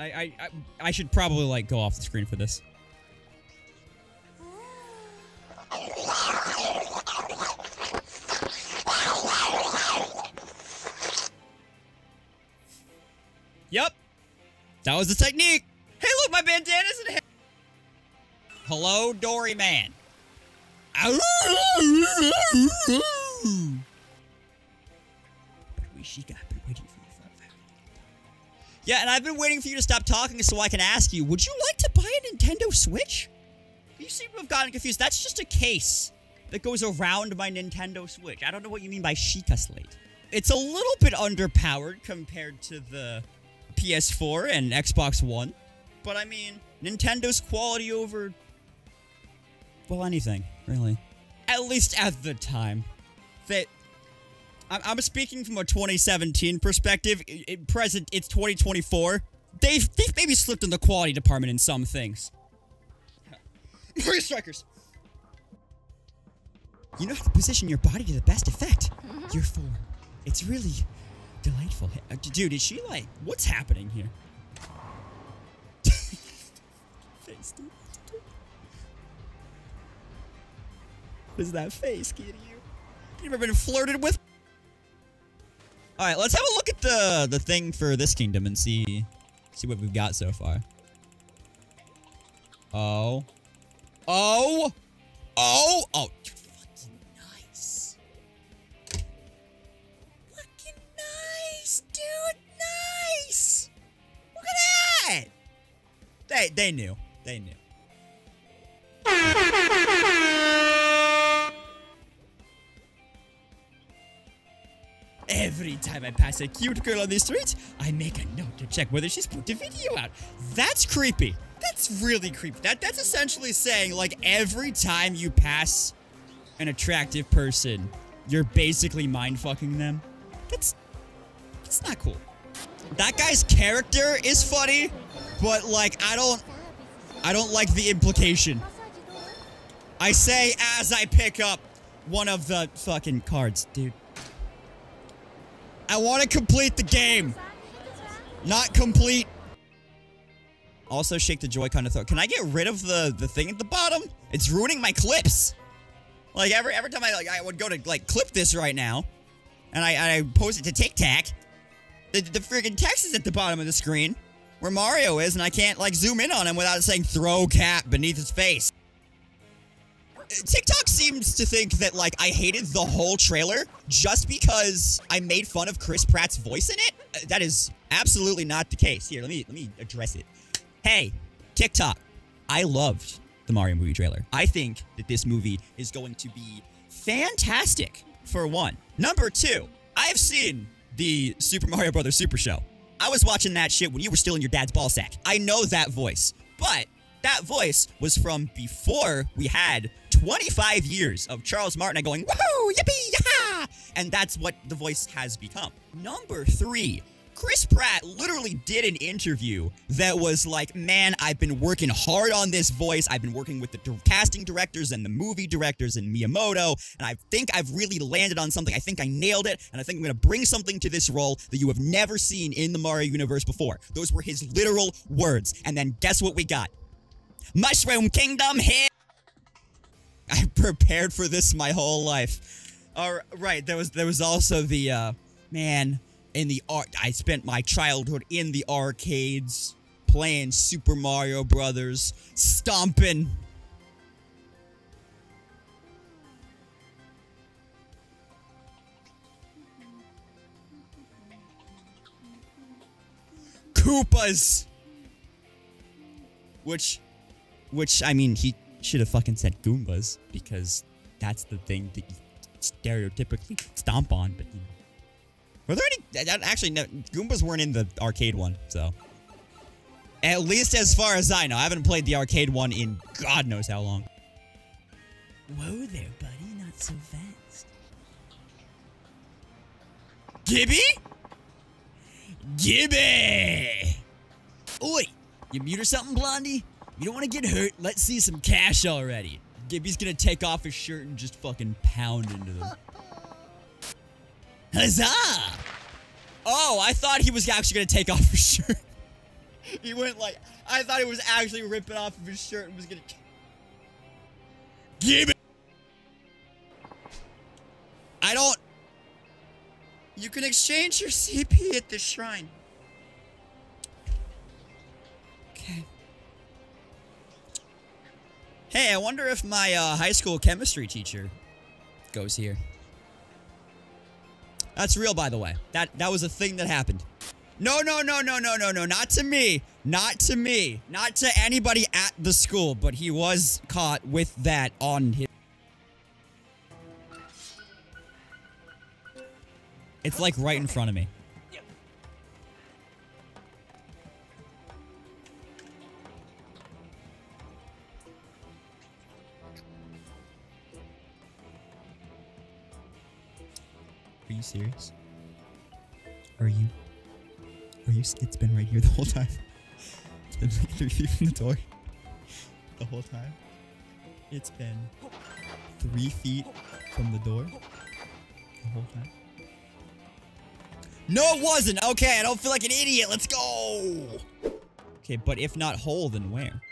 I, I, I, should probably, like, go off the screen for this. Yep. That was the technique. Hey, look, my bandana's in. Hello, Dory Man. Yeah, and I've been waiting for you to stop talking so I can ask you, would you like to buy a Nintendo Switch? You seem to have gotten confused. That's just a case that goes around my Nintendo Switch. I don't know what you mean by Sheikah Slate. It's a little bit underpowered compared to the PS4 and Xbox One. But I mean, Nintendo's quality over, well, anything, really. At least at the time. That I'm, I'm speaking from a 2017 perspective. In present, it's 2024. They've, they've maybe slipped in the quality department in some things. Mario Strikers! You know how to position your body to the best effect. Your form. It's really delightful. Uh, Dude, is she like, what's happening here? face, dude. What is that face, kid? You? You ever been flirted with? All right, let's have a look at the the thing for this kingdom and see see what we've got so far. Oh, oh, oh, oh! Dude, fucking nice. Fucking nice, dude, nice. Look at that. They they knew. They knew. Every time I pass a cute girl on the street, I make a note to check whether she's put a video out. That's creepy. That's really creepy. That that's essentially saying like every time you pass an attractive person, you're basically mind fucking them. That's that's not cool. That guy's character is funny, but like I don't I don't like the implication. I say as I pick up one of the fucking cards, dude. I want to complete the game. Not complete. Also shake the Joy-Con to throw. Can I get rid of the, the thing at the bottom? It's ruining my clips. Like every every time I like I would go to like clip this right now, and I I post it to TikTok. The the freaking text is at the bottom of the screen where Mario is, and I can't like zoom in on him without it saying throw cat beneath his face. TikTok seems to think that like I hated the whole trailer just because I made fun of Chris Pratt's voice in it. Uh, That is absolutely not the case. Here, let me let me address it. Hey, TikTok, I loved the Mario movie trailer. I think that this movie is going to be fantastic for one. Number two, I've seen the Super Mario Brothers Super Show. I was watching that shit when you were still in your dad's ball sack. I know that voice, but that voice was from before we had 25 years of Charles Martinet going, woohoo, yippee, yaha! And that's what the voice has become. Number three, Chris Pratt literally did an interview that was like, man, I've been working hard on this voice. I've been working with the casting directors and the movie directors and Miyamoto, and I think I've really landed on something. I think I nailed it, and I think I'm gonna bring something to this role that you have never seen in the Mario universe before. Those were his literal words. And then guess what we got? Mushroom Kingdom here. I prepared for this my whole life. All right, there was there was also the uh, man in the art. I spent my childhood in the arcades playing Super Mario Brothers, stomping. Koopas. Which which, I mean, he should have fucking said Goombas because that's the thing that you stereotypically stomp on. But you know. were there any? Actually, no. Goombas weren't in the arcade one, so. At least as far as I know, I haven't played the arcade one in God knows how long. Whoa there, buddy, not so fast. Gibby? Gibby! Oi! You mute or something, Blondie? You don't want to get hurt. Let's see some cash already. Gibby's gonna take off his shirt and just fucking pound into them. Huzzah! Oh, I thought he was actually gonna take off his shirt. he went like, I thought he was actually ripping off of his shirt and was gonna. Give it. I don't. You can exchange your CP at the shrine. Hey, I wonder if my uh, high school chemistry teacher goes here. That's real, by the way. That that was a thing that happened. No, no, no, no, no, no, no. Not to me. Not to me. Not to anybody at the school. But he was caught with that on his. It's like right in front of me. Are you serious? Are you? Are you? It's been right here the whole time. It's been like three feet from the door. The whole time. It's been three feet from the door. The whole time. No, it wasn't. Okay, I don't feel like an idiot. Let's go. Okay, but if not whole, then where?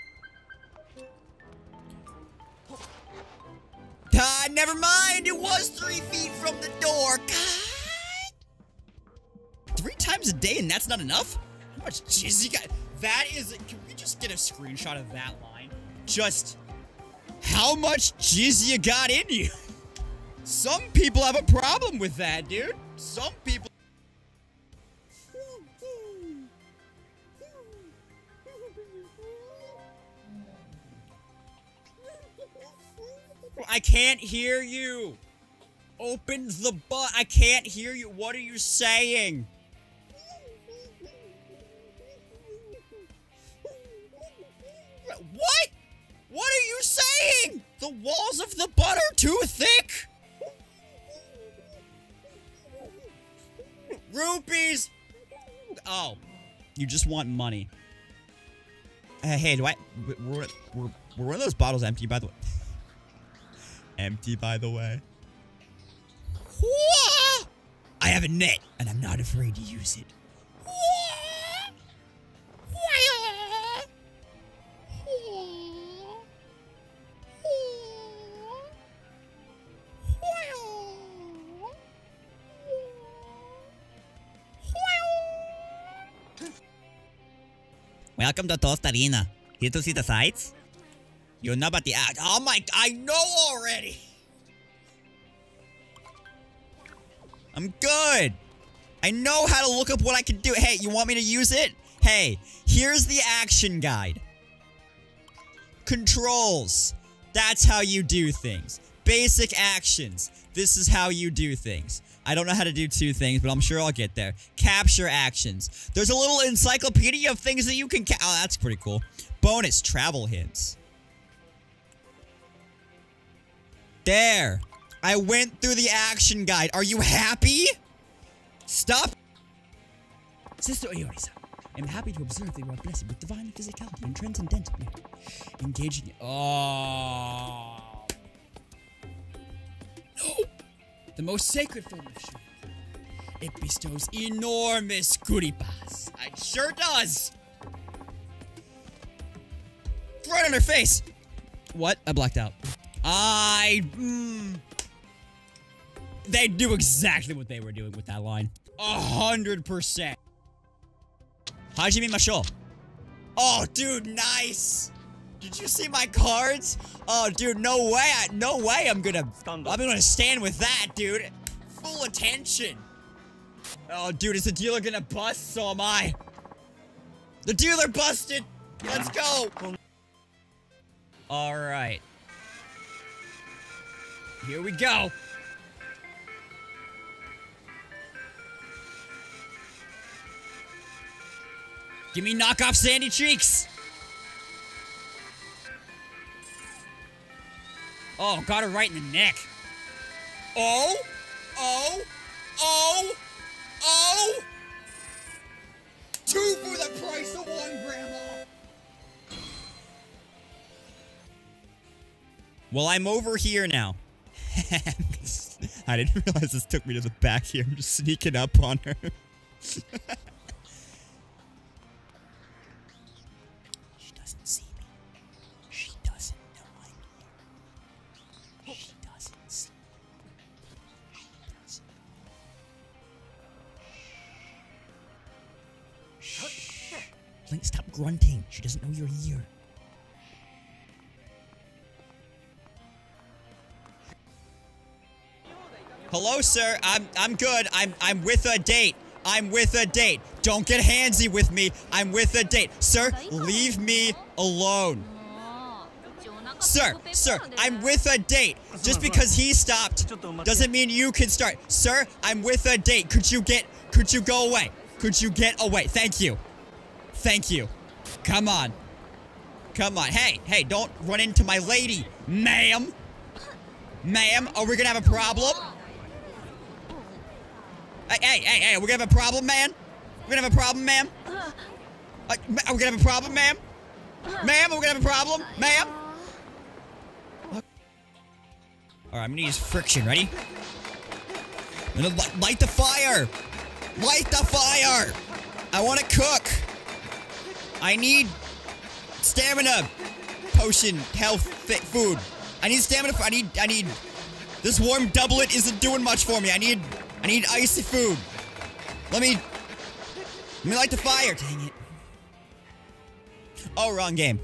Ah, never mind. It was three feet from the door. God. A day, and that's not enough? How much jizz you got? That is. Can we just get a screenshot of that line? Just. How much jizz you got in you? Some people have a problem with that, dude. Some people. I can't hear you. Open the butt. I can't hear you. What are you saying? What? What are you saying? The walls of the butt are too thick. Rupees. Oh, you just want money. Uh, hey, do I? Were, were, were one of those bottles empty, by the way? empty, by the way. I have a net, and I'm not afraid to use it. Welcome to Tostarena. Here to see the sights? You know about the act. Oh my, I know already. I'm good. I know how to look up what I can do. Hey, you want me to use it? Hey, here's the action guide. Controls. That's how you do things. Basic actions. This is how you do things. I don't know how to do two things, but I'm sure I'll get there. Capture actions. There's a little encyclopedia of things that you can Oh, that's pretty cool. Bonus travel hints. There. I went through the action guide. Are you happy? Stop. Sister Ayorisa, I'm happy to observe that you are blessed with divine physicality and transcendental Engaging. Oh. The most sacred form of. It bestows enormous kuripas. It sure does. Right on her face. What? I blacked out. I... Mm, they knew exactly what they were doing with that line. A hundred percent. How'd you Hajime Masho. Oh, dude, nice. Did you see my cards? Oh, dude, no way. I, no way I'm gonna... I'm gonna stand with that, dude. Full attention. Oh, dude, is the dealer gonna bust? So am I. The dealer busted. Let's go. All right. Here we go. Give me knockoff Sandy Cheeks. Oh, got her right in the neck. Oh, oh, oh, oh. Two for the price of one, Grandma. Well, I'm over here now. I didn't realize this took me to the back here. I'm just sneaking up on her. Link, stop grunting. She doesn't know you're here. Hello, sir. I'm I'm good. I'm I'm with a date. I'm with a date. Don't get handsy with me. I'm with a date. Sir, leave me alone. Sir, sir, I'm with a date. Just because he stopped doesn't mean you can start. Sir, I'm with a date. Could you get could you go away? Could you get away? Thank you. Thank you. Come on. Come on. Hey, hey, don't run into my lady, ma'am. Ma'am, are we gonna have a problem? Hey, hey, hey, hey, we're gonna have a problem, man? We're gonna have a problem, ma'am? Are we gonna have a problem, ma'am? Ma'am, are we gonna have a problem? Ma'am? Alright, I'm gonna use friction. Ready? I'm gonna li light the fire! Light the fire! I wanna cook! I need stamina potion, health, food. I need stamina. I need. I need. This warm doublet isn't doing much for me. I need. I need icy food. Let me. Let me light the fire. Dang it. Oh, wrong game.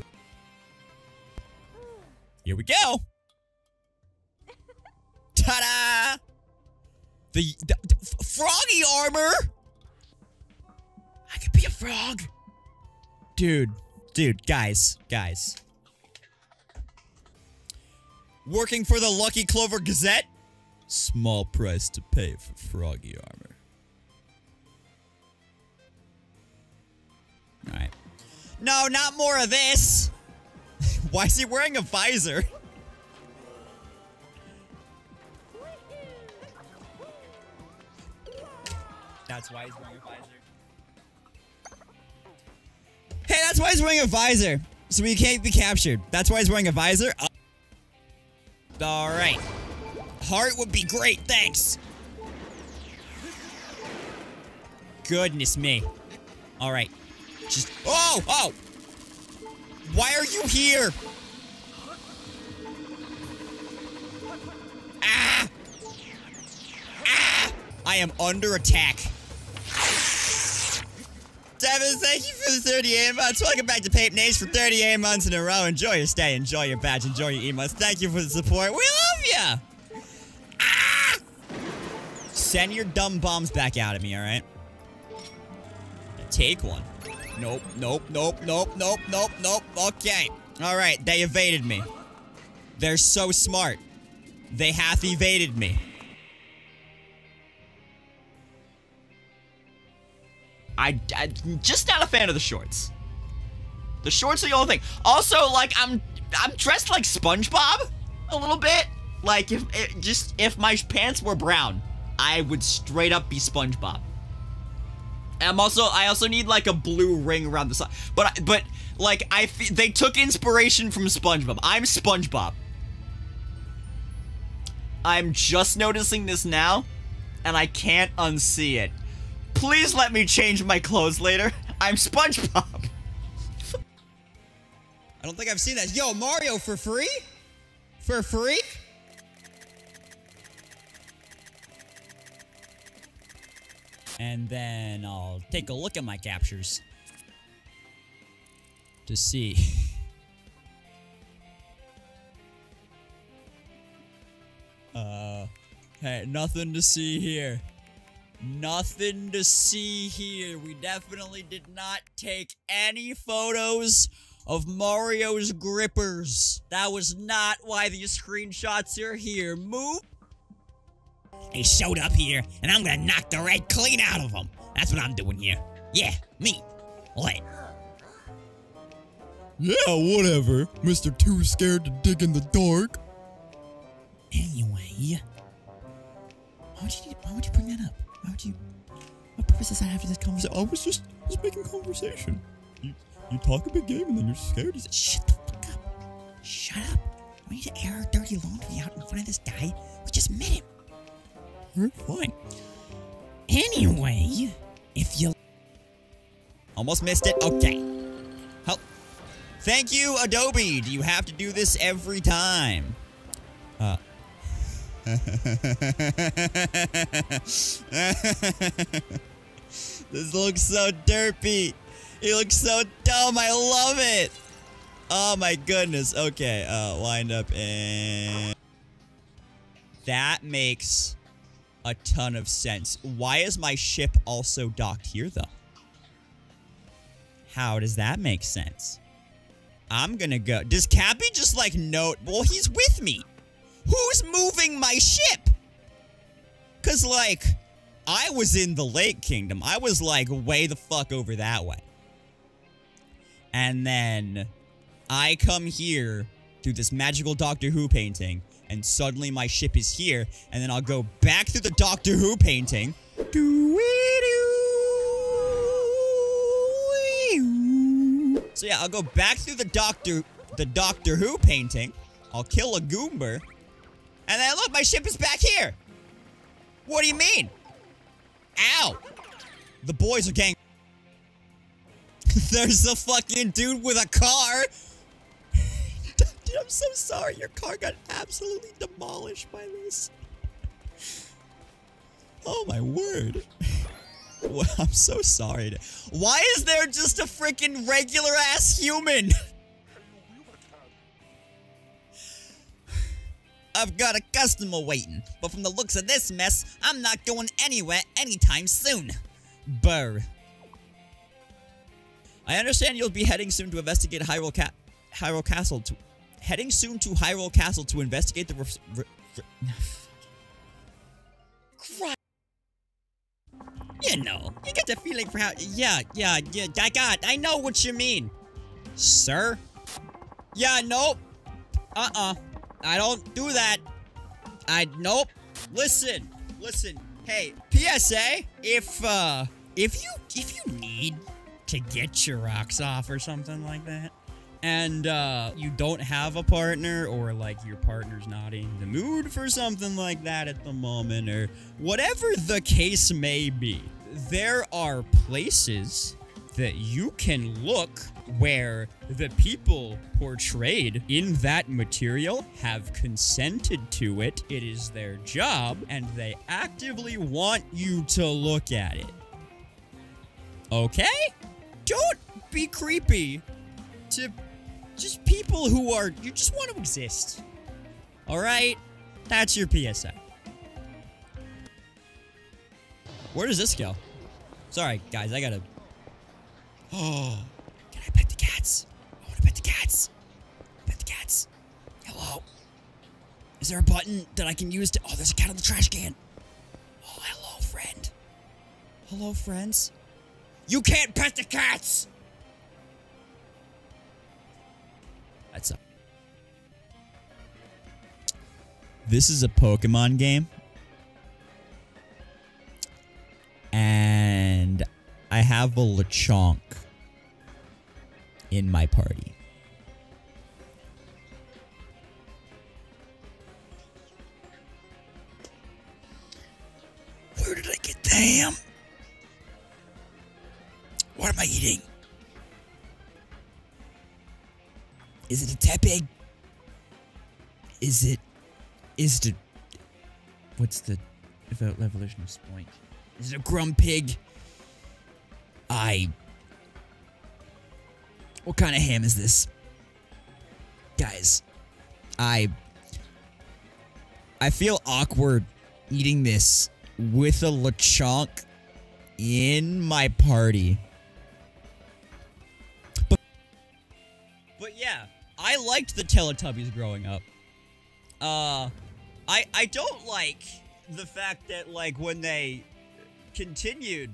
Here we go. Ta-da! The, the, the froggy armor. I could be a frog. Dude, dude, guys, guys. Working for the Lucky Clover Gazette? Small price to pay for froggy armor. Alright. No, not more of this! Why is he wearing a visor? That's why he's wearing Hey, that's why he's wearing a visor. So he can't be captured. That's why he's wearing a visor. Uh Alright. Heart would be great, thanks. Goodness me. Alright. Just- Oh! Oh! Why are you here? Ah! Ah! I am under attack. Devin, thank you for the 38 months. Welcome back to Pape Nays for 38 months in a row. Enjoy your stay, enjoy your badge, enjoy your emotes. Thank you for the support. We love you! Ah! Send your dumb bombs back out at me, alright? Take one. Nope, nope, nope, nope, nope, nope, nope. Okay. Alright, they evaded me. They're so smart. They half evaded me. I, I just not a fan of the shorts. The shorts are the only thing. Also, like I'm I'm dressed like SpongeBob a little bit. Like if it, just if my pants were brown, I would straight up be SpongeBob. And I'm also I also need like a blue ring around the side. But but like I they took inspiration from SpongeBob. I'm SpongeBob. I'm just noticing this now, and I can't unsee it. Please let me change my clothes later. I'm SpongeBob. I don't think I've seen that. Yo, Mario for free? For free? And then I'll take a look at my captures to see. uh, hey, nothing to see here. Nothing to see here. We definitely did not take any photos of Mario's grippers. That was not why these screenshots are here. Move. He showed up here, and I'm gonna knock the red clean out of him. That's what I'm doing here. Yeah, me. What? Yeah, whatever. Mr. Too Scared to Dig in the Dark. Anyway, why would you, why would you bring that up? Why would you? What purpose does that have to this conversation? I was just, just making conversation. You, you talk a big game and then you're scared. He's shut the fuck up. Shut up. We need to air our dirty laundry out in front of this guy. We just met him. Alright, fine. Anyway, if you almost missed it, okay. Help. Thank you, Adobe. Do you have to do this every time? Uh. this looks so derpy. He looks so dumb. I love it. Oh my goodness. Okay, uh, wind up and that makes a ton of sense. Why is my ship also docked here though? How does that make sense? I'm gonna go. Does Cappy just like note? Well, he's with me. Who's moving my ship? Cause like, I was in the Lake Kingdom. I was like way the fuck over that way. And then I come here through this magical Doctor Who painting, and suddenly my ship is here, and then I'll go back through the Doctor Who painting. So yeah, I'll go back through the Doctor the Doctor Who painting. I'll kill a Goomber. And then look, my ship is back here. What do you mean? Ow! The boys are getting. There's a fucking dude with a car. Dude, I'm so sorry. Your car got absolutely demolished by this. Oh my word. I'm so sorry. Why is there just a freaking regular ass human? I've got a customer waiting, but from the looks of this mess, I'm not going anywhere anytime soon. Burr. I understand you'll be heading soon to investigate Hyrule, Ca Hyrule Castle to heading soon to Hyrule Castle to investigate the. You know, you get the feeling for how yeah, yeah, yeah, I got I know what you mean. Sir? Yeah, nope. Uh-uh. I don't do that. I nope. Listen, listen. Hey, PSA, if uh if you if you need to get your rocks off or something like that, and uh you don't have a partner or like your partner's not in the mood for something like that at the moment or whatever the case may be, there are places that you can look where the people portrayed in that material have consented to it. It is their job, and they actively want you to look at it. Okay? Don't be creepy to just people who are, you just want to exist. Alright? That's your PSA. Where does this go? Sorry, guys, I gotta. Oh, can I pet the cats? I want to pet the cats. Pet the cats. Hello. Is there a button that I can use to? Oh, there's a cat on the trash can. Oh, hello, friend. Hello, friends. You can't pet the cats. That's a. This is a Pokemon game. And I have a Lechonk in my party. Where did I get the ham? What am I eating? Is it a Tepig? Is it... Is it a... What's the evo- evolution of Spoink? Is it a Grumpig? I... What kind of ham is this? Guys, I... I feel awkward eating this with a Lechonk in my party. But, but yeah, I liked the Teletubbies growing up. Uh, I I don't like the fact that like when they continued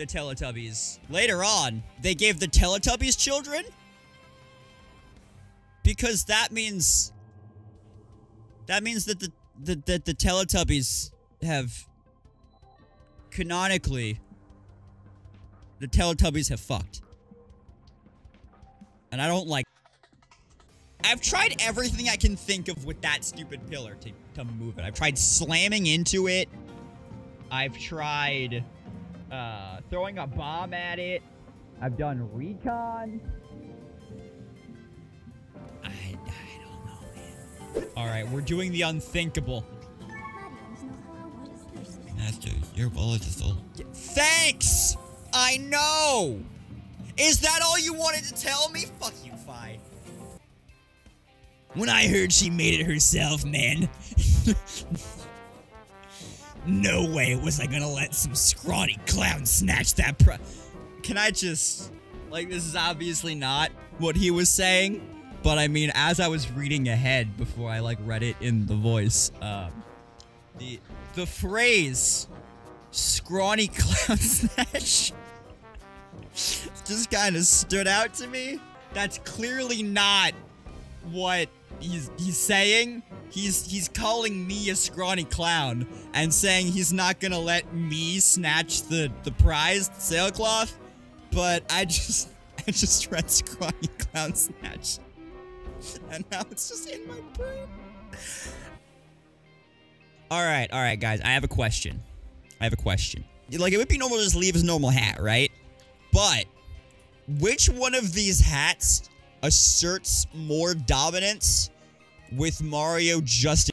the Teletubbies later on, they gave the Teletubbies children because that means that means that the the, the Teletubbies have canonically the Teletubbies have fucked. And I don't like I've tried everything I can think of with that stupid pillar to, to move it. I've tried slamming into it. I've tried uh, throwing a bomb at it. I've done recon. I, I don't know, man. All right, we're doing the unthinkable. Master, your wallet is full. Thanks! I know! Is that all you wanted to tell me? Fuck you, Fi. When I heard she made it herself, man. no way was I gonna let some scrawny clown snatch that pro- Can I just... Like, this is obviously not what he was saying. But I mean, as I was reading ahead before I, like, read it in the voice, um... The, the phrase scrawny clown snatch just kind of stood out to me. That's clearly not what he's he's saying. He's he's calling me a scrawny clown and saying he's not gonna let me snatch the the prized sailcloth. But I just I just read scrawny clown snatch, and now it's just in my brain. All right, all right, guys. I have a question. I have a question. Like, it would be normal to just leave his normal hat, right? But which one of these hats asserts more dominance with Mario just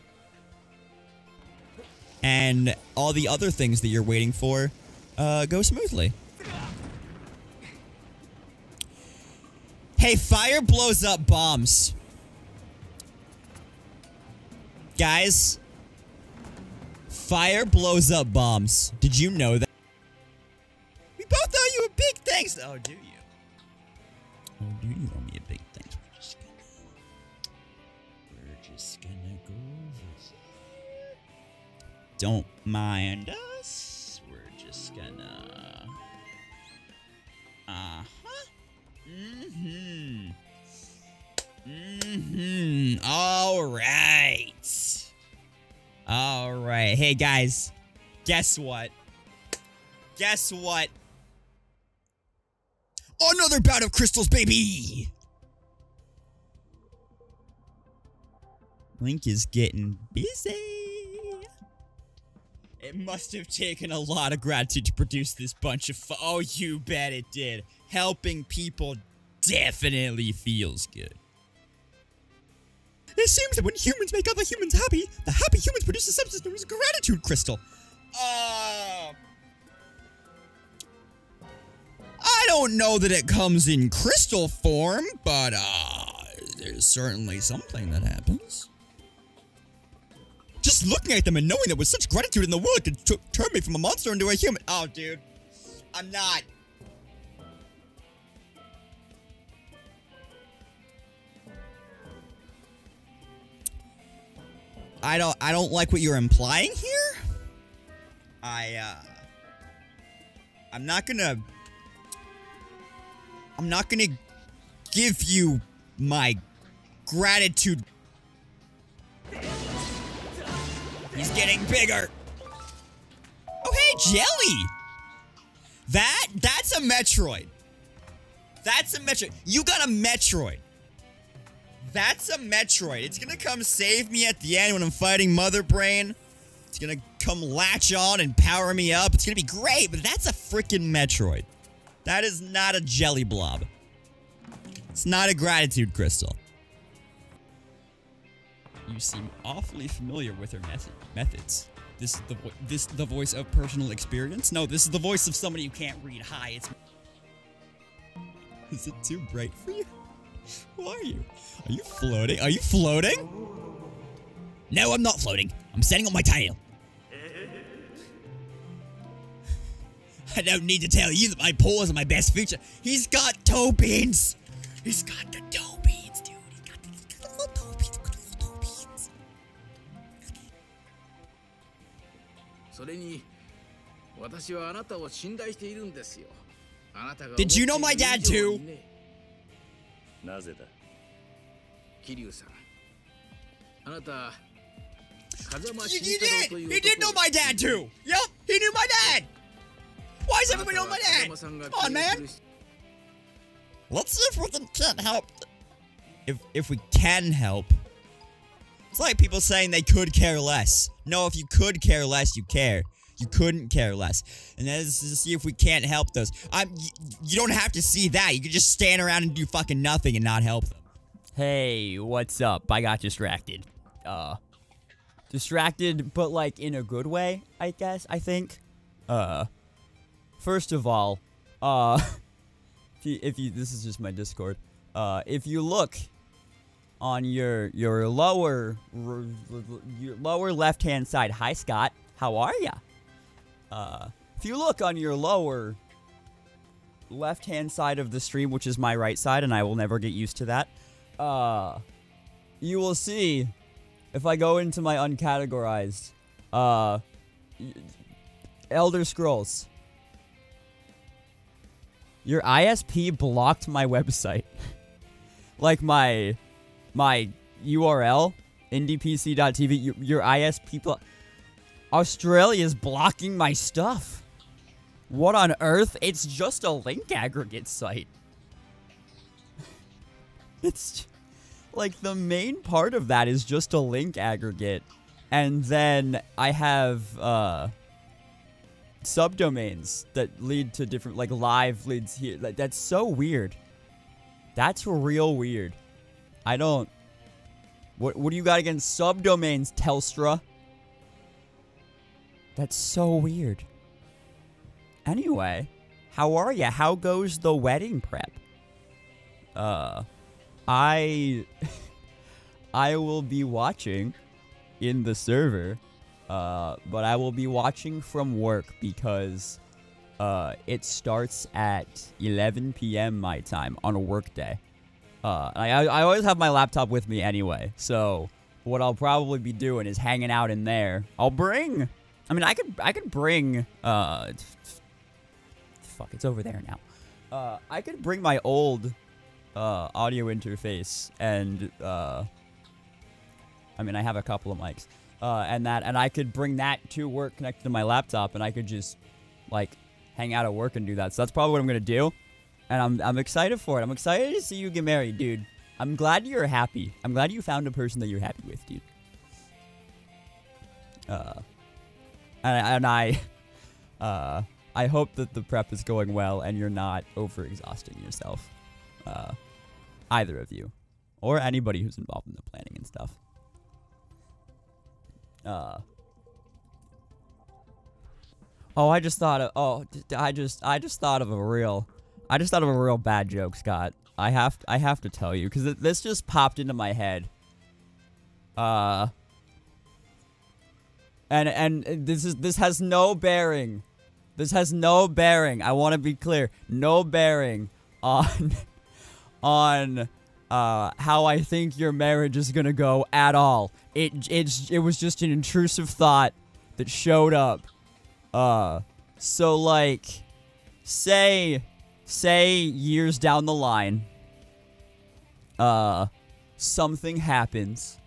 and all the other things that you're waiting for uh, go smoothly? Hey, fire blows up bombs. Guys, Fire blows up bombs. Did you know that? We both owe you a big thanks. Oh, do you? Oh, do you Don't mind us. We're just gonna. Uh huh. Mm hmm. Mm hmm. All right. All right. Hey, guys. Guess what? Guess what? Another bout of crystals, baby! Link is getting busy. It must have taken a lot of gratitude to produce this bunch of Oh, you bet it did. Helping people definitely feels good. It seems that when humans make other humans happy, the happy humans produce a substance known as gratitude crystal. Uh, I don't know that it comes in crystal form, but uh, there's certainly something that happens. Just looking at them and knowing that with such gratitude in the world could turn me from a monster into a human. Oh, dude. I'm not. I don't I don't like what you're implying here. I uh I'm not gonna I'm not gonna give you my gratitude. He's getting bigger. Oh hey, Jelly! That that's a Metroid. That's a Metroid. You got a Metroid. That's a Metroid. It's gonna come save me at the end when I'm fighting Mother Brain. It's gonna come latch on and power me up. It's gonna be great, but that's a freaking Metroid. That is not a jelly blob. It's not a gratitude crystal. You seem awfully familiar with her methods. This is the this the voice of personal experience? No, this is the voice of somebody who can't read. Hi, it's. Is it too bright for you? Who are you? Are you floating? Are you floating? No, I'm not floating. I'm standing on my tail. I don't need to tell you that my paws are my best feature. He's got toe beans. He's got the toe beans, それに私はあなたを信頼しているんですよ。あなたが Did you know my dad too? なぜだ桐生さんあなた風間 You, 慎 you 太郎 did! という He did know my dad too! Yep, he knew my dad! Why does everybody know my dad? Come on, man! Let's see if we can, can help. If if we can help. It's like people saying they could care less. No, if you could care less, you care. You couldn't care less. And that is to see if we can't help those. I'm, you, you don't have to see that. You can just stand around and do fucking nothing and not help them. Hey, what's up? I got distracted. uh distracted, but like in a good way, I guess, I think. Uh first of all, uh if you, if you this is just my Discord. Uh if you look on your your lower your lower left hand side, hi Scott, how are ya? Uh if you look on your lower left hand side of the stream, which is my right side, and I will never get used to that, uh you will see if I go into my uncategorized, uh, Elder Scrolls. Your ISP blocked my website. like my, my URL, indiepc.tv, your, your ISP, blo- Australia's blocking my stuff. What on earth? It's just a link aggregate site. It's like the main part of that is just a link aggregate and then i have uh subdomains that lead to different like live leads here like that's so weird that's real weird i don't what what do you got against subdomains telstra that's so weird anyway how are you? how goes the wedding prep uh I I will be watching in the server, uh, but I will be watching from work because uh, it starts at 11 p.m. my time on a work day. Uh, I I always have my laptop with me anyway, so what I'll probably be doing is hanging out in there. I'll bring. I mean, I could I could bring. Uh, fuck, it's over there now. Uh, I could bring my old uh, audio interface and uh, I mean I have a couple of mics uh, and that and I could bring that to work connected to my laptop and I could just like hang out at work and do that. So that's probably what I'm gonna do, and I'm I'm excited for it. I'm excited to see you get married, dude. I'm glad you're happy. I'm glad you found a person that you're happy with, dude. Uh, and, and I, uh, I hope that the prep is going well and you're not overexhausting yourself. Uh, either of you, or anybody who's involved in the planning and stuff. Uh. Oh, I just thought of. Oh, I just, I just thought of a real, I just thought of a real bad joke, Scott. I have, I have to tell you because this just popped into my head. Uh. And and this is this has no bearing. This has no bearing. I want to be clear. No bearing on on uh, how I think your marriage is gonna go at all. It it's it was just an intrusive thought that showed up. Uh, so like, say say years down the line, uh, something happens,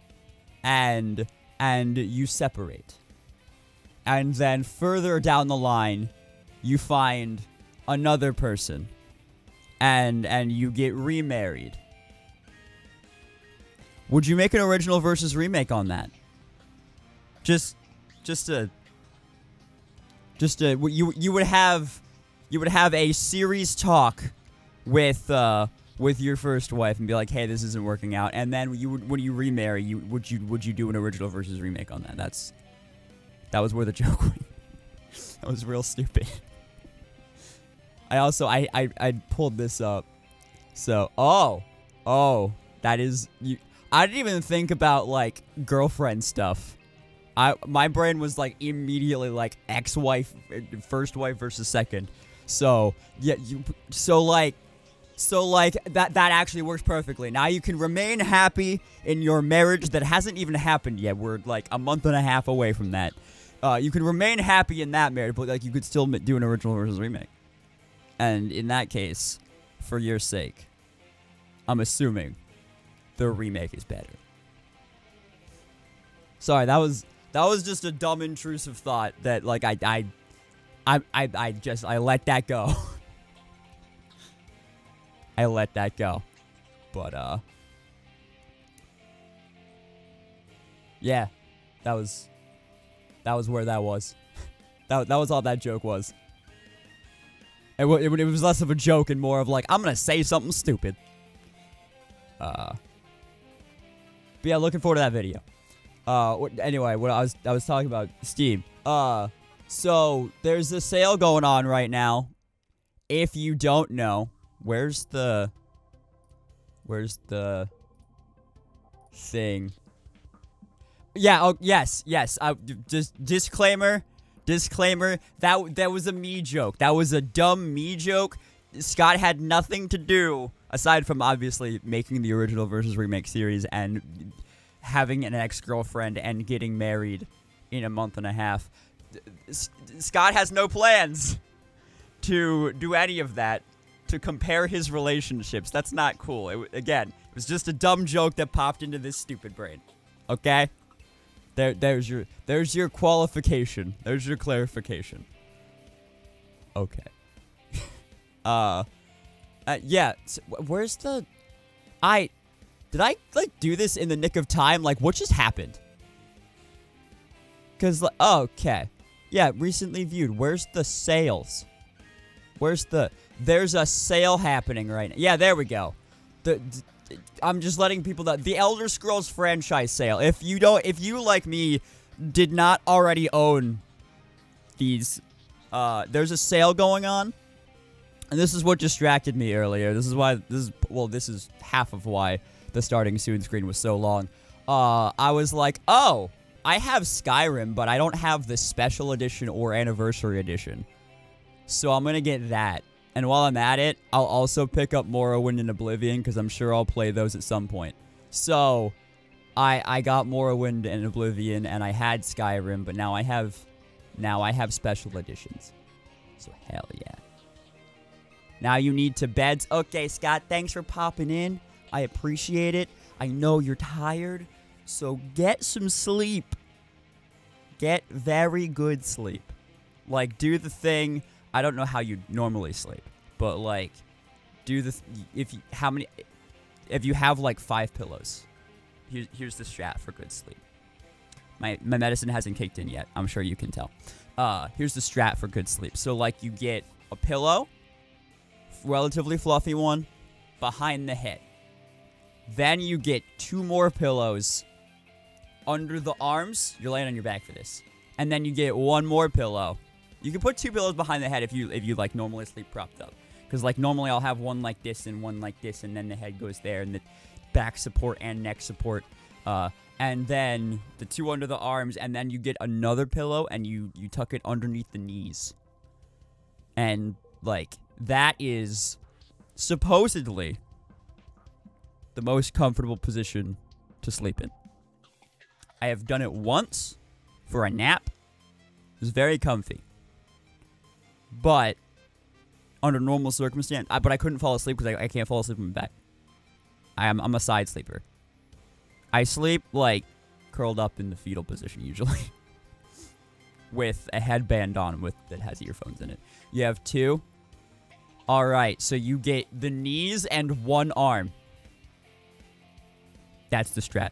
and and you separate, and then further down the line, you find another person and and you get remarried. Would you make an original versus remake on that? Just just a just a you you would have you would have a series talk with uh with your first wife and be like, "Hey, this isn't working out." And then you would when you remarry, you would you would you do an original versus remake on that? That's that was where the joke went. that was real stupid. I also I, I I pulled this up. So oh oh that is you. I didn't even think about like girlfriend stuff. I my brain was like immediately like ex-wife, first wife versus second. So yeah, you so like so like that that actually works perfectly. Now you can remain happy in your marriage that hasn't even happened yet. We're like a month and a half away from that. Uh, you can remain happy in that marriage, but like you could still do an original versus remake. And in that case, for your sake, I'm assuming the remake is better. Sorry, that was that was just a dumb intrusive thought that like I I I I, I just I let that go. I let that go. But uh Yeah. That was that was where that was. that that was all that joke was. It, it, it was less of a joke and more of like, I'm gonna say something stupid. Uh, but yeah, looking forward to that video. Uh, anyway, what I was I was talking about Steam. Uh, so there's a sale going on right now. If you don't know, where's the where's the thing? Yeah. Oh, yes, yes. Uh, I just disclaimer, disclaimer. That that was a me joke. That was a dumb me joke. Scott had nothing to do aside from obviously making the original versus remake series and having an ex-girlfriend and getting married in a month and a half. Scott has no plans to do any of that to compare his relationships. That's not cool. It, again, it was just a dumb joke that popped into this stupid brain. Okay? There there's your there's your qualification. There's your clarification. Okay. uh uh, yeah. where's the? I did I like do this in the nick of time? Like, what just happened? Cause like, okay, yeah. Recently viewed. Where's the sales? Where's the? There's a sale happening right now. Yeah, there we go. The. I'm just letting people know the Elder Scrolls franchise sale. If you don't, if you like me, did not already own these, uh, there's a sale going on. And this is what distracted me earlier. This is why this is well, this is half of why the starting soon screen was so long. Uh, I was like, oh, I have Skyrim, but I don't have the special edition or anniversary edition. So I'm gonna get that. And while I'm at it, I'll also pick up Morrowind and Oblivion because I'm sure I'll play those at some point. So I I got Morrowind and Oblivion, and I had Skyrim, but now I have now I have special editions. So hell yeah. Now you need to beds. Okay, Scott, thanks for popping in. I appreciate it. I know you're tired, so get some sleep. Get very good sleep. Like, do the thing. I don't know how you normally sleep, but like, do the. Th- if you, how many. If you have like five pillows, here, here's the strat for good sleep. My, my medicine hasn't kicked in yet. I'm sure you can tell. Uh, here's the strat for good sleep. So, like, you get a pillow, relatively fluffy one behind the head. Then you get two more pillows under the arms. You're laying on your back for this. And then you get one more pillow. You can put two pillows behind the head if you if you like normally sleep propped up. Cuz like normally I'll have one like this and one like this and then the head goes there and the back support and neck support uh and then the two under the arms and then you get another pillow and you you tuck it underneath the knees. And like that is supposedly the most comfortable position to sleep in. I have done it once for a nap. It was very comfy. But under normal circumstance, I, but I couldn't fall asleep because I, I can't fall asleep on my back. I am I'm a side sleeper. I sleep like curled up in the fetal position usually, with a headband on with that has earphones in it. You have two. All right, so you get the knees and one arm. That's the strat.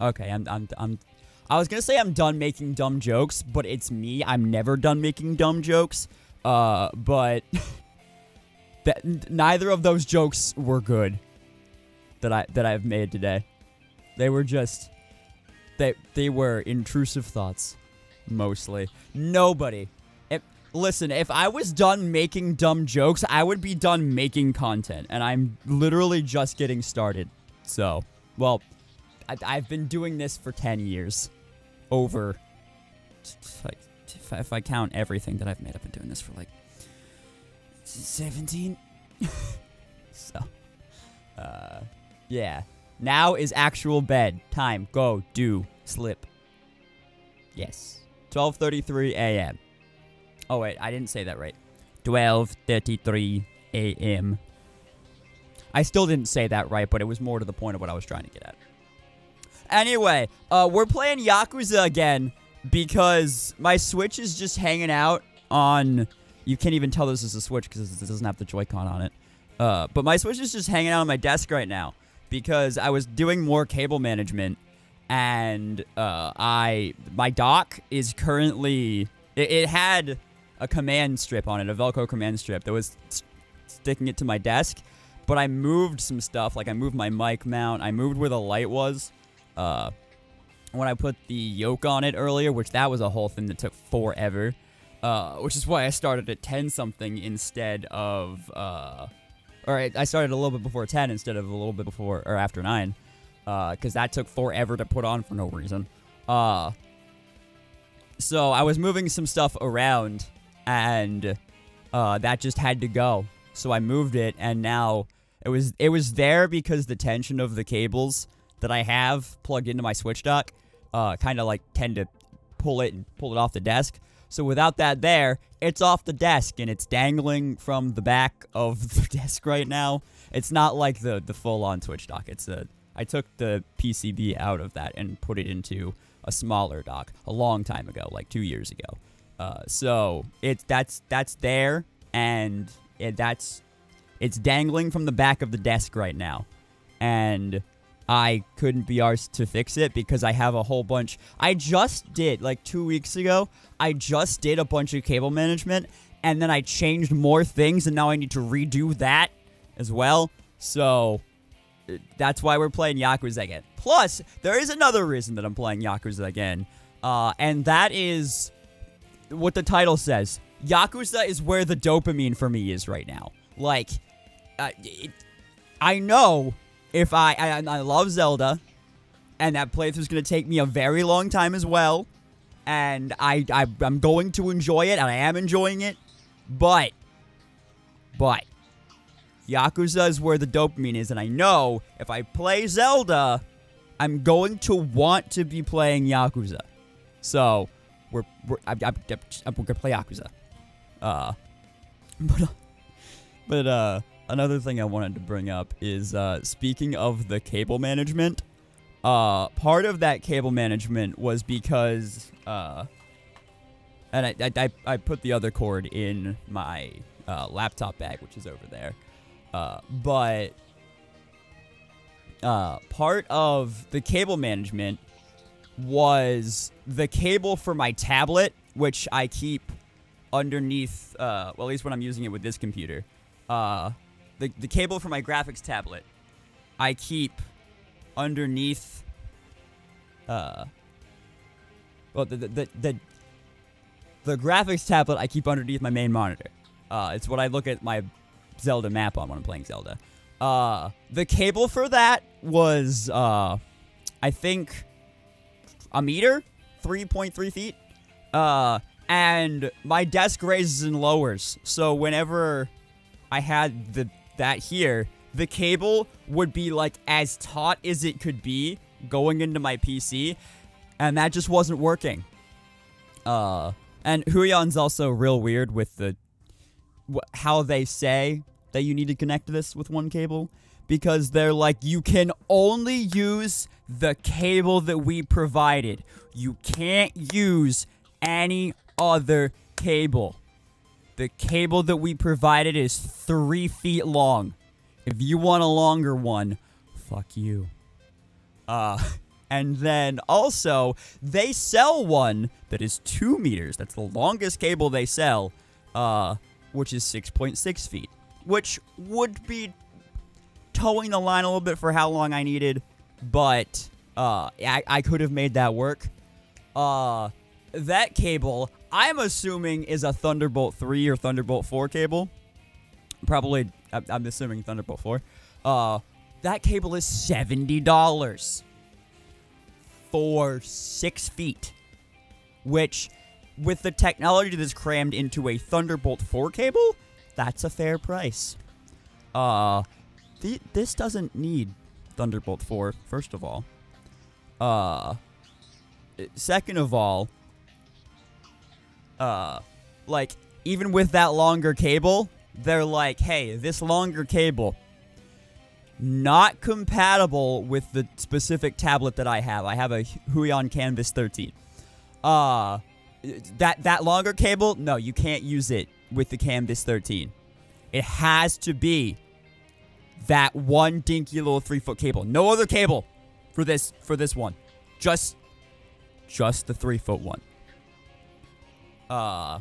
Okay, I'm I'm I'm I was to say I'm done making dumb jokes, but it's me. I'm never done making dumb jokes. Uh, but that neither of those jokes were good that I that I've made today. They were just they they were intrusive thoughts mostly. Nobody if, listen, if I was done making dumb jokes, I would be done making content, and I'm literally just getting started. So, well, I've been doing this for 10 years. Over. If I, if I- count everything that I've made, I've been doing this for like 17. so, uh, yeah. Now is actual bed time. Go, do, slip. Yes. 12:33 a.m. Oh wait, I didn't say that right. 12:33 a.m. I still didn't say that right, but it was more to the point of what I was trying to get at. Anyway, uh, we're playing Yakuza again because my Switch is just hanging out on. You can't even tell this is a Switch because it doesn't have the Joy-Con on it. Uh, but my Switch is just hanging out on my desk right now because I was doing more cable management, and uh, I my dock is currently it, it had a command strip on it, a Velcro command strip that was s- sticking it to my desk. But I moved some stuff, like I moved my mic mount, I moved where the light was, uh, when I put the yoke on it earlier, which that was a whole thing that took forever. Uh, which is why I started at 10 something instead of, uh, or I started a little bit before 10 instead of a little bit before or after 9, because that took forever to put on for no reason. Uh, so I was moving some stuff around, and uh, that just had to go. So I moved it, and now it was it was there because the tension of the cables that I have plugged into my switch dock, uh, kind of like tend to pull it and pull it off the desk. So without that there, it's off the desk and it's dangling from the back of the desk right now. It's not like the the full on switch dock. It's a I took the PCB out of that and put it into a smaller dock a long time ago, like two years ago. Uh, so it's that's that's there and it, that's it's dangling from the back of the desk right now, and I couldn't be arsed to fix it because I have a whole bunch. I just did like two weeks ago. I just did a bunch of cable management, and then I changed more things, and now I need to redo that as well. So that's why we're playing Yakuza again. Plus, there is another reason that I'm playing Yakuza again, uh, and that is what the title says. Yakuza is where the dopamine for me is right now. Like, uh, it, I know if I, I I love Zelda, and that playthrough's gonna take me a very long time as well, and I, I I'm going to enjoy it, and I am enjoying it, but but Yakuza is where the dopamine is, and I know if I play Zelda, I'm going to want to be playing Yakuza. So we're we're I'm, I'm, I'm, we're gonna play Yakuza. Uh, but uh, but uh, another thing I wanted to bring up is uh, speaking of the cable management. Uh, part of that cable management was because uh, and I I, I, put the other cord in my uh, laptop bag, which is over there. Uh, but uh, part of the cable management was the cable for my tablet, which I keep underneath. Well, at least when I'm using it with this computer, the the cable for my graphics tablet, I keep underneath. Uh, well, the the the, the, the graphics tablet I keep underneath my main monitor. Uh, it's what I look at my Zelda map on when I'm playing Zelda. Uh, the cable for that was, uh, I think, a meter, 3.3 feet. Uh, and my desk raises and lowers. So whenever I had the that here, the cable would be like as taut as it could be going into my PC, and that just wasn't working. Uh, and Huion's also real weird with the how they say that you need to connect this with one cable because they're like you can only use the cable that we provided. You can't use any other cable. The cable that we provided is three feet long. If you want a longer one, fuck you. Uh, and then also, they sell one that is two meters. That's the longest cable they sell, uh, which is 6.6 feet, which would be towing the line a little bit for how long I needed, but uh, I, I could have made that work. Uh, that cable, I'm assuming, is a Thunderbolt 3 or Thunderbolt 4 cable. Probably, I'm, assuming Thunderbolt 4. Uh, that cable is $70 for six feet, which, with the technology that's crammed into a Thunderbolt 4 cable, that's a fair price. Uh, th- this doesn't need Thunderbolt 4, first of all. Uh, second of all, uh, like, even with that longer cable, they're like, hey, this longer cable, not compatible with the specific tablet that I have. I have a Huion Kamvas 13. Uh, that, that longer cable, no, you can't use it with the Kamvas 13. It has to be that one dinky little three foot cable. No other cable for this for this one. Just just the three foot one. Uh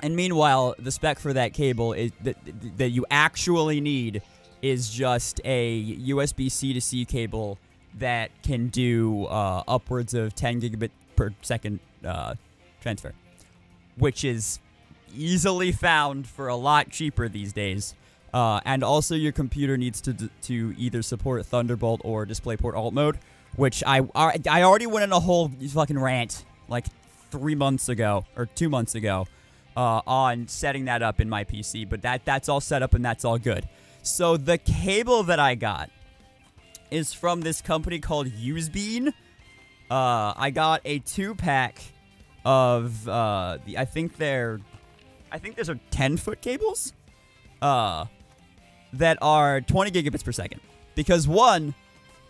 and meanwhile, the spec for that cable is that that you actually need is just a USB C to C cable that can do uh, upwards of 10 gigabit per second uh, transfer, which is easily found for a lot cheaper these days. Uh, and also, your computer needs to to either support Thunderbolt or DisplayPort Alt mode, which I I I already went in a whole fucking rant like three months ago or two months ago uh, on setting that up in my PC. But that that's all set up and that's all good. So the cable that I got is from this company called Usebean. Uh, I got a two pack of uh, the I think they're I think those are 10 foot cables uh, that are 20 gigabits per second. Because one,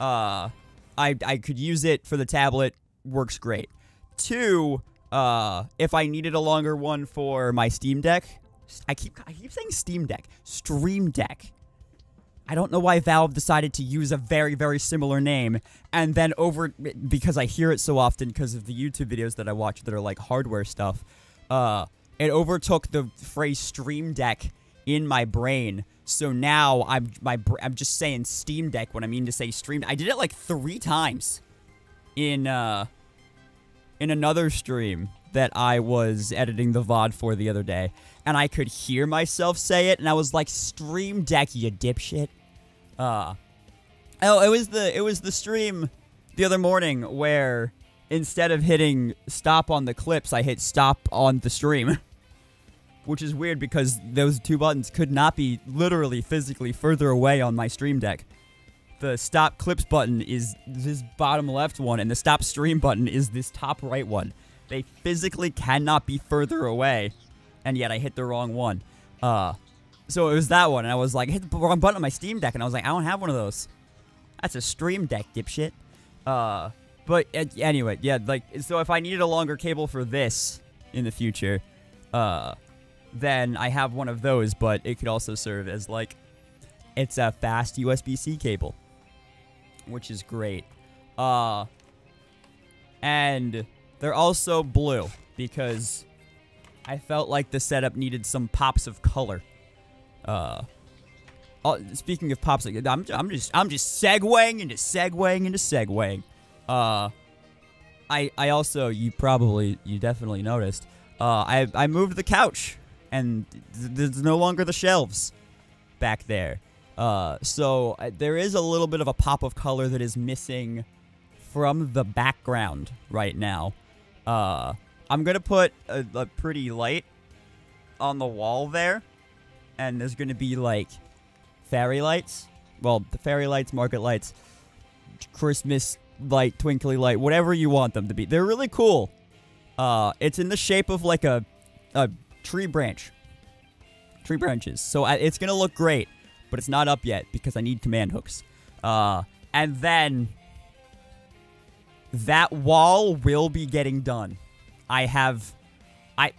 uh, I, I could use it for the tablet, works great. Two, uh, if I needed a longer one for my Steam Deck, I keep I keep saying Steam Deck, Stream Deck. I don't know why Valve decided to use a very, very similar name, and then over because I hear it so often because of the YouTube videos that I watch that are like hardware stuff. Uh, it overtook the phrase Stream Deck in my brain. So now I'm my I'm just saying Steam Deck when I mean to say Stream. I did it like three times in uh in another stream that I was editing the VOD for the other day, and I could hear myself say it, and I was like, "Stream Deck, you dipshit." Uh, oh, it was the it was the stream the other morning where instead of hitting stop on the clips, I hit stop on the stream. Which is weird because those two buttons could not be literally physically further away on my stream deck. The stop clips button is this bottom left one, and the stop stream button is this top right one. They physically cannot be further away, and yet I hit the wrong one. Uh, so it was that one, and I was like, I hit the wrong button on my Steam Deck, and I was like, I don't have one of those. That's a Stream Deck, dipshit. Uh, but uh, anyway, yeah, like, so if I needed a longer cable for this in the future, uh, then I have one of those, but it could also serve as like, it's a fast USB-C cable, which is great. Uh, and they're also blue because I felt like the setup needed some pops of color. Uh, oh, speaking of pops, I'm, I'm just I'm just segueing into segueing into segueing. Uh, I I also you probably you definitely noticed. Uh, I I moved the couch and th- there's no longer the shelves back there. Uh, so uh, there is a little bit of a pop of color that is missing from the background right now. Uh, I'm gonna put a, a pretty light on the wall there, and there's gonna be like fairy lights. Well, the fairy lights, market lights, Christmas light, twinkly light, whatever you want them to be. They're really cool. Uh, it's in the shape of like a a tree branch, tree branches. So it's gonna look great, but it's not up yet because I need command hooks. Uh, and then that wall will be getting done. I have, I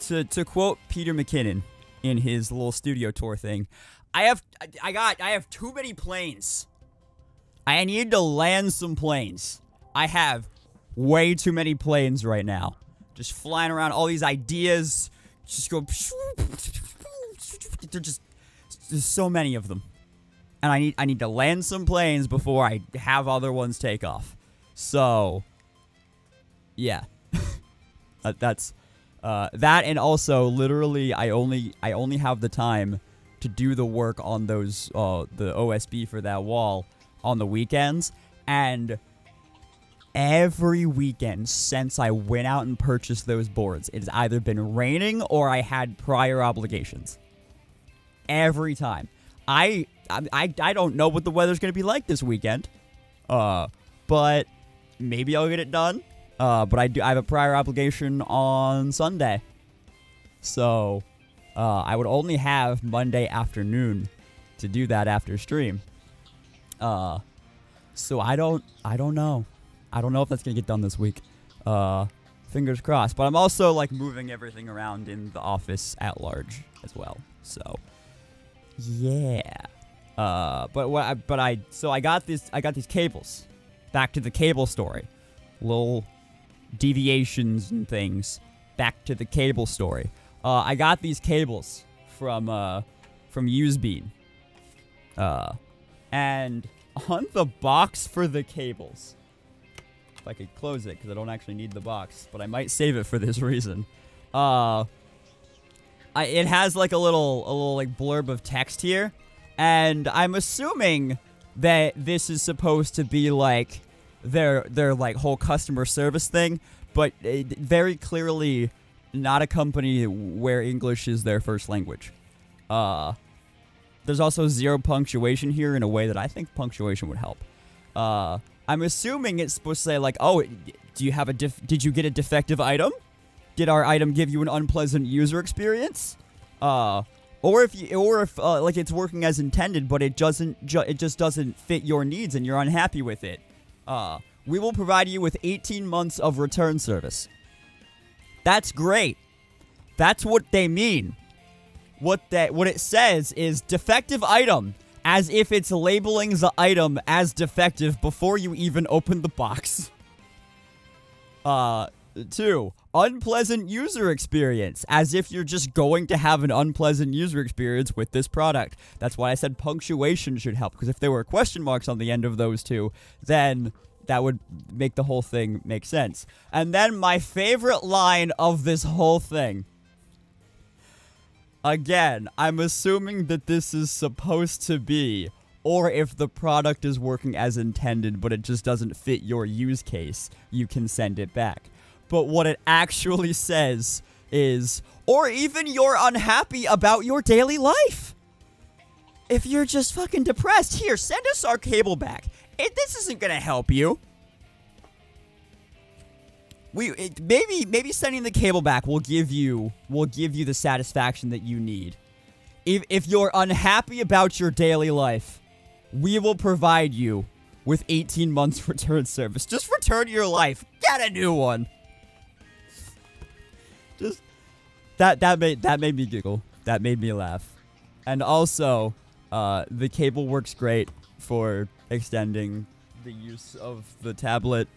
to to quote Peter McKinnon in his little studio tour thing. I have I got I have too many planes. I need to land some planes. I have way too many planes right now. Just flying around all these ideas. Just go they're just there's so many of them. And I need I need to land some planes before I have other ones take off. So yeah. That- that's uh, that and also literally I only I only have the time to do the work on those uh, the OSB for that wall on the weekends and every weekend since I went out and purchased those boards it has either been raining or I had prior obligations every time I I I, don't know what the weather's going to be like this weekend uh but maybe I'll get it done uh, but I do I have a prior obligation on Sunday, so uh, I would only have Monday afternoon to do that after stream. Uh, so I don't I don't know, I don't know if that's gonna get done this week. Uh, fingers crossed. But I'm also like moving everything around in the office at large as well. So yeah. Uh, but what? I, but I so I got this I got these cables. Back to the cable story. Little deviations and things back to the cable story. Uh, I got these cables from uh, from Usebean, uh, and on the box for the cables. If I could close it, because I don't actually need the box, but I might save it for this reason. Uh, I, it has like a little, a little like blurb of text here, and I'm assuming that this is supposed to be like their their like whole customer service thing, but very clearly not a company where English is their first language. Uh, there's also zero punctuation here in a way that I think punctuation would help. Uh, I'm assuming it's supposed to say like, oh, do you have a def- did you get a defective item? Did our item give you an unpleasant user experience? Uh, or if you, or if uh, like it's working as intended, but it doesn't, ju- it just doesn't fit your needs, and you're unhappy with it. Uh, we will provide you with 18 months of return service. That's great. That's what they mean. What that what it says is defective item, as if it's labeling the item as defective before you even open the box. Uh, two, unpleasant user experience, as if you're just going to have an unpleasant user experience with this product. That's why I said punctuation should help, because if there were question marks on the end of those two, then that would make the whole thing make sense. And then my favorite line of this whole thing. Again, I'm assuming that this is supposed to be, or if the product is working as intended but it just doesn't fit your use case, you can send it back. But what it actually says is, or even you're unhappy about your daily life. If you're just fucking depressed, here, send us our cable back. It, this isn't gonna help you. We it, maybe maybe sending the cable back will give you will give you the satisfaction that you need. If if you're unhappy about your daily life, we will provide you with 18 months return service. Just return your life. Get a new one. That that made that made me giggle. That made me laugh. And also, uh, the cable works great for extending the use of the tablet.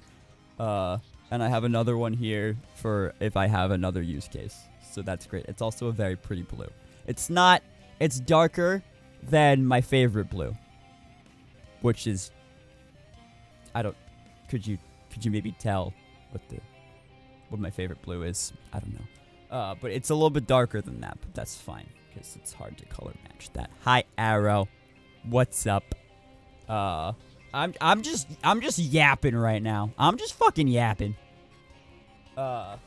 Uh, and I have another one here for if I have another use case. So that's great. It's also a very pretty blue. It's not. It's darker than my favorite blue, which is. I don't. Could you could you maybe tell what the what my favorite blue is? I don't know. Uh, but it's a little bit darker than that, but that's fine because it's hard to color match that. Hi Arrow, what's up? Uh, I'm I'm just I'm just yapping right now. I'm just fucking yapping. Uh,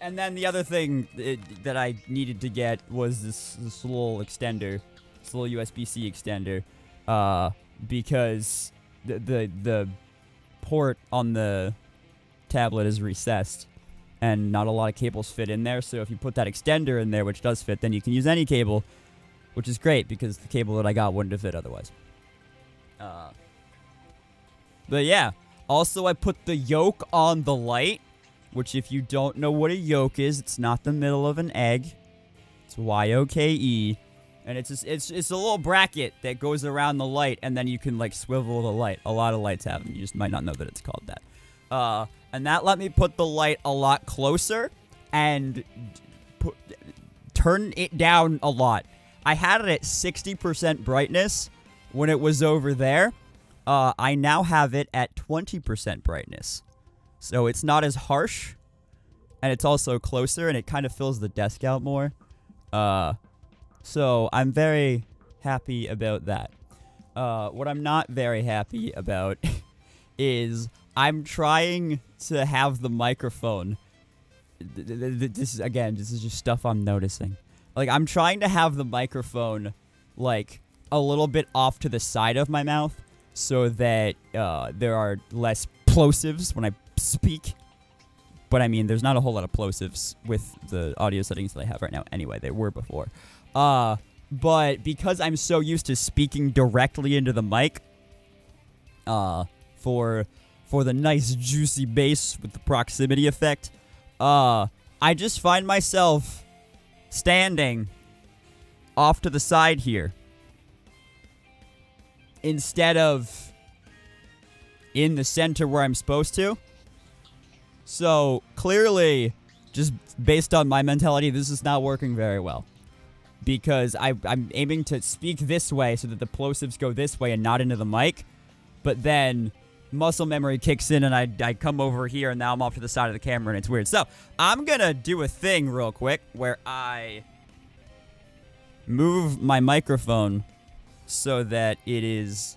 and then the other thing it, that I needed to get was this this little extender, this little USB-C extender, uh, because the the the port on the tablet is recessed and not a lot of cables fit in there. So if you put that extender in there, which does fit, then you can use any cable, which is great because the cable that I got wouldn't have fit otherwise. Uh, but yeah, also I put the yoke on the light, which if you don't know what a yoke is, it's not the middle of an egg. It's Y O K E. And it's just, it's it's a little bracket that goes around the light, and then you can like swivel the light. A lot of lights have them. You just might not know that it's called that. Uh, and that let me put the light a lot closer and put, turn it down a lot. I had it at 60% brightness when it was over there. Uh, I now have it at 20% brightness. So it's not as harsh, and it's also closer, and it kind of fills the desk out more. Uh, so I'm very happy about that. Uh, what I'm not very happy about is I'm trying to have the microphone. th- th- th- This is again, this is just stuff I'm noticing. Like I'm trying to have the microphone like a little bit off to the side of my mouth so that uh, there are less plosives when I speak. But I mean, there's not a whole lot of plosives with the audio settings that I have right now. Anyway, they were before. Uh, but because I'm so used to speaking directly into the mic, uh, for for the nice juicy bass with the proximity effect, uh, I just find myself standing off to the side here instead of in the center where I'm supposed to. So clearly, just based on my mentality, this is not working very well. Because I, I'm aiming to speak this way so that the plosives go this way and not into the mic. but then muscle memory kicks in and I, I come over here and now I'm off to the side of the camera and it's weird. So I'm gonna do a thing real quick where I move my microphone so that it is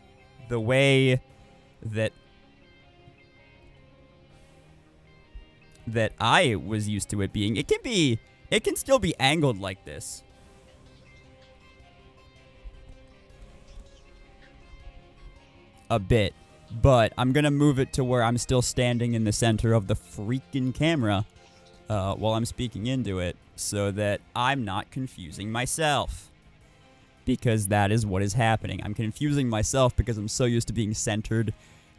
the way that that I was used to it being. It can be it can still be angled like this. A bit. But I'm to move it to where I'm still standing in the center of the freaking camera uh, while I'm speaking into it so that I'm not confusing myself. Because that is what is happening. I'm confusing myself because I'm so used to being centered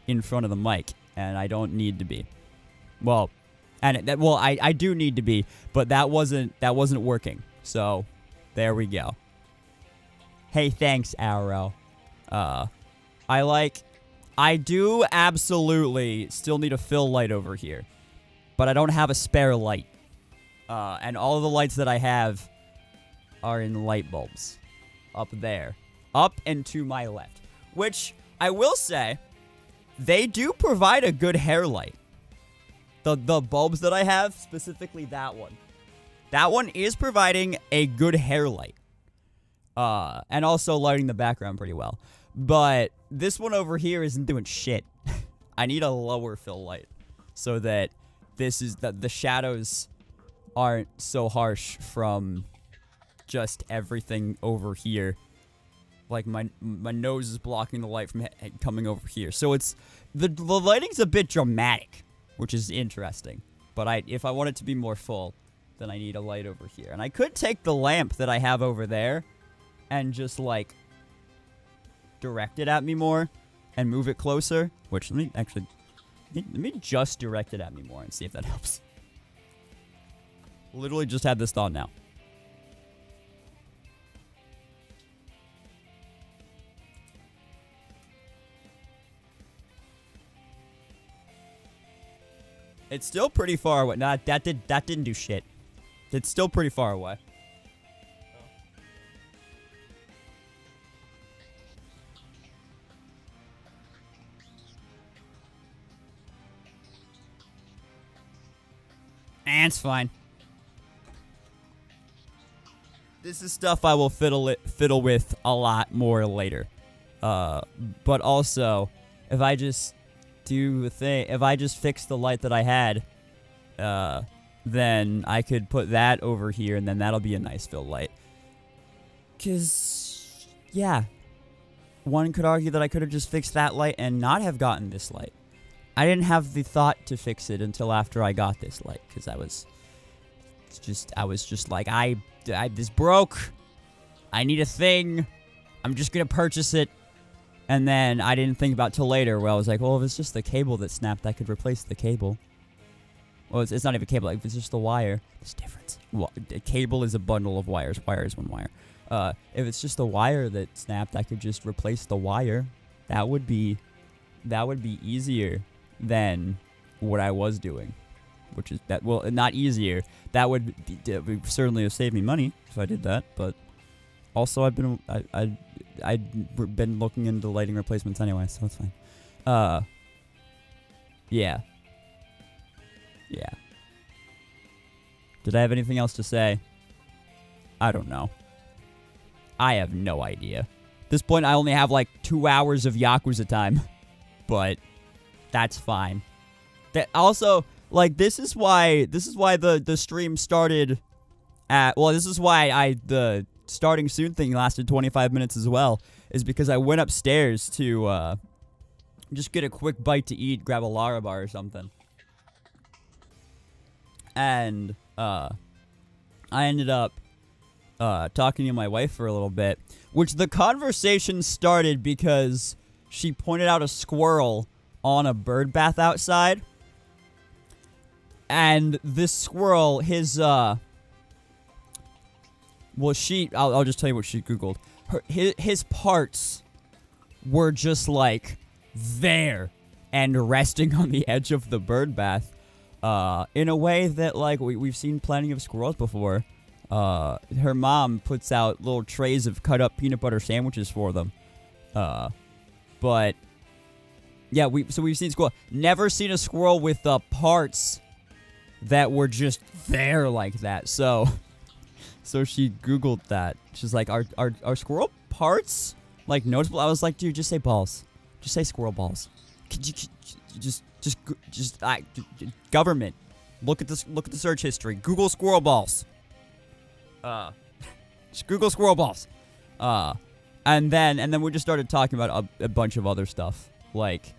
in front of the mic, and I don't need to be. Well, and that well, I, I do need to be, but that wasn't that wasn't working. So there we go. Hey, thanks, Arrow. Uh, I like. I do absolutely still need a fill light over here, but I don't have a spare light. Uh, and all the lights that I have are in light bulbs up there, up and to my left. Which I will say, they do provide a good hair light. The the bulbs that I have, specifically that one. That one is providing a good hair light. Uh, and also lighting the background pretty well. But this one over here isn't doing shit. I need a lower fill light so that this is that the shadows aren't so harsh from just everything over here. Like my my nose is blocking the light from coming over here. So it's the the lighting's a bit dramatic, which is interesting. But I if I want it to be more full, then I need a light over here. And I could take the lamp that I have over there and just like direct it at me more and move it closer. Which let me actually let me just direct it at me more and see if that helps. Literally just had this thought now. It's still pretty far away. Nah, that did that didn't do shit. It's still pretty far away. And it's fine. This is stuff I will fiddle it, fiddle with a lot more later. Uh, but also, if I just do the thing, if I just fix the light that I had, uh, then I could put that over here, and then that'll be a nice fill light. Cause, yeah, one could argue that I could have just fixed that light and not have gotten this light. I didn't have the thought to fix it until after I got this light, because I was just, I was just like, I, I, this broke. I need a thing. I'm just gonna purchase it. And then I didn't think about till later, where I was like, well, if it's just the cable that snapped, I could replace the cable. Well, it's, it's not even cable. Like, it's just the wire, there's difference. Well, a cable is a bundle of wires. Wire is one wire. Uh, if it's just the wire that snapped, I could just replace the wire. That would be, that would be easier than what I was doing, which is that. Well, not easier. That would, certainly have saved me money if I did that. But also, I've been, I, I, I'd been looking into lighting replacements anyway, so it's fine. Uh, yeah. Yeah. Did I have anything else to say? I don't know. I have no idea. At this point, I only have like two hours of Yakuza time, but that's fine. That also, like, this is why this is why the the stream started at. Well, this is why I the starting soon thing lasted 25 minutes as well. Is because I went upstairs to uh, just get a quick bite to eat, grab a Larabar or something and uh, I ended up uh, talking to my wife for a little bit, which the conversation started because she pointed out a squirrel on a bird bath outside, and this squirrel, his uh, well, she, I'll, I'll just tell you what she googled. Her, his, his parts were just like there and resting on the edge of the bird bath uh, in a way that like we, we've seen plenty of squirrels before. Uh, her mom puts out little trays of cut up peanut butter sandwiches for them. Uh, but Yeah, we so we've seen squirrel. Never seen a squirrel with uh, parts that were just there like that. So, so she googled that. She's like, "Are are are squirrel parts like noticeable?" I was like, "Dude, just say balls. Just say squirrel balls. Could you, could you just just just I, government? Look at this. Look at the search history. Google squirrel balls. Uh, just Google squirrel balls. Uh, and then and then we just started talking about a, a bunch of other stuff like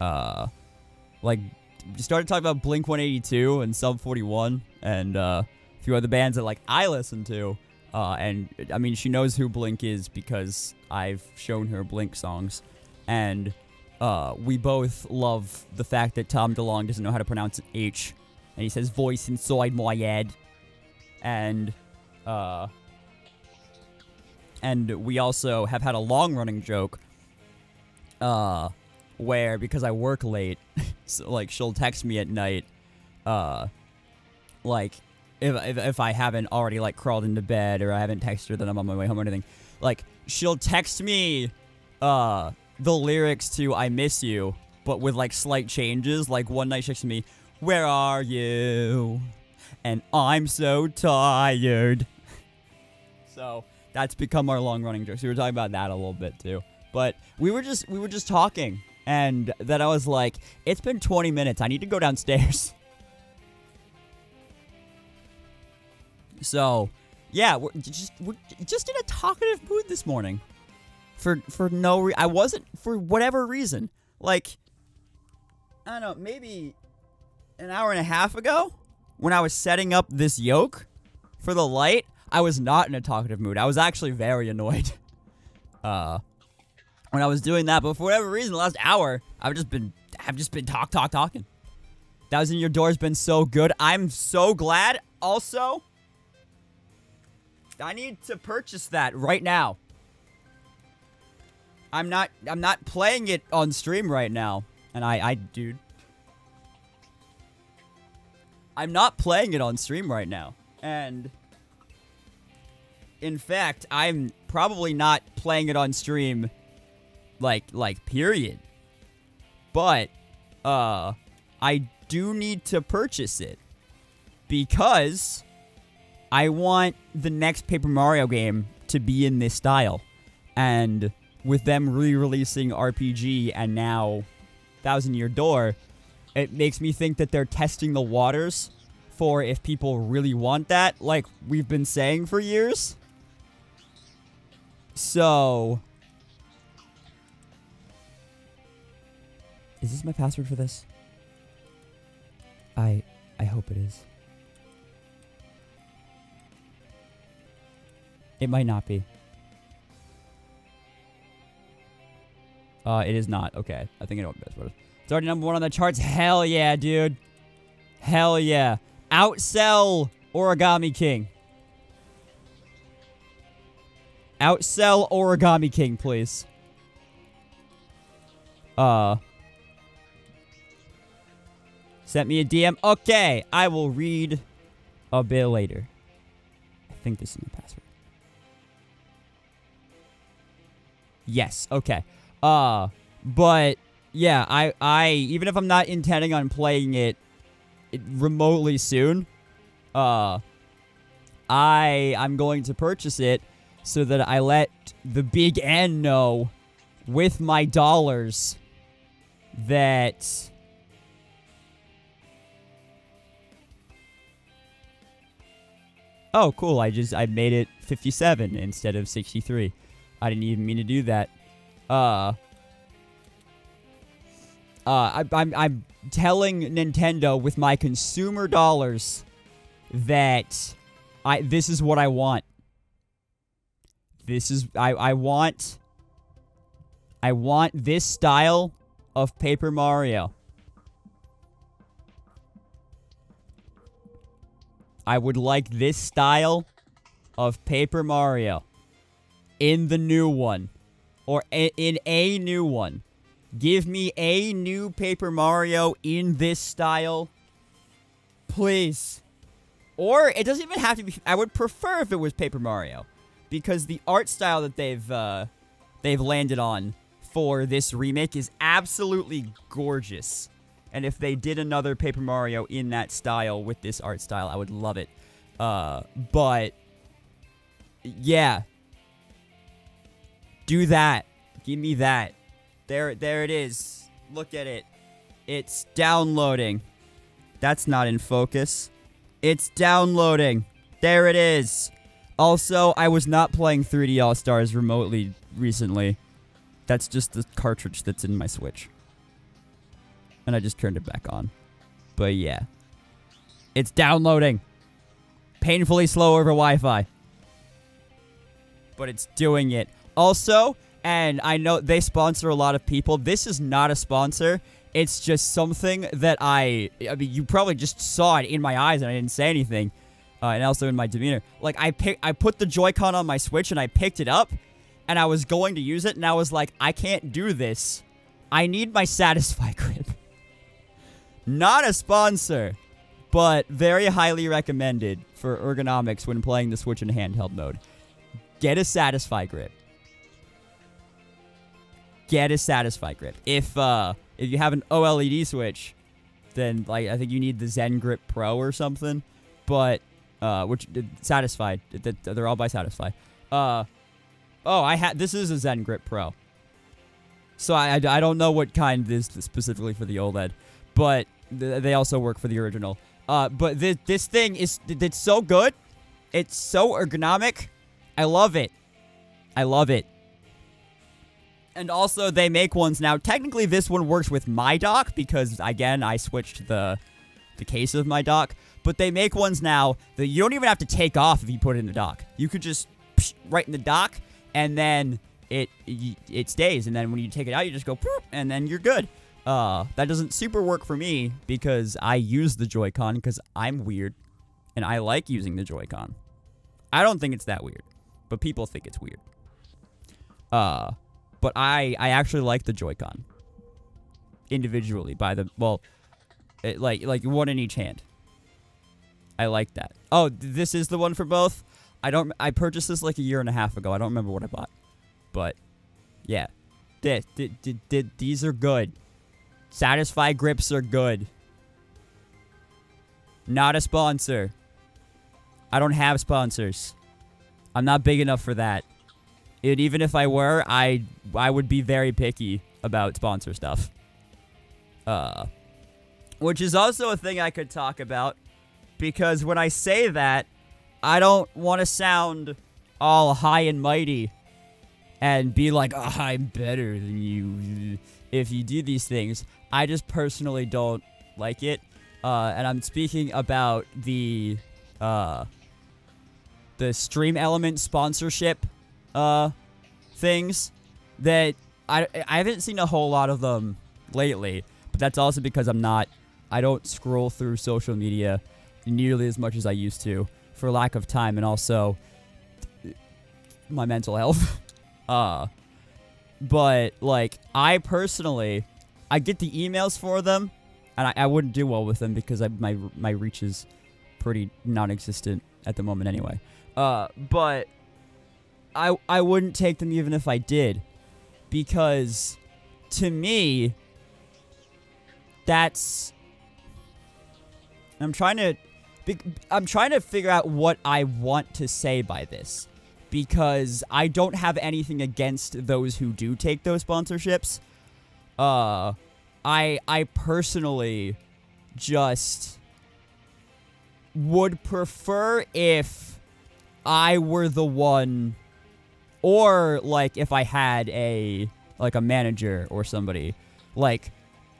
uh like started talking about blink 182 and Sum 41 and uh a few other bands that like i listen to uh and i mean she knows who blink is because i've shown her blink songs. And uh we both love the fact that Tom DeLonge doesn't know how to pronounce an h and he says voice inside my head. And uh and we also have had a long running joke uh where because I work late. So like she'll text me at night uh like if, if if I haven't already like crawled into bed or I haven't texted her that I'm on my way home or anything like she'll text me uh the lyrics to I miss you but with like slight changes. Like one night she texted me where are you? And I'm so tired. So that's become our long running joke. So we were talking about that a little bit too. But we were just we were just talking and that I was like, it's been 20 minutes. I need to go downstairs. So, yeah, we're just we're just in a talkative mood this morning. For for no re- I wasn't for whatever reason. Like I don't know, maybe an hour and a half ago when I was setting up this yoke for the light, I was not in a talkative mood. I was actually very annoyed. Uh, when I was doing that, but for whatever reason, the last hour, I've just been, I've just been talk, talk, talking. Thousand Year Door has been so good. I'm so glad. Also, I need to purchase that right now. I'm not, I'm not playing it on stream right now, and I, I, dude. I'm not playing it on stream right now, and in fact, I'm probably not playing it on stream like like period. But uh I do need to purchase it because I want the next Paper Mario game to be in this style. And with them re-releasing RPG and now Thousand Year Door, it makes me think that they're testing the waters for if people really want that, like we've been saying for years. So, is this my password for this? I I hope it is. It might not be. Uh, it is not. Okay, I think I know what password. is. It's already number one on the charts. Hell yeah, dude. Hell yeah. Outsell Origami King. Outsell Origami King, please. Uh. Sent me a DM. Okay, I will read a bit later. I think this is my password. Yes, okay. Uh, but yeah, I I even if I'm not intending on playing it, it remotely soon, uh I I'm going to purchase it so that I let the big N know with my dollars that Oh, cool. I just I made it 57 instead of 63. I didn't even mean to do that. Uh uh, I, I'm, I'm telling Nintendo with my consumer dollars that I this is what I want. This is I, I want I want this style of Paper Mario. I would like this style of Paper Mario in the new one or a, in a new one. Give me a new Paper Mario in this style. Please. Or it doesn't even have to be I would prefer if it was Paper Mario because the art style that they've uh they've landed on for this remake is absolutely gorgeous. And if they did another Paper Mario in that style with this art style, I would love it. Uh, but yeah, do that. Give me that. There, there it is. Look at it. It's downloading. That's not in focus. It's downloading. There it is. Also, I was not playing 3D All Stars remotely recently. That's just the cartridge that's in my Switch. And I just turned it back on. But yeah. It's downloading. Painfully slow over Wi Fi. But it's doing it. Also, and I know they sponsor a lot of people. This is not a sponsor. It's just something that I. I mean, you probably just saw it in my eyes and I didn't say anything. Uh, and also in my demeanor. Like, I pick, I put the Joy-Con on my Switch and I picked it up and I was going to use it and I was like, I can't do this. I need my Satisfye grip. Not a sponsor, but very highly recommended for ergonomics when playing the Switch in handheld mode. Get a Satisfye grip. Get a Satisfye grip. If uh if you have an OLED Switch, then like I think you need the Zen Grip Pro or something. But uh which uh, th- they're all by Satisfye. Uh oh, I had this is a Zen Grip Pro. So I, I, I don't know what kind this specifically for the OLED, but th- they also work for the original. Uh, but this this thing is it's so good, it's so ergonomic. I love it. I love it. And also, they make ones now. Technically, this one works with my dock because again, I switched the the case of my dock. But they make ones now that you don't even have to take off if you put it in the dock. You could just psh, right in the dock, and then it it stays. And then when you take it out, you just go and then you're good. Uh, that doesn't super work for me because I use the Joy-Con because I'm weird, and I like using the Joy-Con. I don't think it's that weird, but people think it's weird. Uh, but I I actually like the Joy-Con individually by the well, it, like like one in each hand. I like that. Oh, this is the one for both. I don't. I purchased this like a year and a half ago. I don't remember what I bought, but yeah, th- th- th- these are good. Satisfye grips are good. Not a sponsor. I don't have sponsors. I'm not big enough for that. And even if I were, I I would be very picky about sponsor stuff. Uh which is also a thing I could talk about because when I say that, I don't want to sound all high and mighty and be like, oh, I'm better than you if you do these things. I just personally don't like it. Uh, and I'm speaking about the uh, the stream element sponsorship uh, things that I, I haven't seen a whole lot of them lately, but that's also because I'm not I don't scroll through social media nearly as much as I used to for lack of time and also my mental health. uh but like I personally I get the emails for them and I, I wouldn't do well with them because I, my my reach is pretty non-existent at the moment anyway. Uh but I I wouldn't take them even if I did because to me that's I'm trying to I'm trying to figure out what I want to say by this because I don't have anything against those who do take those sponsorships. Uh I I personally just would prefer if I were the one or like if I had a like a manager or somebody like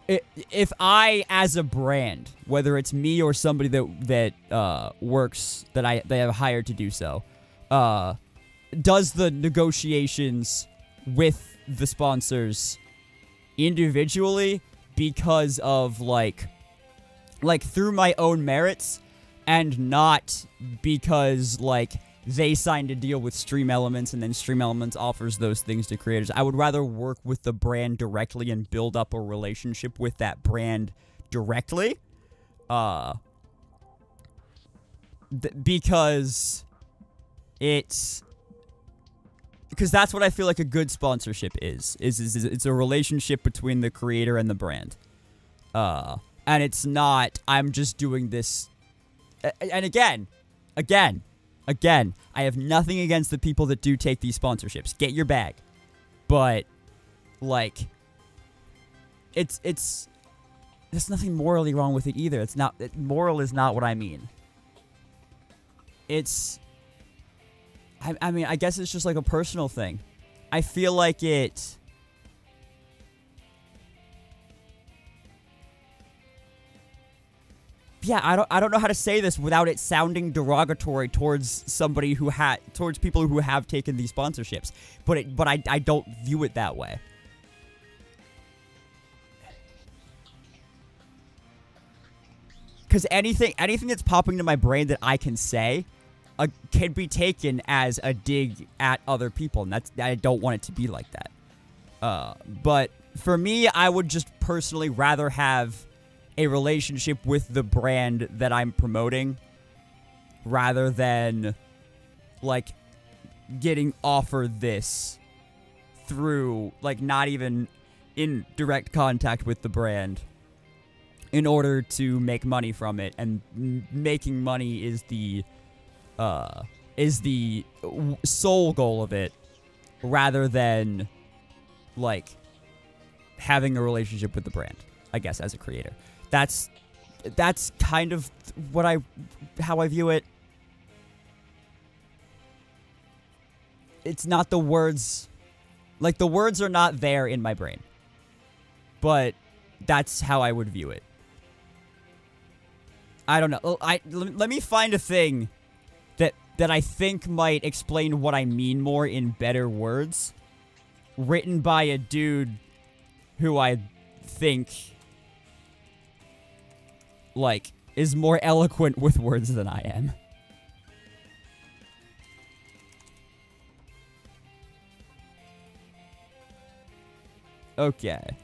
if I as a brand whether it's me or somebody that that uh works that I they have hired to do so uh does the negotiations with the sponsors individually because of like like through my own merits and not because like they signed a deal with Stream Elements and then Stream Elements offers those things to creators. I would rather work with the brand directly and build up a relationship with that brand directly. Uh because it's because that's what I feel like a good sponsorship is. Is, is is it's a relationship between the creator and the brand. Uh, and it's not I'm just doing this. And again, again, again, I have nothing against the people that do take these sponsorships. Get your bag, but like, it's it's there's nothing morally wrong with it either. It's not it, moral is not what I mean. It's I, I mean, I guess it's just like a personal thing. I feel like it. Yeah, I don't. I don't know how to say this without it sounding derogatory towards somebody who had towards people who have taken these sponsorships. But it, but I, I don't view it that way. Because anything, anything that's popping into my brain that I can say, uh, can be taken as a dig at other people, and that's I don't want it to be like that. Uh, but for me, I would just personally rather have a relationship with the brand that I'm promoting, rather than like getting offered this through like not even in direct contact with the brand in order to make money from it and making money is the uh is the sole goal of it rather than like having a relationship with the brand i guess as a creator. That's that's kind of what i how i view it. It's not the words like the words are not there in my brain but that's how i would view it. I don't know. I let me find a thing that I think might explain what I mean more in better words. Written by a dude who I think like is more eloquent with words than I am. Okay.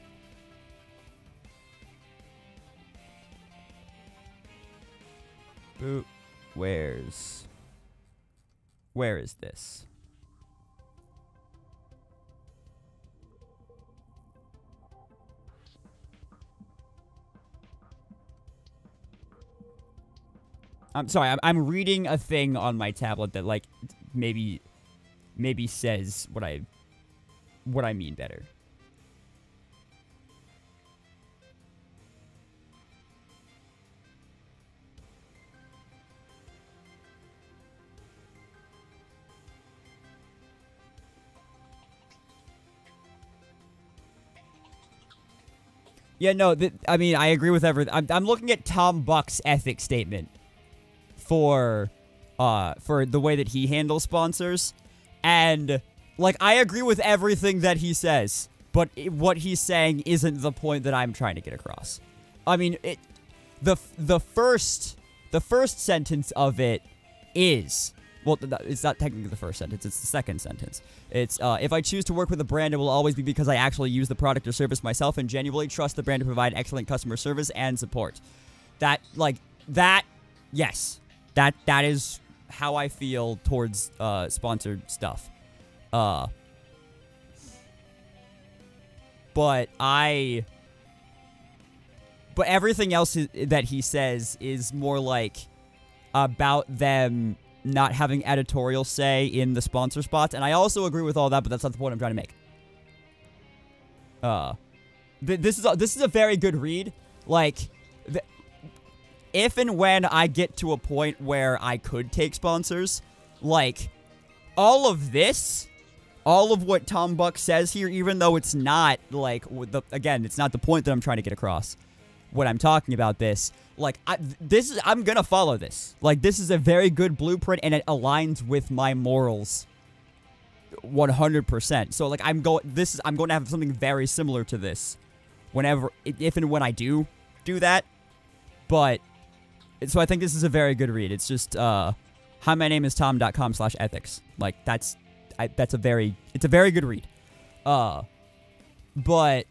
Boot. Where's. Where is this? I'm sorry. I'm, I'm reading a thing on my tablet that like maybe maybe says what I what I mean better. Yeah, no, th- I mean, I agree with everything. I'm, I'm looking at Tom Buck's ethics statement for uh for the way that he handles sponsors and like I agree with everything that he says, but it, what he's saying isn't the point that I'm trying to get across. I mean, it the the first the first sentence of it is well, th- th- it's not technically the first sentence. It's the second sentence. It's uh, if I choose to work with a brand, it will always be because I actually use the product or service myself and genuinely trust the brand to provide excellent customer service and support. That like that, yes, that that is how I feel towards uh, sponsored stuff. Uh, but I, but everything else that he says is more like about them not having editorial say in the sponsor spots, and I also agree with all that, but that's not the point I'm trying to make. Uh, th- this is a, this is a very good read. Like, th- if and when I get to a point where I could take sponsors, like all of this, all of what Tom Buck says here, even though it's not like the again, it's not the point that I'm trying to get across when I'm talking about this. Like I, this is I'm gonna follow this. Like this is a very good blueprint and it aligns with my morals 100%. So like I'm going this is I'm going to have something very similar to this whenever if and when I do do that. But so I think this is a very good read. It's just uh hi my name is tom.com slash ethics. Like that's I, that's a very it's a very good read. Uh but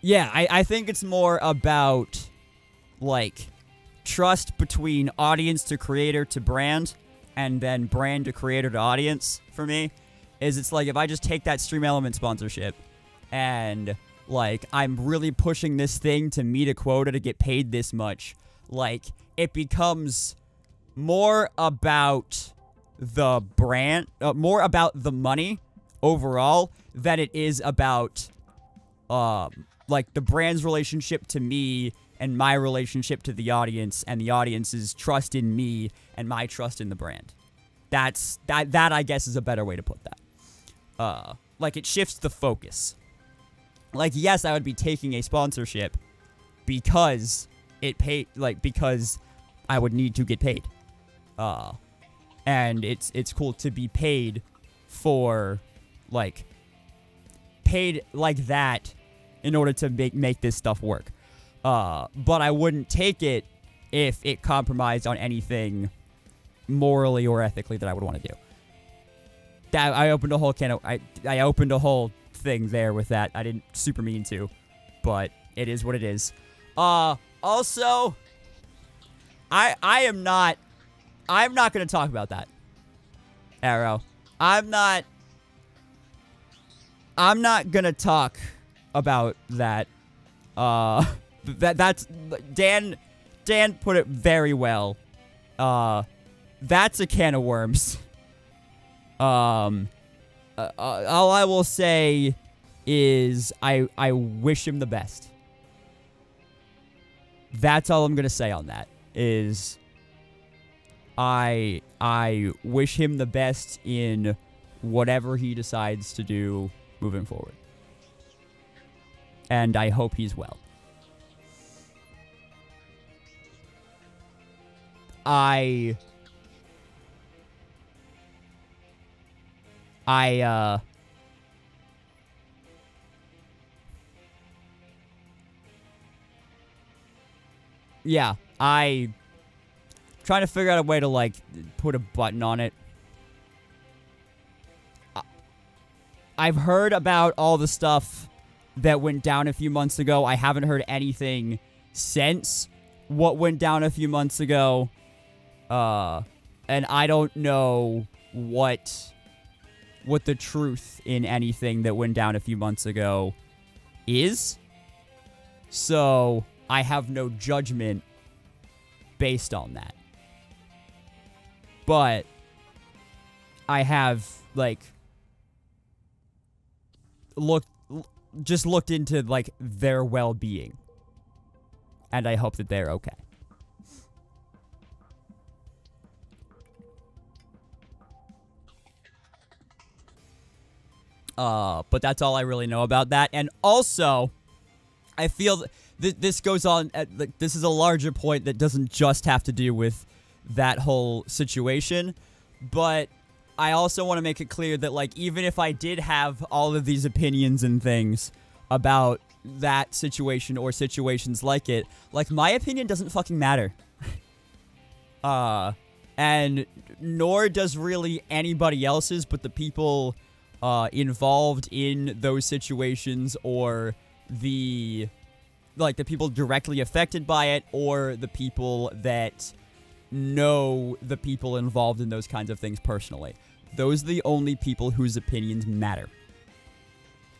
yeah, I, I think it's more about like trust between audience to creator to brand and then brand to creator to audience for me is it's like if I just take that Stream Element sponsorship and like I'm really pushing this thing to meet a quota to get paid this much, like it becomes more about the brand, uh, more about the money overall than it is about um like the brand's relationship to me and my relationship to the audience and the audience's trust in me and my trust in the brand. That's that that I guess is a better way to put that. Uh like it shifts the focus. Like yes, I would be taking a sponsorship because it paid like because I would need to get paid. Uh and it's it's cool to be paid for like paid like that in order to make make this stuff work. Uh, but I wouldn't take it if it compromised on anything morally or ethically that I would want to do. That I opened a whole can of I I opened a whole thing there with that. I didn't super mean to, but it is what it is. Uh also I I am not I'm not going to talk about that. Arrow. I'm not I'm not going to talk about that. Uh that that's Dan Dan put it very well. Uh that's a can of worms. Um uh, uh, all I will say is I I wish him the best. That's all I'm going to say on that. Is I I wish him the best in whatever he decides to do moving forward. And I hope he's well. I I uh Yeah, I trying to figure out a way to like put a button on it. I've heard about all the stuff that went down a few months ago. I haven't heard anything since what went down a few months ago. Uh and I don't know what what the truth in anything that went down a few months ago is. So, I have no judgment based on that. But I have like looked just looked into like their well-being. And I hope that they're okay. Uh, but that's all I really know about that. And also, I feel th- this goes on. At, this is a larger point that doesn't just have to do with that whole situation, but I also want to make it clear that like even if I did have all of these opinions and things about that situation or situations like it, like my opinion doesn't fucking matter. uh and nor does really anybody else's but the people uh involved in those situations or the like the people directly affected by it or the people that know the people involved in those kinds of things personally. Those are the only people whose opinions matter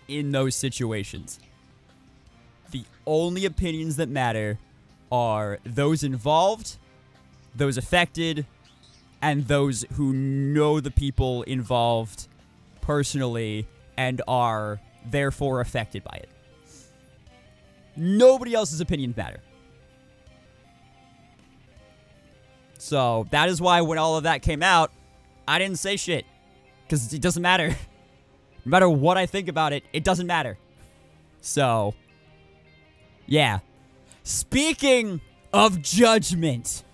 in those situations. The only opinions that matter are those involved, those affected, and those who know the people involved personally and are therefore affected by it. Nobody else's opinions matter. So that is why when all of that came out, I didn't say shit. Because it doesn't matter. no matter what I think about it, it doesn't matter. So, yeah. Speaking of judgment.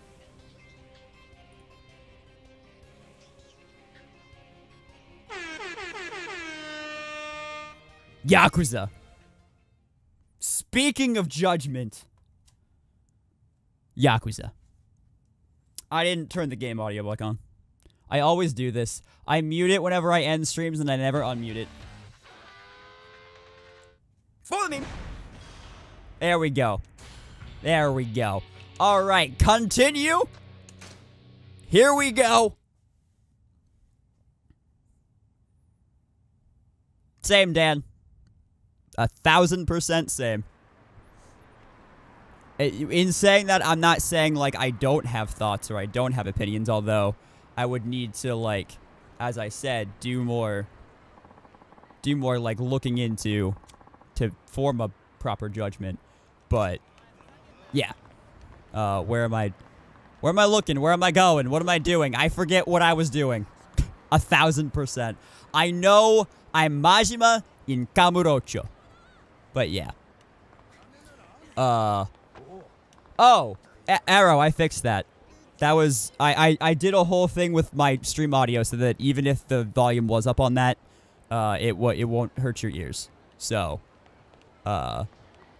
Yakuza. Speaking of judgment. Yakuza. I didn't turn the game audio back on. I always do this. I mute it whenever I end streams and I never unmute it. Follow me. There we go. There we go. All right, continue. Here we go. Same, Dan. A thousand percent same. Uh, In saying that, I'm not saying like I don't have thoughts or I don't have opinions, although I would need to like, as I said, do more, do more like looking into, to form a proper judgment. But, yeah. Uh, where am I? Where am I looking? Where am I going? What am I doing? I forget what I was doing. A thousand percent. I know I'm Majima in Kamurocho. But yeah. Uh. Oh, A- Arrow, I fixed that. That was I, I I did a whole thing with my stream audio so that even if the volume was up on that, uh, it it won't hurt your ears. So, uh,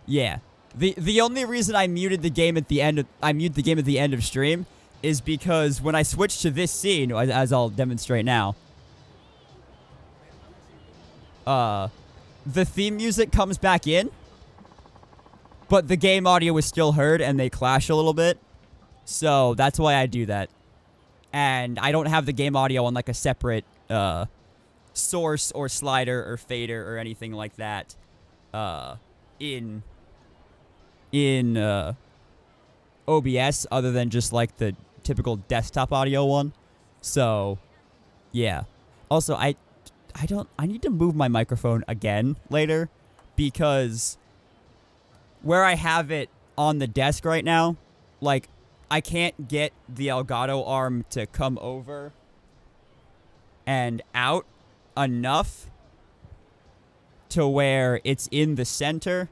yeah. The the only reason I muted the game at the end of I muted the game at the end of stream is because when I switch to this scene, as, as I'll demonstrate now, uh, the theme music comes back in, but the game audio is still heard and they clash a little bit. So that's why I do that. And I don't have the game audio on like a separate uh, source or slider or fader or anything like that uh, in in uh, OBS other than just like the typical desktop audio one. So, yeah. Also, I I don't I need to move my microphone again later because where I have it on the desk right now, like I can't get the Elgato arm to come over and out enough to where it's in the center.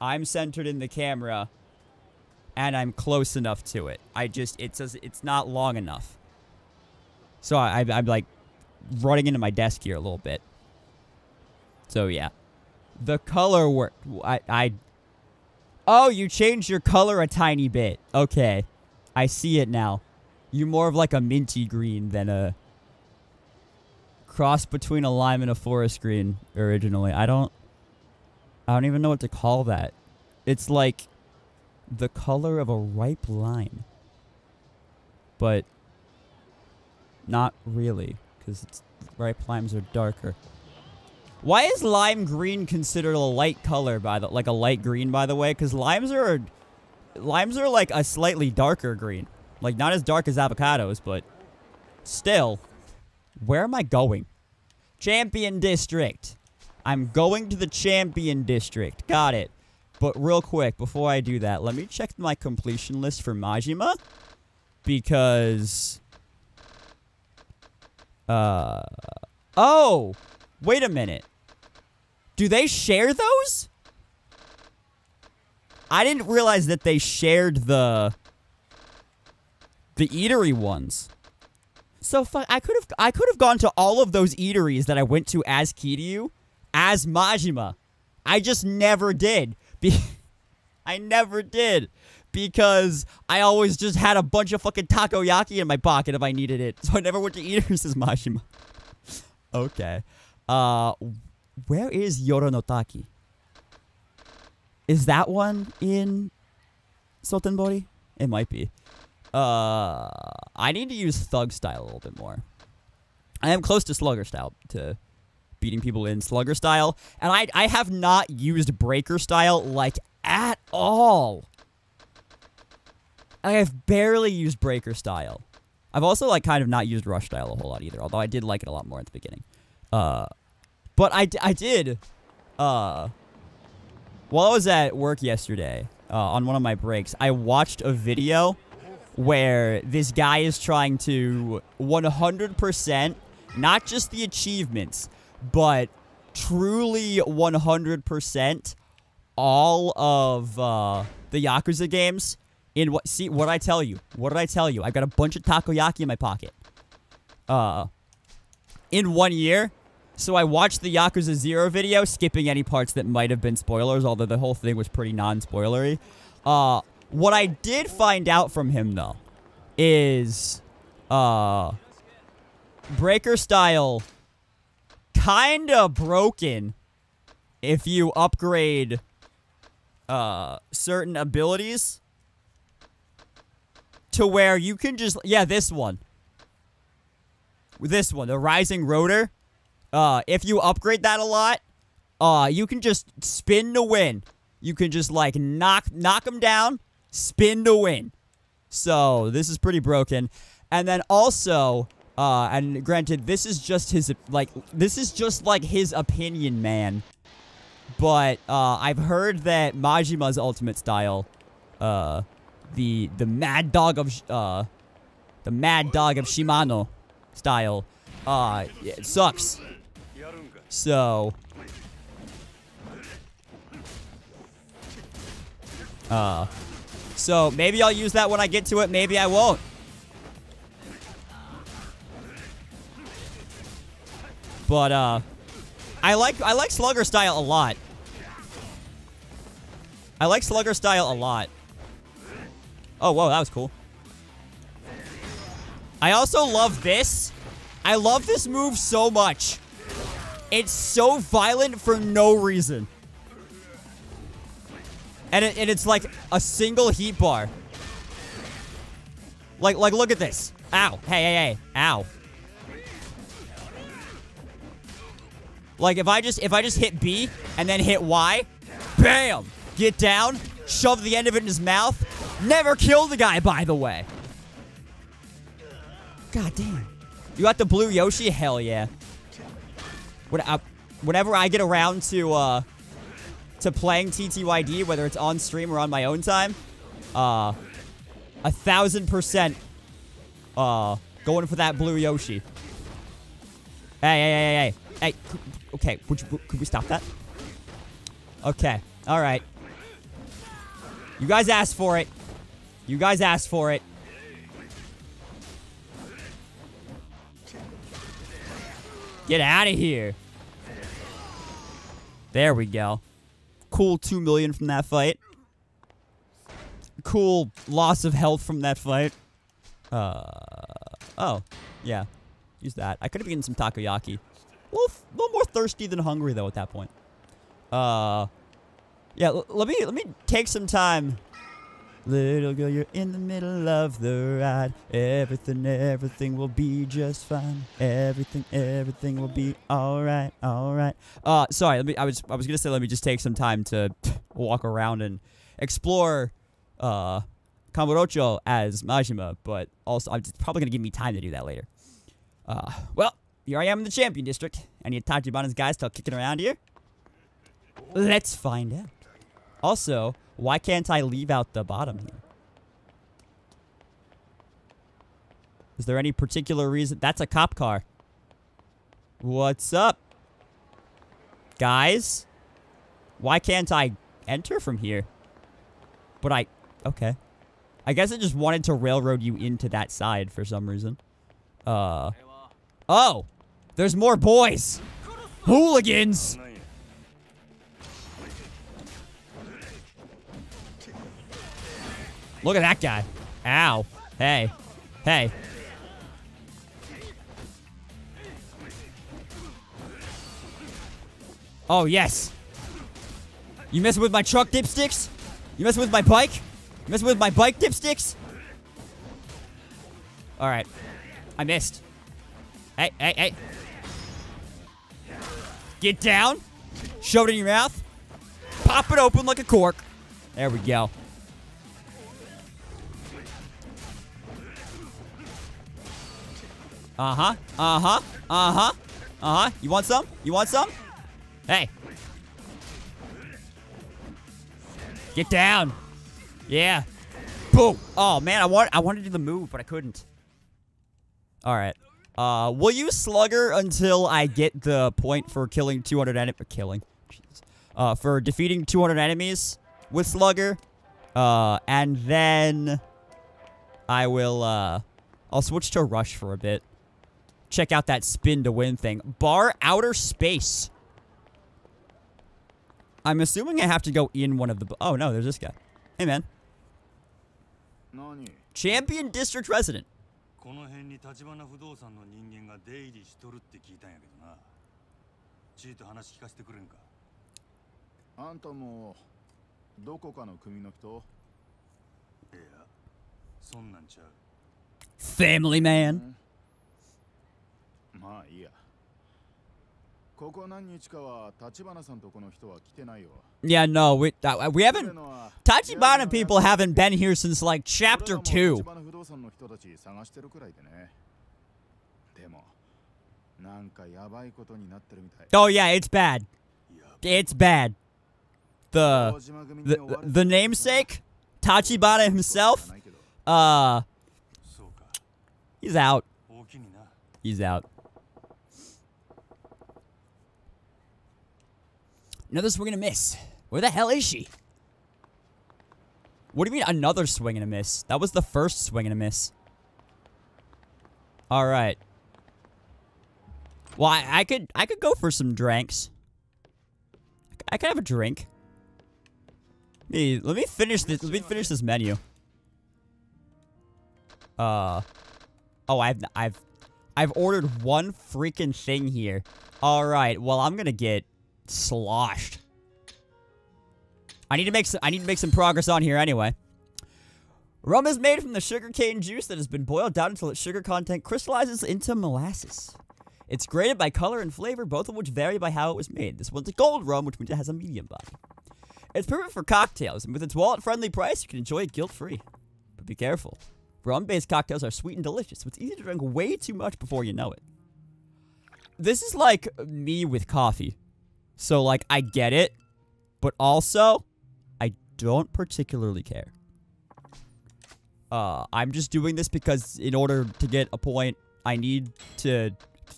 I'm centered in the camera and I'm close enough to it. I just it's it's not long enough. So I I'm like running into my desk here a little bit. So yeah, the color work. I I. Oh, you changed your color a tiny bit. Okay, I see it now. You're more of like a minty green than a cross between a lime and a forest green originally. I don't. I don't even know what to call that. It's like the color of a ripe lime. But not really, because ripe limes are darker. Why is lime green considered a light color by the like a light green by the way? Because limes are limes are like a slightly darker green, like not as dark as avocados, but still. Where am I going? Champion District. I'm going to the Champion District. Got it. But real quick, before I do that, let me check my completion list for Majima. Because... Uh... Oh! Wait a minute. Do they share those? I didn't realize that they shared the... The eatery ones. So fuck, I could have I could have gone to all of those eateries that I went to as Kiryu, as Majima. I just never did. Be- I never did because I always just had a bunch of fucking takoyaki in my pocket if I needed it. So I never went to eaters as Majima. okay. Uh where is Yoronotaki? Is that one in Sotenbori? It might be. Uh, I need to use Thug style a little bit more. I am close to Slugger style to beating people in Slugger style, and I I have not used Breaker style like at all. I have barely used Breaker style. I've also like kind of not used Rush style a whole lot either, although I did like it a lot more at the beginning. Uh, but I, I did, uh, while I was at work yesterday, uh, on one of my breaks, I watched a video where this guy is trying to 100% not just the achievements, but truly 100% all of uh, the Yakuza games in what see what I tell you. What did I tell you? I've got a bunch of takoyaki in my pocket. Uh in one year. So I watched the Yakuza 0 video, skipping any parts that might have been spoilers, although the whole thing was pretty non-spoilery. Uh what I did find out from him though is uh breaker style kind of broken if you upgrade uh certain abilities to where you can just yeah this one this one the rising rotor uh, if you upgrade that a lot, uh, you can just spin to win. You can just like knock knock them down, spin to win. So this is pretty broken. And then also, uh, and granted, this is just his like this is just like his opinion, man. But uh, I've heard that Majima's ultimate style, uh, the the Mad Dog of uh, the Mad Dog of Shimano style, uh, it sucks. So, uh, so maybe I'll use that when I get to it. Maybe I won't. But uh, I like I like Slugger style a lot. I like Slugger style a lot. Oh, whoa, that was cool. I also love this. I love this move so much. It's so violent for no reason. And, it, and it's like a single heat bar. Like, like, look at this. Ow. Hey, hey, hey. Ow. Like, if I just, if I just hit B and then hit Y, bam! Get down, shove the end of it in his mouth. Never kill the guy, by the way. God damn. You got the blue Yoshi? Hell yeah. When, uh, whenever I get around to, uh, to playing TTYD, whether it's on stream or on my own time, uh, a thousand percent, uh, going for that blue Yoshi. Hey, hey, hey, hey, hey. Okay, would you, could we stop that? Okay, alright. You guys asked for it. You guys asked for it. Get out of here. There we go. Cool 2 million from that fight. Cool loss of health from that fight. Uh, oh, yeah. Use that. I could have eaten some takoyaki. A little, little more thirsty than hungry, though, at that point. Uh, yeah, let me, let me take some time Little girl, you're in the middle of the ride. Everything, everything will be just fine. Everything, everything will be all right, all right. Uh, sorry. Let me. I was. I was gonna say. Let me just take some time to walk around and explore. Uh, Kamurocho as Majima, but also it's probably gonna give me time to do that later. Uh, well, here I am in the champion district. Any of Tachibana's guys still kicking around here? Let's find out. Also, why can't I leave out the bottom here? Is there any particular reason? That's a cop car. What's up? Guys? Why can't I enter from here? But I... Okay. I guess I just wanted to railroad you into that side for some reason. Uh... Oh! There's more boys! Hooligans! Look at that guy. Ow. Hey. Hey. Oh, yes. You messing with my truck dipsticks? You messing with my bike? You messing with my bike dipsticks? Alright. I missed. Hey, hey, hey. Get down. Shove it in your mouth. Pop it open like a cork. There we go. Uh-huh. Uh-huh. Uh-huh. Uh-huh. You want some? You want some? Hey. Get down. Yeah. Boom. Oh, man, I want I wanted to do the move, but I couldn't. All right. Uh, we'll use Slugger until I get the point for killing 200 enemies. Killing. Jesus. Uh, for defeating 200 enemies with Slugger. Uh, and then I will, uh, I'll switch to Rush for a bit check out that spin to win thing. Bar outer space. I'm assuming I have to go in one of the... Oh, no, there's this guy. Hey, man. Champion District Resident. この辺に立花不動産の人間が出入りしとるって聞いたんやけどなちいと話聞かせてくれんかあんたもどこかの組の人いやそんなんちゃう Family man. まあいいや ここ何日かは立花さんとこの人は来てないよ Yeah, no, we uh, we haven't. Tachibana people haven't been here since like chapter 2. 立花不動産の人たち探してるくらいでねでもなんかやばいことになってるみたい Oh yeah, it's bad. It's bad. The 堂島組に the 追われて the, the namesake, Tachibana himself, ないけど uh, そうか he's out. 大きにな He's out. Another swing and a miss. Where the hell is she? What do you mean another swing and a miss? That was the first swing and a miss. All right. Well, I, I could I could go for some drinks. I could have a drink. Me, let me finish this. Let me finish this menu. Uh. Oh, I've I've I've ordered one freaking thing here. All right. Well, I'm gonna get sloshed. I need to make some, I need to make some progress on here anyway. Rum is made from the sugarcane juice that has been boiled down until its sugar content crystallizes into molasses. It's graded by color and flavor, both of which vary by how it was made. This one's a gold rum, which means it has a medium body. It's perfect for cocktails, and with its wallet-friendly price, you can enjoy it guilt-free. But be careful. Rum-based cocktails are sweet and delicious, so it's easy to drink way too much before you know it. This is like me with coffee. So, like, I get it, but also, I don't particularly care. Uh, I'm just doing this because in order to get a point, I need to...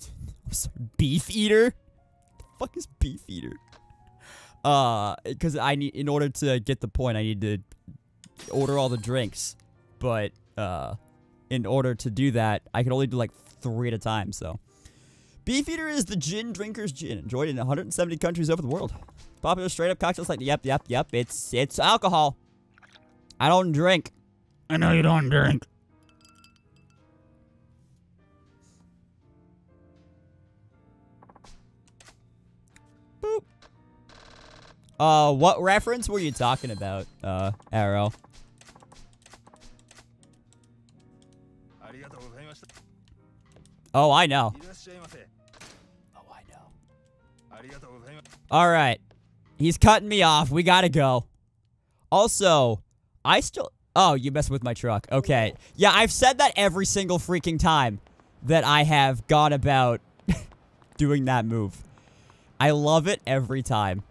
Sorry, beef eater? The fuck is beef eater? Uh, because I need, in order to get the point, I need to order all the drinks. But, uh, in order to do that, I can only do like three at a time, so. Beefeater is the gin drinker's gin, enjoyed in 170 countries over the world. Popular straight-up cocktails like, yep, yep, yep, it's it's alcohol. I don't drink. I know you don't drink. Boop. Uh, what reference were you talking about, uh, Arrow? Oh, I know. All right. He's cutting me off. We gotta go. Also, I still. Oh, you messed with my truck. Okay. Yeah, I've said that every single freaking time that I have gone about doing that move. I love it every time.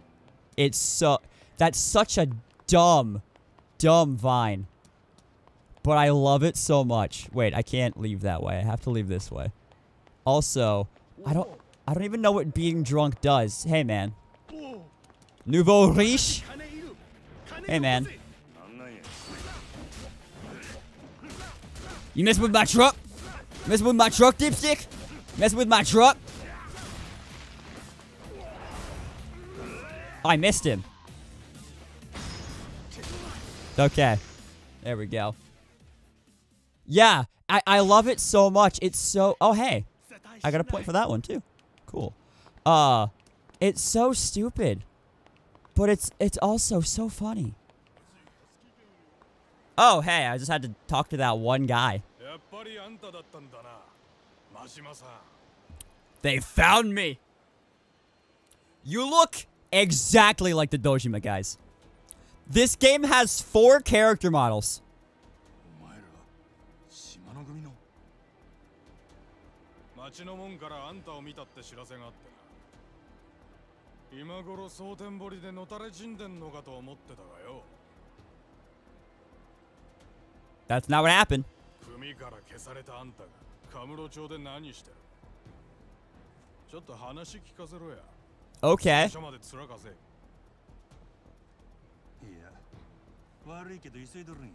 It's so. That's such a dumb, dumb vine. But I love it so much. Wait, I can't leave that way. I have to leave this way. Also, I don't. I don't even know what being drunk does. Hey, man. Nouveau riche. Hey, man. You mess with my truck? Mess with my truck, dipstick? Mess with my truck? I missed him. Okay. There we go. Yeah, I, I love it so much. It's so... Oh, hey. I got a point for that one, too. Cool. Uh, it's so stupid. But it's it's also so funny. Oh, hey, I just had to talk to that one guy. They found me. You look exactly like the Dojima guys. This game has four character models. 今頃蒼天堀でのたれ死んでんのかと思ってたがよ That's not what happened. 組から消されたあんたがカムロ町で何してるちょっと話聞かせろや Okay. 署までつらかせいや悪いけど急いどるんや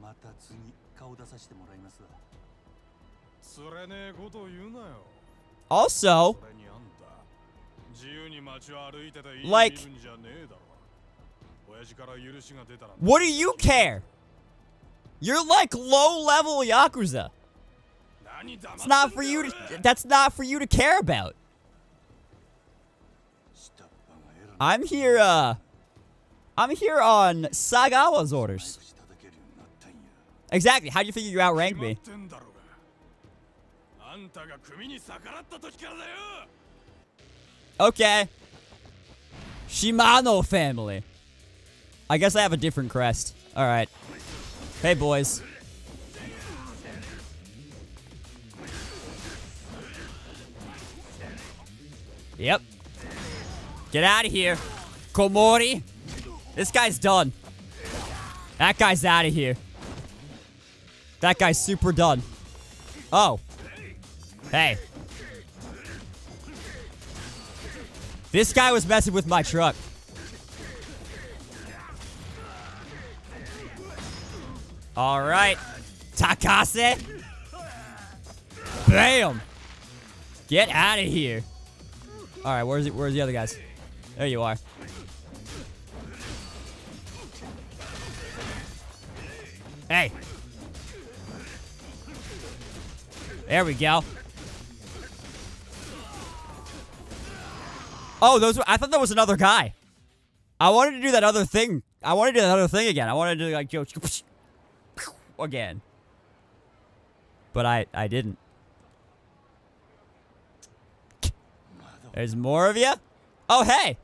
また次顔出させてもらいますわつれねえこと言うなよ Also, それにあんた like, what do you care? You're like low-level Yakuza. It's not for you to, that's not for you to care about. I'm here, uh, I'm here on Sagawa's orders. Exactly. How do you figure you outrank me? Okay. Shimano family. I guess I have a different crest. All right. Hey, boys. Yep. Get out of here. Komori. This guy's done. That guy's out of here. That guy's super done. Oh. Hey. This guy was messing with my truck. All right. Takase. Bam. Get out of here. All right, where's it? Where's the other guys? There you are. Hey. There we go. Oh, those were, I thought that was another guy. I wanted to do that other thing. I wanted to do that other thing again. I wanted to do like, again. But I, I didn't. There's more of you? Oh, hey!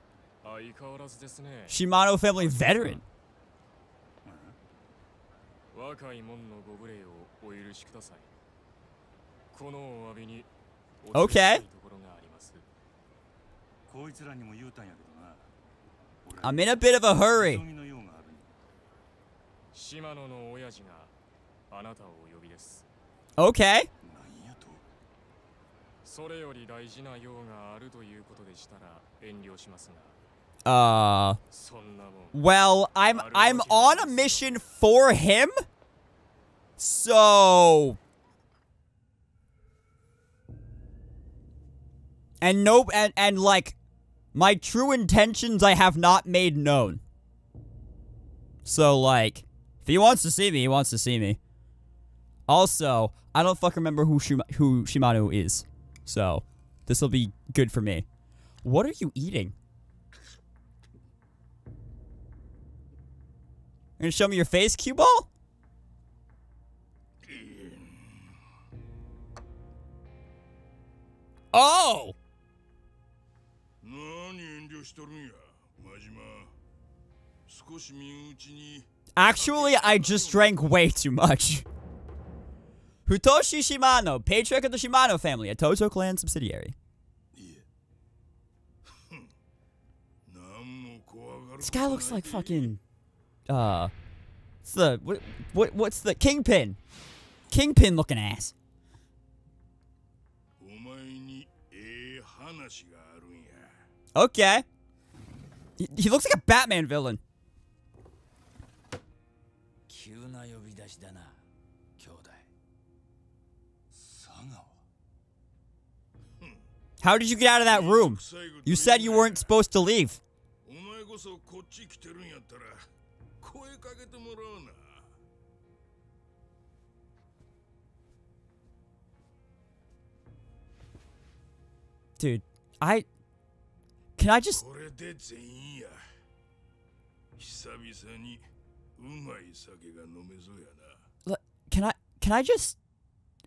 Shimano family veteran. Okay. I'm in a bit of a 急 hurry. ぎの用があるんや島野の親父があなたをお呼びです Okay. なんやとそれより大事な用があるということでしたら遠慮しますが Uh, そんなもん well, I'm I'm on a mission for him. So And no and and like my true intentions I have not made known. So like if he wants to see me, he wants to see me. Also, I don't fucking remember who Shima- who Shimano is. So, this will be good for me. What are you eating? You gonna show me your face, cue ball? Oh! Actually, I just drank way too much. Futoshi Shimano, patriarch of the Shimano family, a Tojo clan subsidiary. This guy looks like fucking, uh, what's the, what, what, what's the, Kingpin. Kingpin looking ass. Okay. He, he looks like a Batman villain. Hmm. How did you get out of that room? You said you weren't supposed to leave. Dude, I can I just これで全員や久々にうまい酒が飲めそうやな L- can I can I just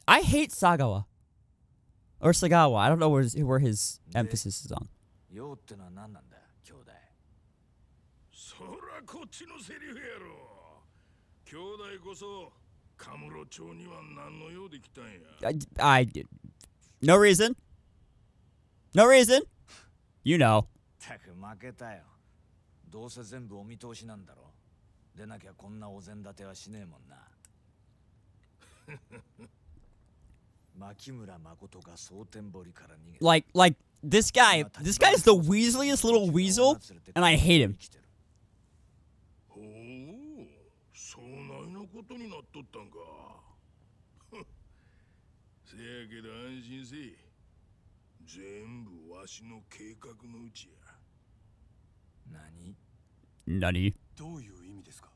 I hate Sagawa or Sagawa. I don't know where his, where his emphasis is on. 用ってのは何なんだ兄弟そらこっちのセリフやろ兄弟こそカムロ町には何の用で来たんや I, I no reason. No reason. You know. たく負けたよどうせ全部お見通しなんだろでなきゃこんなお膳立てはしねえもんな 牧村誠が蒼天堀から逃げた Like like this guy. This guy's the weaseliest little weasel, and I hate him. ほうそうないなことになっとったんかせやけど安心せい全部わしの計画のうちや何 Nutty. どういう意味ですか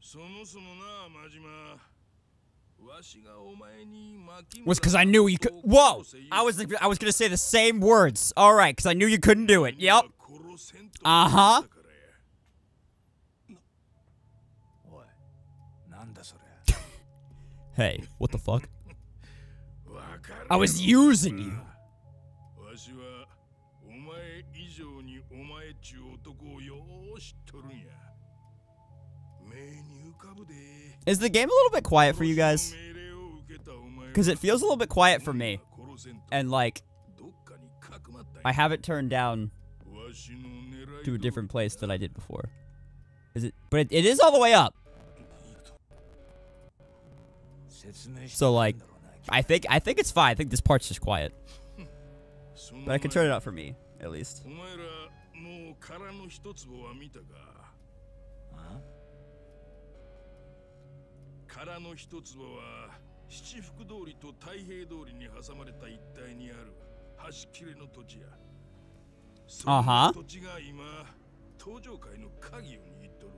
そもそもな真島わしがお前に牧 Was because I knew you could. Whoa! I was I was gonna say the same words. All right, because I knew you couldn't do it. Yep. 殺せんと Uh-huh. 言ったからやおいなんだそれ Hey, what the fuck? わかる I was using you. Is the game a little bit quiet for you guys? Because it feels a little bit quiet for me. And like, I have it turned down to a different place than I did before. Is it? But it, it is all the way up. So like, I think I think it's fine. I think this part's just quiet. But I can turn it up for me, at least. お前らもう殻の一坪は見たか？あ？殻の一坪は七福通りと太平通りに挟まれた一帯にある端切れの土地や。その土地が今登場界の鍵を握っとる。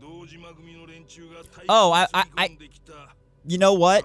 堂島組の連中が大 Oh, 切り込んできた You know what?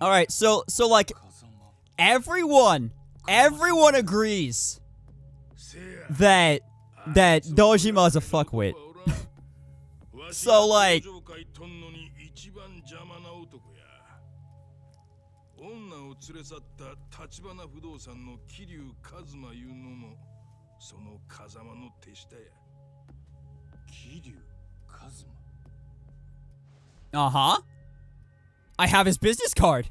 All right, so so like everyone everyone agrees that that Dojima's a fuckwit. so like uh-huh. I have his business card.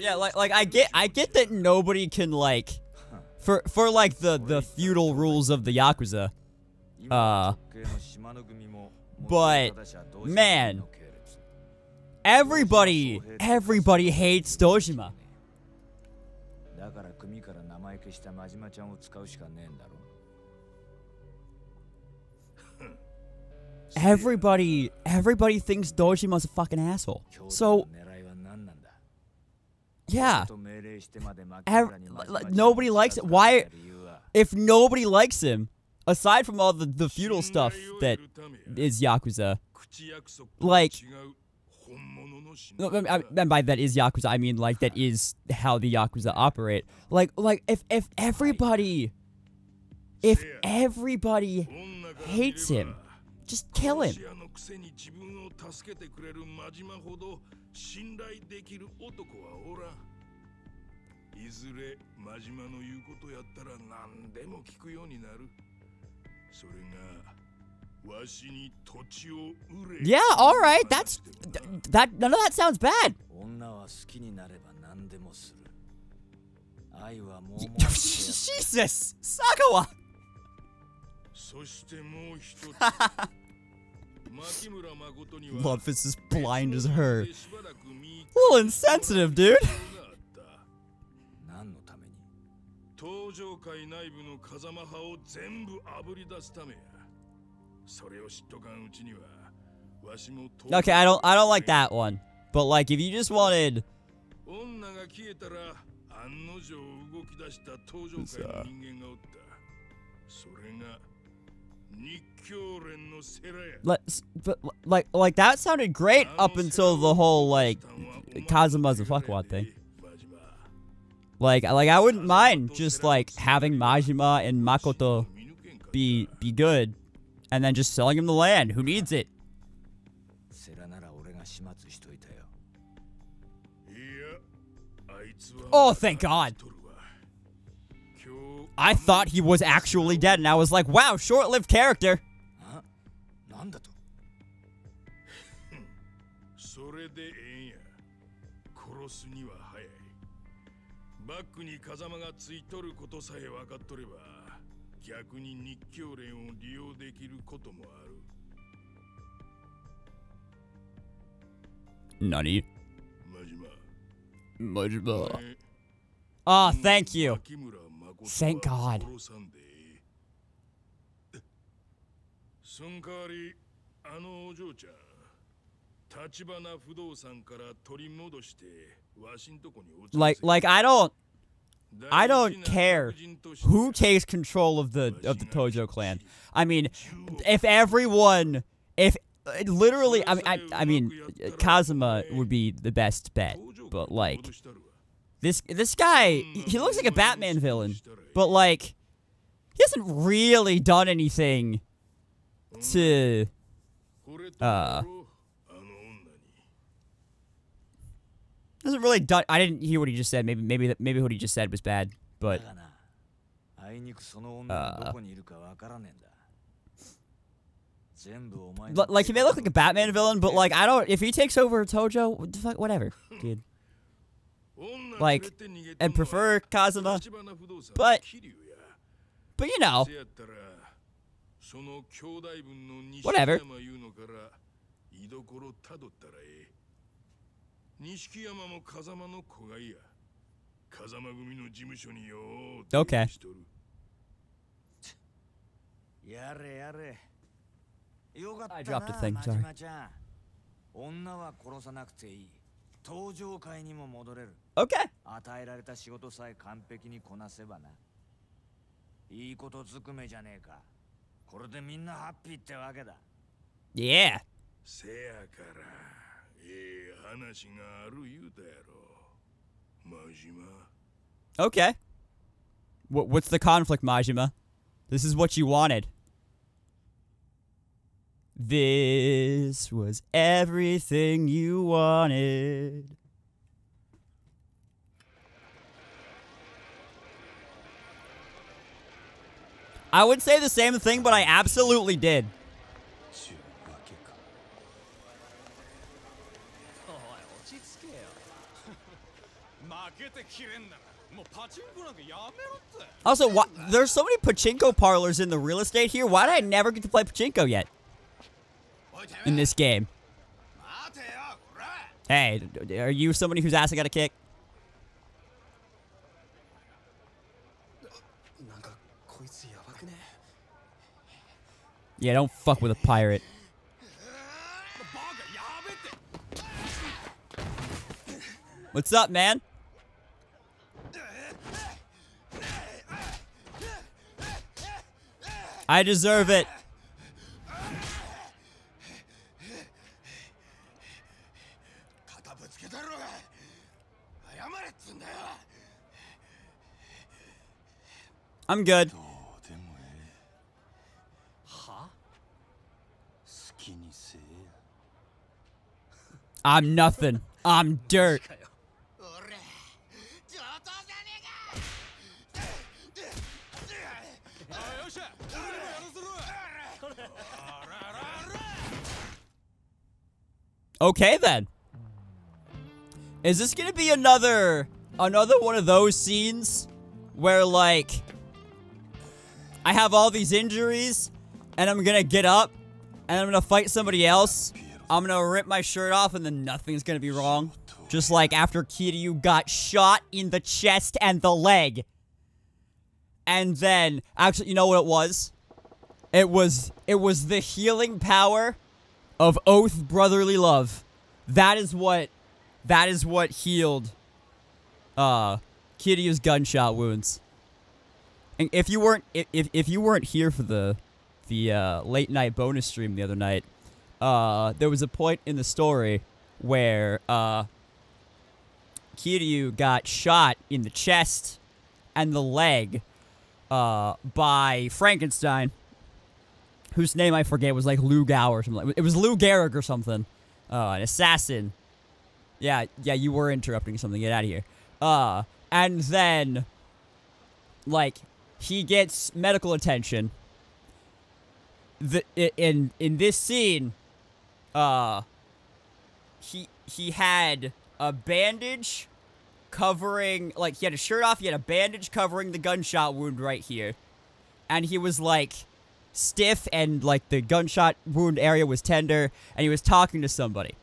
Yeah, like like I get I get that nobody can like for for like the the feudal rules of the yakuza. Uh but man everybody everybody hates Dojima. だから組から名前消した真島ちゃんを使うしかねえんだろ Everybody everybody thinks Dojima's a fucking asshole. 兄弟 So の狙いは何なんだ yeah, と命令してまで負 Ev- 村に真島 like, ちゃんを nobody likes it. 近づかせ Why- た理由は if nobody likes him, aside from all the the feudal stuff that is yakuza, 口約束 like- と違う本物の信 no, I, and by that is Yakuza, I mean like that is how the Yakuza operate. Like, like if if everybody, if everybody hates him, just kill him. Yeah, all right. That's th- that. None of that sounds bad. 女は好きになれば何でもする愛はもう Jesus, Sagawa. そしてもう一つ牧村誠には Love is as blind as her. しばらく見 A little insensitive, dude. 何のために登場界内部の風間派を全部あぶり出すためや Okay, I don't. I don't like that one. But like, if you just wanted, 女が消えたら案の定動き出した登場界の人間がおったそれが日教連のセラや let's, but like, like that sounded great up until the whole like Kazuma's a fuckwad thing. Like, like I wouldn't mind just like having Majima and Makoto be be good, and then just selling him the land. Who needs it? Oh, thank God. I thought he was actually dead, and I was like, wow, short-lived character. Hmm. 逆に日教連を利用できることもある Nani? 真島 Majima. 前 Ah, thank you. 牧村誠 ことは Thank God. 殺さんでええそん代わりあのお嬢ちゃん立花不動産から取り戻してわしんとこにお連れ Like せ like I don't I don't care who takes control of the of the Tojo clan. I mean, if everyone, if uh, literally, I mean, I, I mean, uh, Kazuma would be the best bet, but like, this this guy, he looks like a Batman villain, but like, he hasn't really done anything to, uh, Doesn't really. Do I didn't hear what he just said. Maybe maybe maybe what he just said was bad, but. Uh, like he may look like a Batman villain, but like I don't. If he takes over Tojo, whatever, dude. Like, and prefer Kazuma, but but you know, whatever. 錦山も風間の子がいや。風間組の事務所によう Okay. しとる。やれやれ。よかったな女は殺さなくていい。登場会にも戻れる。Okay. 与えられた仕事さえ完璧にこなせばな。いいことずくめじゃねえか。これでみんなハッピーってわけだ。Yeah. せやから ええ話がある言うたやろ真島 Okay. What what's the conflict, Majima? This is what you wanted. This was everything you wanted. I would say the same thing, but I absolutely did. Also, why, there's so many pachinko parlors in the real estate here. Why did I never get to play pachinko yet? In this game. Hey, are you somebody whose ass I got a kick? Yeah, don't fuck with a pirate. What's up, man? I deserve it. I'm good. I'm nothing. I'm dirt. Okay then. Is this gonna be another another one of those scenes where like I have all these injuries and I'm gonna get up and I'm gonna fight somebody else. I'm gonna rip my shirt off and then nothing's gonna be wrong. Just like after Kiryu got shot in the chest and the leg. And then actually you know what it was? It was it was the healing power of oath brotherly love. That is what that is what healed uh Kiryu's gunshot wounds. And if you weren't if, if, you weren't here for the the uh, late night bonus stream the other night, uh there was a point in the story where uh Kiryu got shot in the chest and the leg uh by Frankenstein whose name I forget was like Lou Gao or something. It was Lou Gehrig or something. Uh, an assassin. Yeah, yeah, you were interrupting something. Get out of here. Uh, and then, like, he gets medical attention. The in in this scene, uh, he he had a bandage covering like he had a shirt off. He had a bandage covering the gunshot wound right here, and he was like stiff and like the gunshot wound area was tender and he was talking to somebody.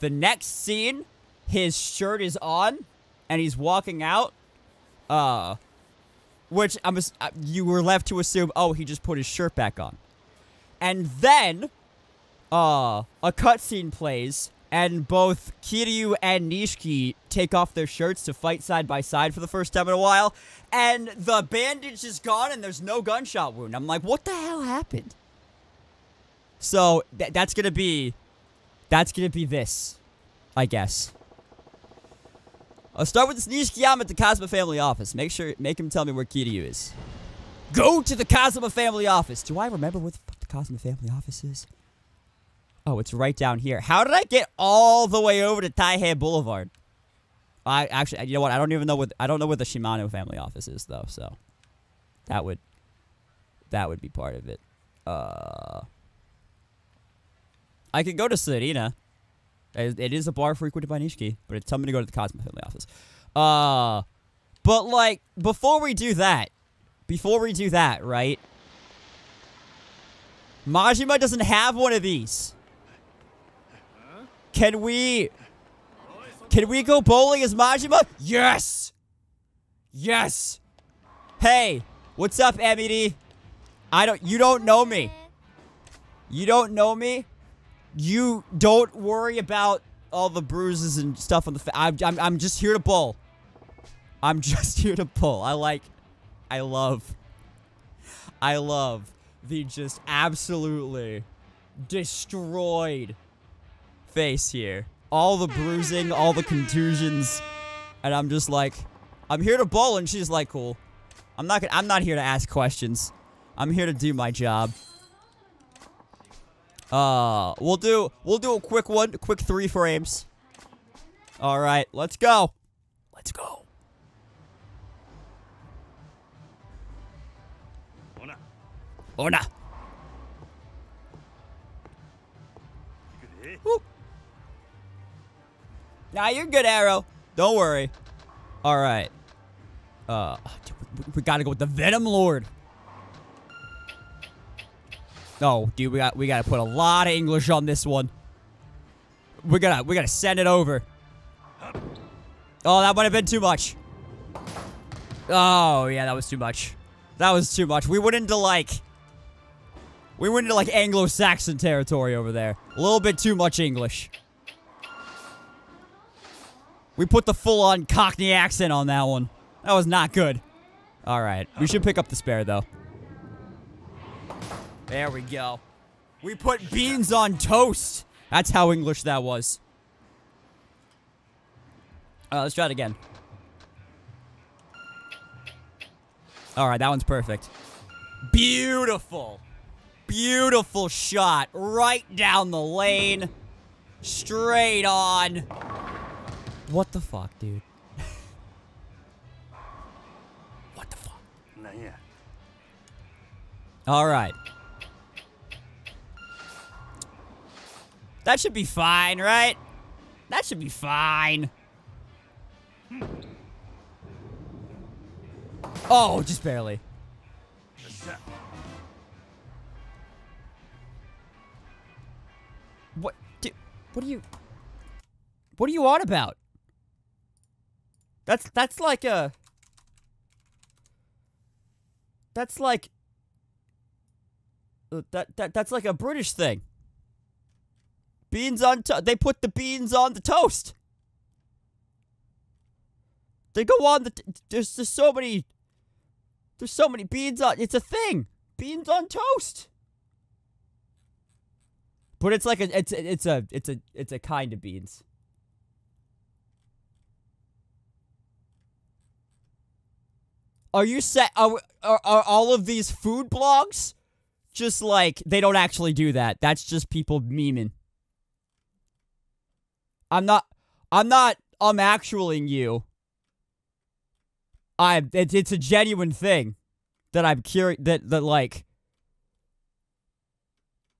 The next scene, his shirt is on and he's walking out. Uh which I'm uh, you were left to assume, oh, he just put his shirt back on. And then, uh, a cutscene plays, and both Kiryu and Nishiki take off their shirts to fight side by side for the first time in a while, and the bandage is gone and there's no gunshot wound. I'm like, what the hell happened? So th- that's gonna be, that's gonna be this, I guess. I'll start with this Nishikiyama at the Kazuma family office. Make sure, make him tell me where Kiryu is. Go to the Kazuma family office. Do I remember what the, the Kazuma family office is? Oh, it's right down here. How did I get all the way over to Taihei Boulevard? I actually, you know what? I don't even know what I don't know where the Shimano family office is though. So that would that would be part of it. Uh, I could go to Serena. It is a bar frequented by Nishiki, but it's telling me to go to the Kazama family office. Uh, but like before we do that, before we do that, right? Majima doesn't have one of these. Can we Can we go bowling as Majima? Yes. Yes. Hey, what's up, Emily? I don't you don't know me. You don't know me? You don't worry about all the bruises and stuff on the I'm, I'm I'm just here to bowl. I'm just here to pull. I like I love I love the just absolutely destroyed face here. All the bruising, all the contusions, and I'm just like, I'm here to bowl, and she's like, cool. I'm not. I'm not here to ask questions. I'm here to do my job. Uh, we'll do. We'll do a quick one, quick three frames. All right, let's go. Let's go. Ona. Woo. Nah, you're good, Arrow. Don't worry. All right. Uh, we, we gotta go with the Venom Lord. Oh, dude, we got we gotta put a lot of English on this one. We gotta we gotta send it over. Oh, that might have been too much. Oh yeah, that was too much. That was too much. We went into like we went into like Anglo-Saxon territory over there. A little bit too much English. We put the full-on Cockney accent on that one. That was not good. All right, we should pick up the spare though. There we go. We put beans on toast. That's how English that was. Uh, let's try it again. All right, that one's perfect. Beautiful. Beautiful shot. Right down the lane. Straight on. What the fuck, dude? what the fuck? Nah, yeah. All right. That should be fine, right? That should be fine. Oh, just barely. What? Dude, what are you... What are you on about? That's that's like a. That's like. uh, That that that's like a British thing. Beans on to- they put the beans on the toast. They go on the there's just so many there's so many beans on it's a thing. Beans on toast. But it's like a it's it's a it's a it's a kind of beans. Are you set are, are are all of these food blogs just like they don't actually do that. That's just people memeing. I'm not I'm not I'm actualing you. I it's it's a genuine thing that I'm curious that that like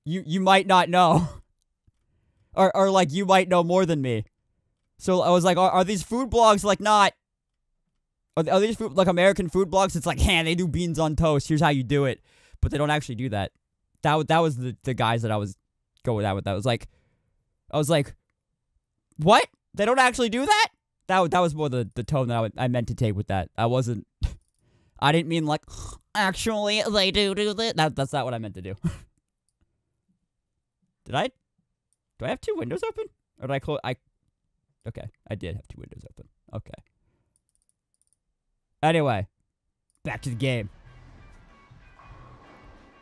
you you might not know. or or like you might know more than me. So I was like, are, are these food blogs like not are, these food, like American food blogs? It's like, yeah, they do beans on toast. Here's how you do it, but they don't actually do that. That that was the the guys that I was going that with. That was like, I was like, what? They don't actually do that? That that was more the the tone that I, I meant to take with that. I wasn't I didn't mean like, actually, they do do this. That, that's not what I meant to do. did I? Do I have two windows open? Or did I close? I. Okay, I did have two windows open. Okay. Anyway, back to the game.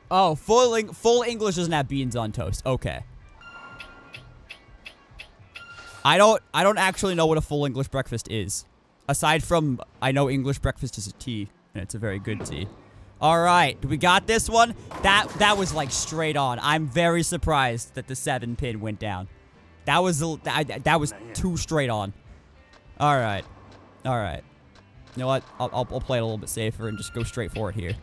Oh, full full English doesn't have beans on toast. Okay. I don't I don't actually know what a full English breakfast is. Aside from I know English breakfast is a tea, and it's a very good tea. All right, we got this one. That that was like straight on. I'm very surprised that the seven pin went down. That was a, that, that was too straight on. All right, all right. You know what? I'll, I'll, I'll play it a little bit safer and just go straight for it here.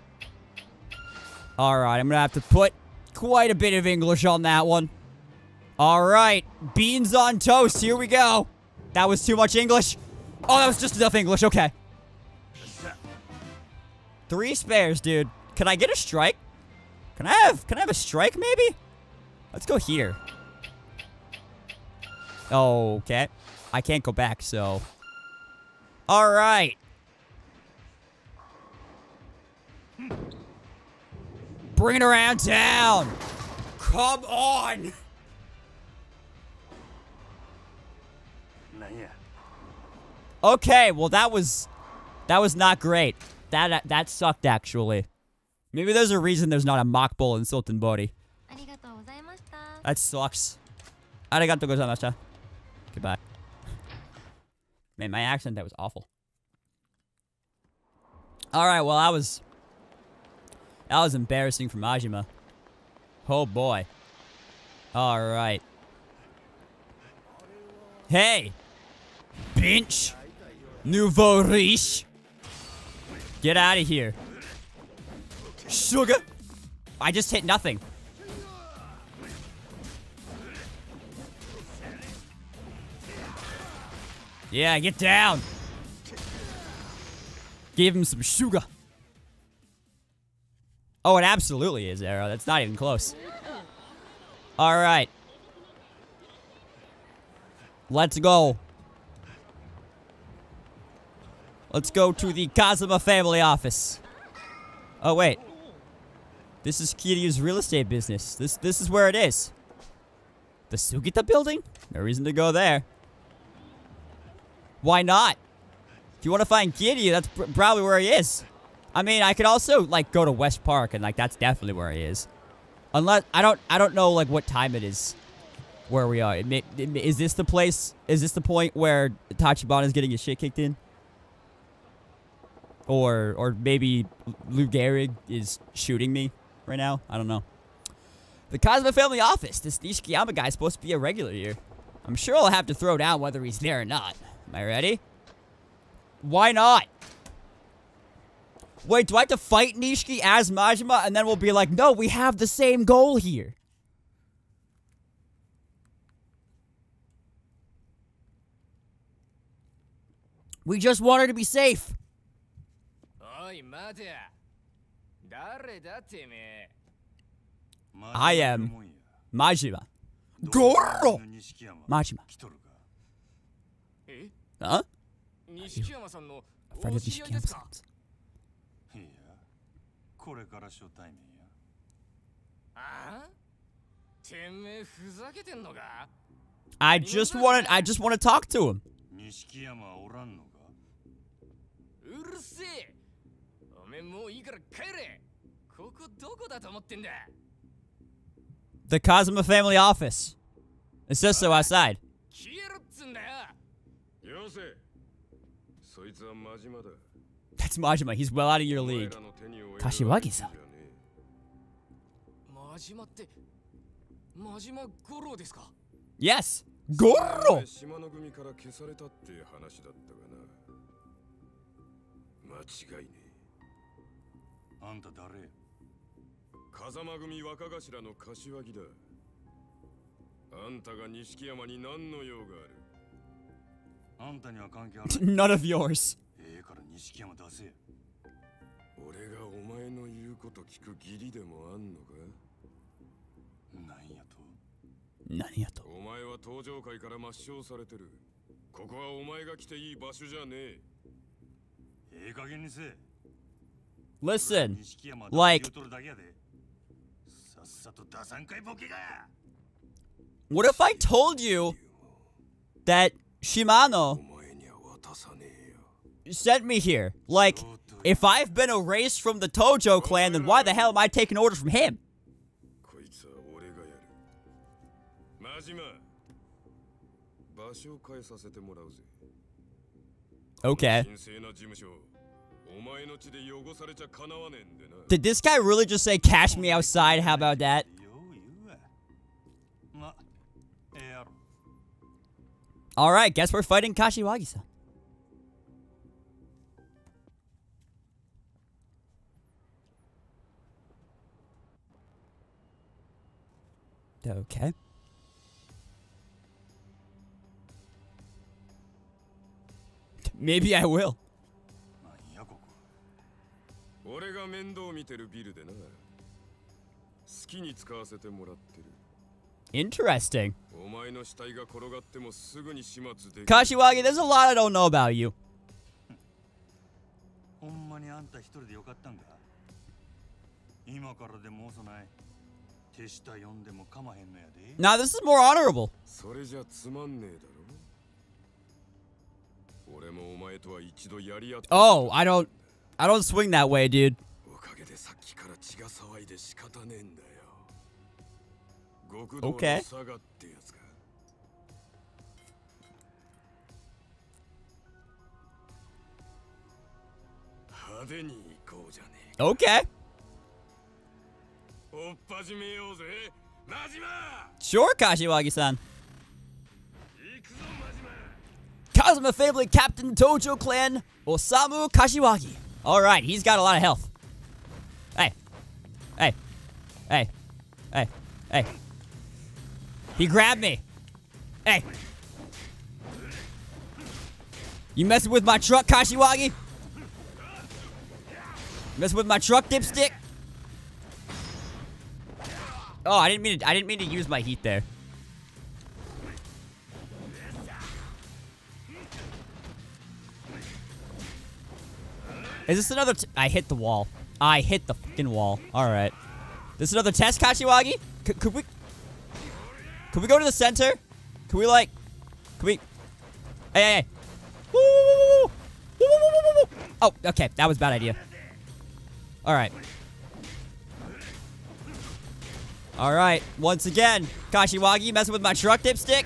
All right, I'm gonna have to put quite a bit of English on that one. All right, beans on toast. Here we go. That was too much English. Oh, that was just enough English. Okay. Three spares, dude. Can I get a strike? Can I have? Can I have a strike, maybe? Let's go here. Okay. I can't go back, so. All Bring it around town. Come on. Okay, well that was that was not great. That that sucked actually. Maybe there's a reason there's not a mock bowl in Sotenbori. That sucks. Arigato gozaimashita. Goodbye. Man, my accent that was awful. All right, well I was that was embarrassing for Majima. Oh boy. All right. Hey, bench, nouveau riche. Get out of here. Sugar. I just hit nothing. Yeah, get down. Give him some sugar. Oh, it absolutely is, Arrow. That's not even close. All right. Let's go. Let's go to the Kazuma family office. Oh, wait. This is Kiryu's real estate business. This this is where it is. The Sugita building? No reason to go there. Why not? If you want to find Kiryu, that's pr- probably where he is. I mean, I could also like go to West Park and like that's definitely where he is. Unless I don't I don't know like what time it is where we are. It may, is this the place? Is this the point where Tachibana is getting his shit kicked in? Or or maybe Lou Gehrig is shooting me right now? I don't know. The Kazuma family office. This Nishikiyama guy is supposed to be a regular here. I'm sure I'll have to throw down whether he's there or not. Am I ready? Why not? Wait, do I have to fight Nishiki as Majima? And then we'll be like, no, we have the same goal here. We just want her to be safe. I am Majima. Goro! Majima. Eh? Huh? Friend of Nishikiyama-san. これから初対面や。ああ？てめえふざけてんのか？I just wanted I just want to talk to him. 錦山おらんのか？うるせえ！おめえもういいから帰れ！ここどこだと思ってんだ？The Kazama family office. It says so outside. That's Majima. He's well out of your league. らの手に負える Kashiwagi-san. じゃね真島って真島五郎ですか？Yes. え Goro! 島の組から消されたって話だったがな間違いねえあんた誰？風間組若頭の柏木だあんたが錦山に何の用がある？あんたには関係ある？None of yours. ええから錦山出せ俺がお前の言うこと聞く義理でもあんのか？なんやと？何やと？お前は登場界から抹消されてる。ここはお前が来ていい場所じゃねえ。ええ加減にせえ。Listen, like- what if I told you that Shimano sent me here? Like, If I've been erased from the Tojo clan, then why the hell am I taking orders from him? Okay. Did this guy really just say, cash me outside? How about that? Alright, guess we're fighting Kashiwagi-san. Okay. Maybe I will. なんやここ俺が面倒見てるビルでな好きに使わせてもらってる Interesting. お前の死体が転がってもすぐに始末できる Kashiwagi, there's a lot I don't know about you. 手下呼んでもかまへんのやで Now, this is more honorable. それじゃつまんねえだろ俺もお前とは一度やり合った Oh, I don't... I don't swing that way, dude. おかげでさっきから血が騒いで仕方ねえんだよ極道の Okay. 差がってやつか派手に行こうじゃね Okay. えおっ始めようぜ真島 Sure, Kashiwagi-san. Kazuma family captain Tojo clan, Osamu Kashiwagi. Alright, he's got a lot of health. Hey. Hey. Hey. Hey. Hey. He grabbed me. Hey. You messing with my truck, Kashiwagi? Messing with my truck, dipstick? Oh, I didn't mean to, I didn't mean to use my heat there. Is this another? I hit the wall. I hit the fucking wall. All right. This is another test, Kashiwagi. C- could we? Could we go to the center? Could we like? Could we? Hey, hey, hey. Woo, woo, woo, woo, woo. Woo, woo. Oh, okay. That was a bad idea. All right. All right. Once again, Kashiwagi messing with my truck dipstick.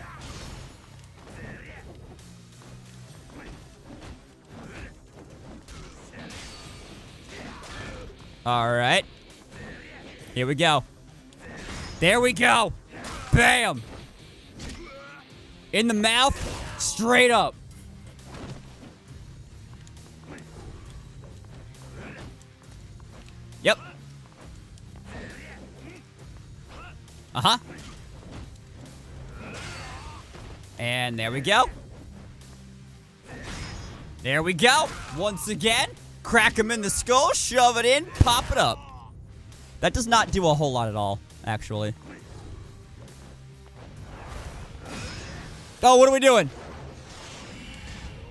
All right. Here we go. There we go. Bam. In the mouth, straight up. Uh huh. And there we go. There we go. Once again, crack him in the skull, shove it in, pop it up. That does not do a whole lot at all, actually. Oh, what are we doing?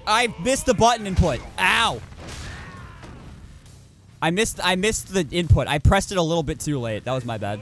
I missed the button input. Ow. I missed I missed the input. I pressed it a little bit too late. That was my bad.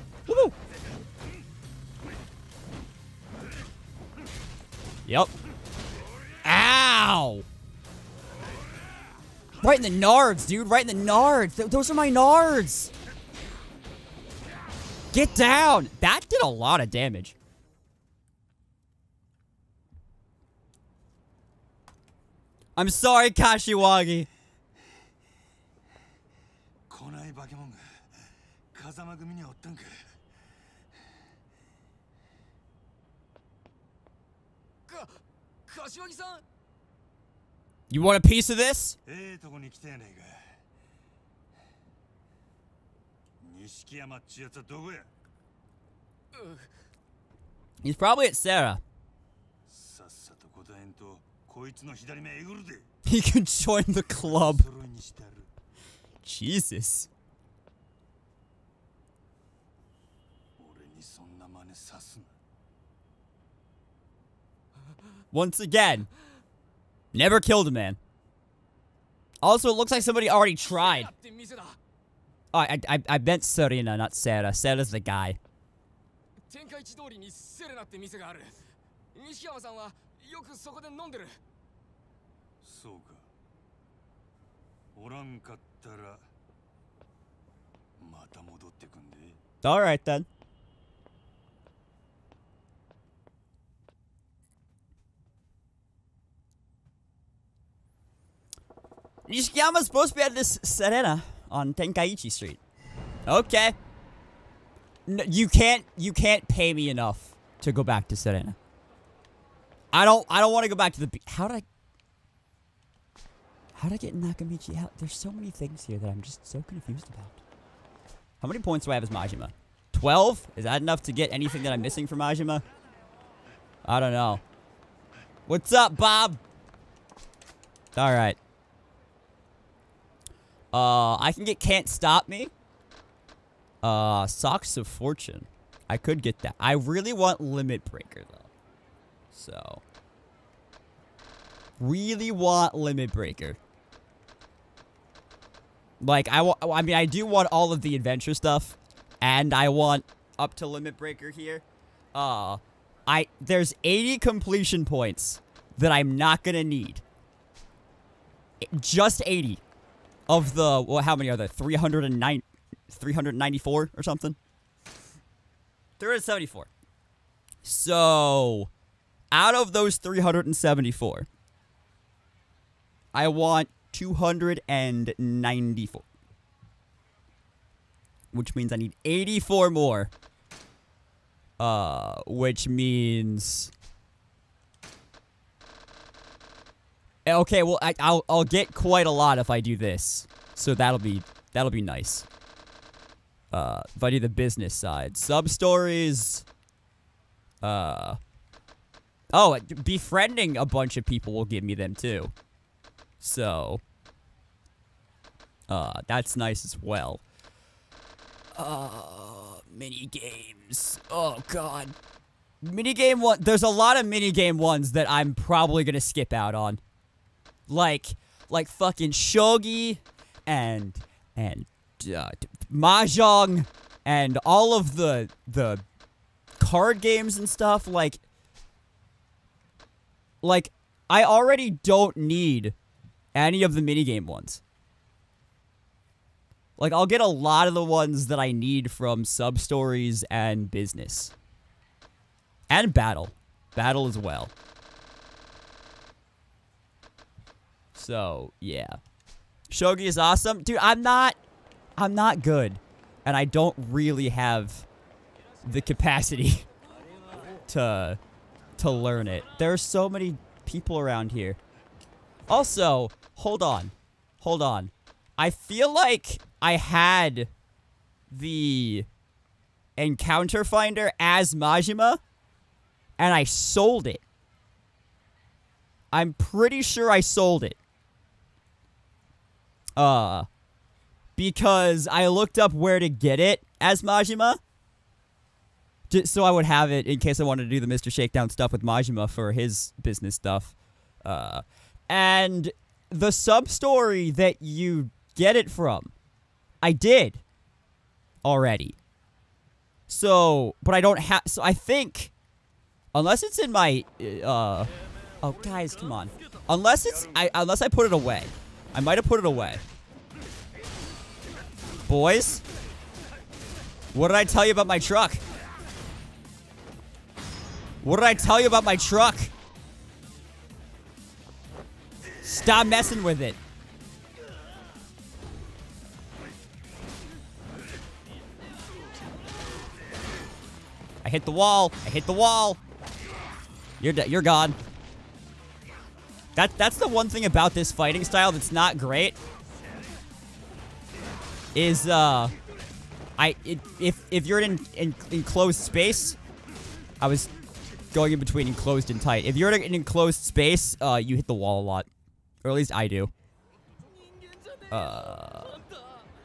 Woo! Yep. Ow! Right in the nards, dude. Right in the nards. Th those are my nards. Get down. That did a lot of damage. I'm sorry, Kashiwagi. You want a piece of this? He's probably at Sarah. He can join the club. Jesus. Once again, never killed a man. Also, it looks like somebody already tried. って店だ Oh, I, I, I meant Serena, not Sarah. Sarah's the guy. 天下一通りにセレナって店がある西山さんはよくそこで飲んでるそうかおらんかったらまた戻ってくんで Alright then. Nishiyama's supposed to be at this Serena on Tenkaichi Street. Okay. N- you can't you can't pay me enough to go back to Serena. I don't I don't want to go back to the how did I how did I get Nakamichi out? There's so many things here that I'm just so confused about. How many points do I have as Majima? 12? Is that enough to get anything that I'm missing from Majima? I don't know. What's up, Bob? Alright. Uh, I can get Can't Stop Me. Uh, Socks of Fortune. I could get that. I really want Limit Breaker, though. So. Really want Limit Breaker. Like, I, wa- I mean, I do want all of the adventure stuff. And I want up to Limit Breaker here. Uh, I, there's 80 completion points that I'm not gonna need. Just 80 of the, well, how many are there? 309, 394 or something? 374. So, out of those 374, I want 294. Which means I need 84 more. Uh, which means... Okay, well, I, I'll I'll get quite a lot if I do this, so that'll be that'll be nice. Uh, if I do the business side, sub stories. Uh. Oh, befriending a bunch of people will give me them too. So. Uh, that's nice as well. Uh, mini games. Oh god. Minigame one. There's a lot of minigame ones that I'm probably gonna skip out on. Like, like fucking shogi, and and uh, mahjong, and all of the the card games and stuff. Like, like I already don't need any of the minigame ones. Like, I'll get a lot of the ones that I need from sub stories and business. And battle. Battle as well. So, yeah. Shogi is awesome. Dude, I'm not I'm not good. And I don't really have the capacity to to learn it. There are so many people around here. Also, hold on. Hold on. I feel like I had the encounter finder as Majima and I sold it. I'm pretty sure I sold it. Uh because I looked up where to get it as Majima. Just so I would have it in case I wanted to do the Mr. Shakedown stuff with Majima for his business stuff. Uh and the sub story that you get it from, I did already. So, but I don't have. So I think, unless it's in my, uh, oh guys, come on. Unless it's, I unless I put it away, I might have put it away. Boys, what did I tell you about my truck? What did I tell you about my truck? Stop messing with it. I hit the wall. I hit the wall. You're de- you're gone. That that's the one thing about this fighting style that's not great. Is uh, I it, if if you're in in enclosed space, I was going in between enclosed and tight. If you're in an enclosed space, uh, you hit the wall a lot, or at least I do. Uh,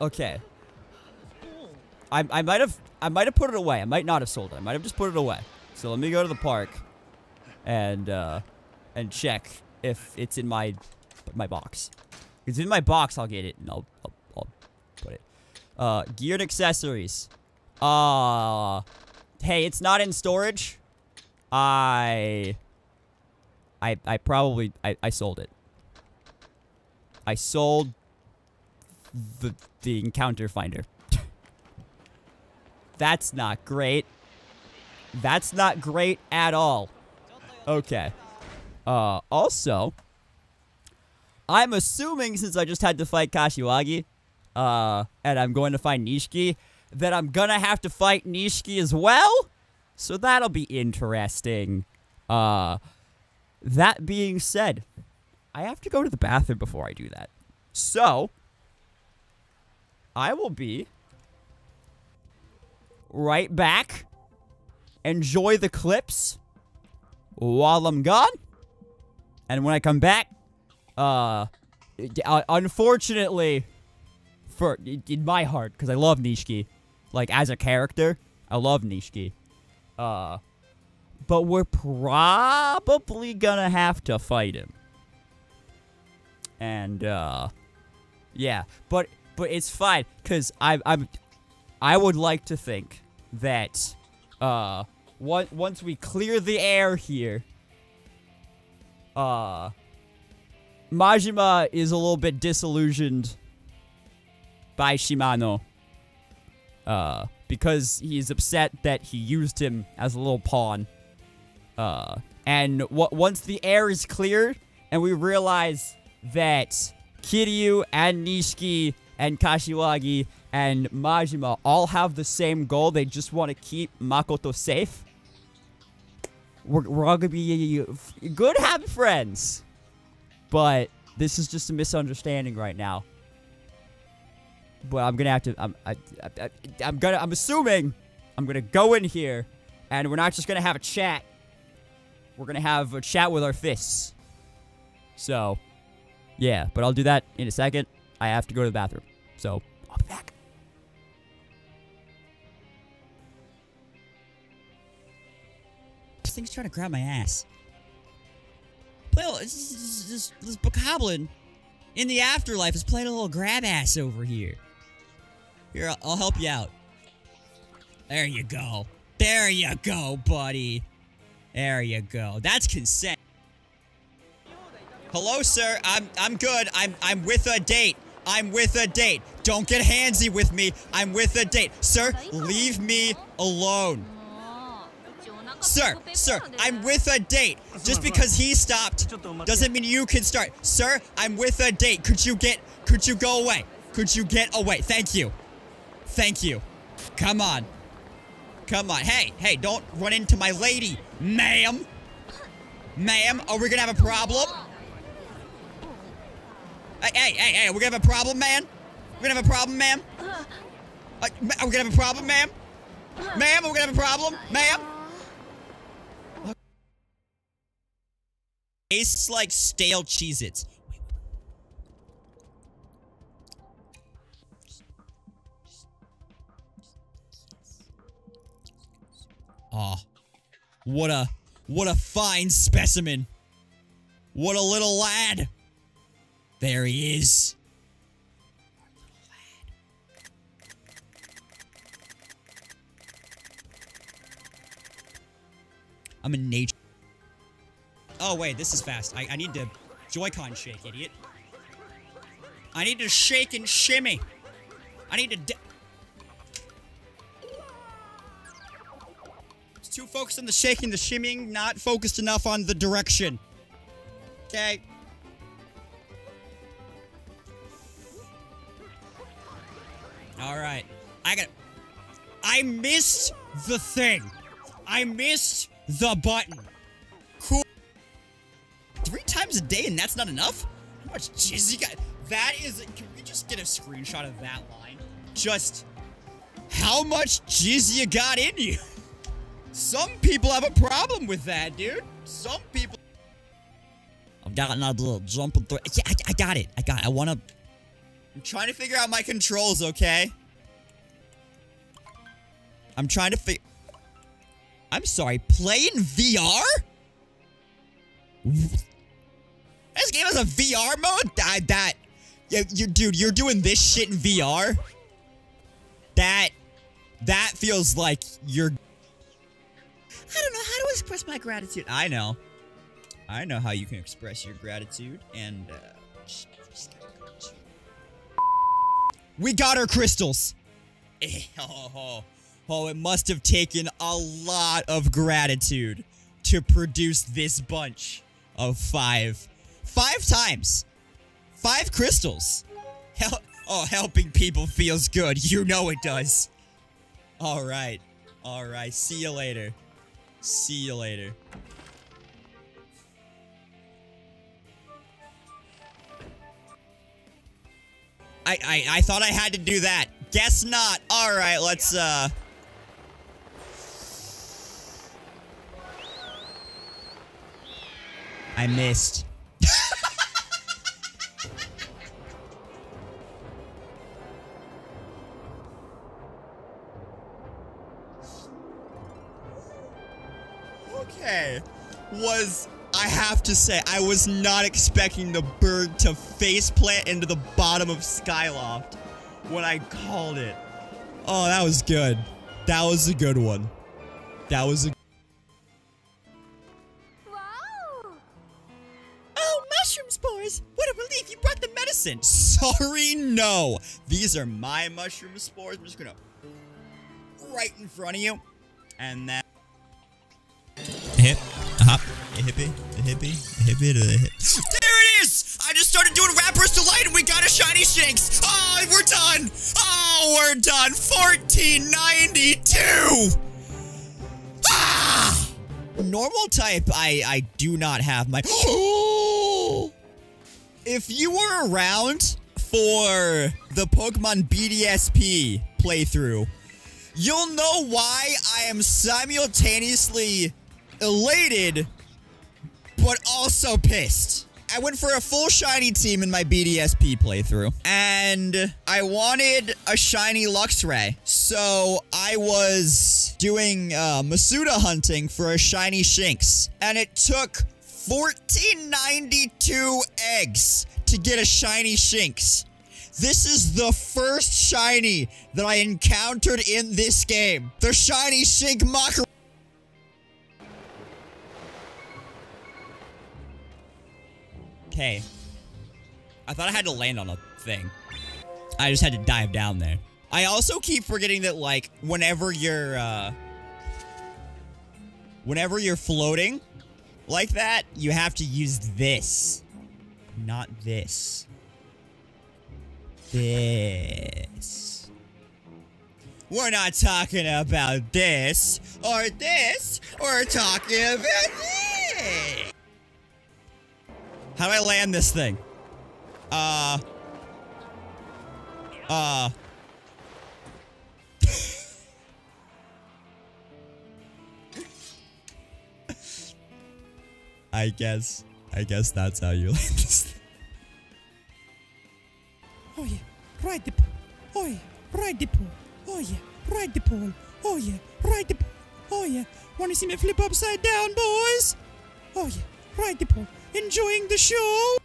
okay. I I might have I might have put it away. I might not have sold it. I might have just put it away. So let me go to the park, and uh, and check if it's in my my box. If it's in my box, I'll get it and I'll I'll, I'll put it. Uh, geared accessories. Uh, hey, it's not in storage. I I I probably I, I sold it. I sold the the encounter finder. That's not great. That's not great at all. Okay. Uh, also, I'm assuming since I just had to fight Kashiwagi, uh, and I'm going to fight Nishiki, that I'm gonna have to fight Nishiki as well. So that'll be interesting. Uh, that being said, I have to go to the bathroom before I do that. So, I will be right back. Enjoy the clips while I'm gone. And when I come back, uh, uh unfortunately, for in my heart, because I love Nishiki, like as a character, I love Nishiki. Uh, but we're probably gonna have to fight him. And uh, yeah, but but it's fine because I I'm I would like to think that uh once once we clear the air here, uh, Majima is a little bit disillusioned by Shimano. Uh, because he's upset that he used him as a little pawn. Uh, and once the air is cleared and we realize that Kiryu and Nishiki and Kashiwagi and Majima all have the same goal, they just want to keep Makoto safe. We're, we're all gonna be good, happy friends. But this is just a misunderstanding right now. But I'm gonna have to. I'm. I, I, I'm gonna. I'm assuming. I'm gonna go in here, and we're not just gonna have a chat. We're gonna have a chat with our fists. So, yeah. But I'll do that in a second. I have to go to the bathroom. So I'll be back. Thing's trying to grab my ass. Well, this, this, bokoblin in the afterlife is playing a little grab ass over here. Here, I'll, I'll help you out. There you go. There you go, buddy. There you go. That's consent. Hello, sir. I'm I'm good. I'm I'm with a date. I'm with a date. Don't get handsy with me. I'm with a date. Sir, leave me alone. Sir, sir, I'm with a date. Just because he stopped doesn't mean you can start. Sir, I'm with a date. Could you get could you go away? Could you get away? Thank you. Thank you. Come on. Come on. Hey, hey, don't run into my lady, ma'am. Ma'am, are we gonna have a problem? Hey, hey, hey, hey, are we gonna have a problem, man? We're gonna have a problem, ma'am? Uh, are we gonna have a problem, ma'am? Ma'am, are we gonna have a problem? Ma'am? Tastes like stale Cheez-Its. Aw. What a what a fine specimen. What a little lad. There he is. I'm a nature. Oh, wait, this is fast. I, I need to Joy-Con shake, idiot. I need to shake and shimmy. I need to. It's too focused on the shaking, the shimmying, not focused enough on the direction. Okay. All right. I got. I missed the thing. I missed the button. Cool. Times a day and that's not enough? How much jizz you got? That is, can we just get a screenshot of that line? Just, how much jizz you got in you? Some people have a problem with that, dude. Some people. I've got another little jumping through. Yeah, I, I got it. I got it. I want to. I'm trying to figure out my controls, okay? I'm trying to figure. I'm sorry, play in VR? This game has a VR mode? That, that, yeah, you, dude, you're doing this shit in VR? That, that feels like you're. I don't know how to express my gratitude. I know. I know how you can express your gratitude, and, uh, just- just gotta go to- we got our crystals. Oh, oh, oh, it must have taken a lot of gratitude to produce this bunch of five. Five times. Five crystals. Hel- oh, helping people feels good. You know it does. All right. All right. See you later. See you later. I, I, I thought I had to do that. Guess not. All right, let's, uh... I missed. Was I have to say I was not expecting the bird to faceplant into the bottom of Skyloft when I called it. Oh, that was good. That was a good one. That was a Oh, mushroom spores! What a relief you brought the medicine! Sorry, no! These are my mushroom spores. I'm just gonna right in front of you. And that A hip, a hop, a hippie, a hippie, a hippie to the hip. There it is! I just started doing Rapper's Delight and we got a Shiny Shinx! Oh, we're done! Oh, we're done! 1492! Ah! Normal type, I, I do not have my... if you were around for the Pokemon BDSP playthrough, you'll know why I am simultaneously elated but also pissed. I went for a full shiny team in my BDSP playthrough, and I wanted a shiny Luxray. So I was doing uh, Masuda hunting for a shiny Shinx, and it took 1492 eggs to get a shiny Shinx. This is the first shiny that I encountered in this game. The shiny Shink Machar. Okay. I thought I had to land on a thing. I just had to dive down there. I also keep forgetting that, like, whenever you're, uh... Whenever you're floating like that, you have to use this. Not this. This. We're not talking about this, or this, we're talking about this. How do I land this thing? Uh. Uh. I guess. I guess that's how you land this thing. Oh yeah, ride the. Oh yeah, ride the pole. Oh yeah, ride the pole. Oh yeah, ride the pole. Oh yeah, wanna see me flip upside down, boys? Oh yeah, ride the pole. Enjoying the show?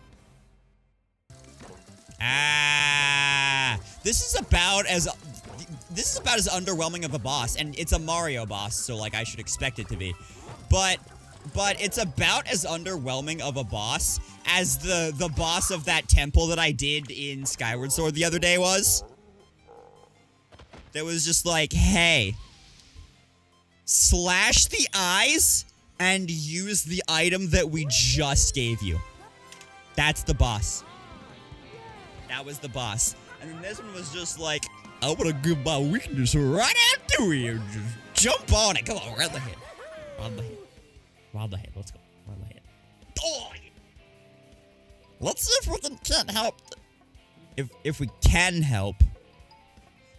Ah, this is about as this is about as underwhelming of a boss, and it's a Mario boss, so like I should expect it to be. But but it's about as underwhelming of a boss as the the boss of that temple that I did in Skyward Sword the other day was. That was just like, hey, slash the eyes and use the item that we just gave you. That's the boss. That was the boss. And then this one was just like, I want to give my weakness right to you. Just jump on it. Come on, round the head. Round the head. Round the head. Let's go. Round the head. Oh, Let's see if we can, can't help. If if we can help.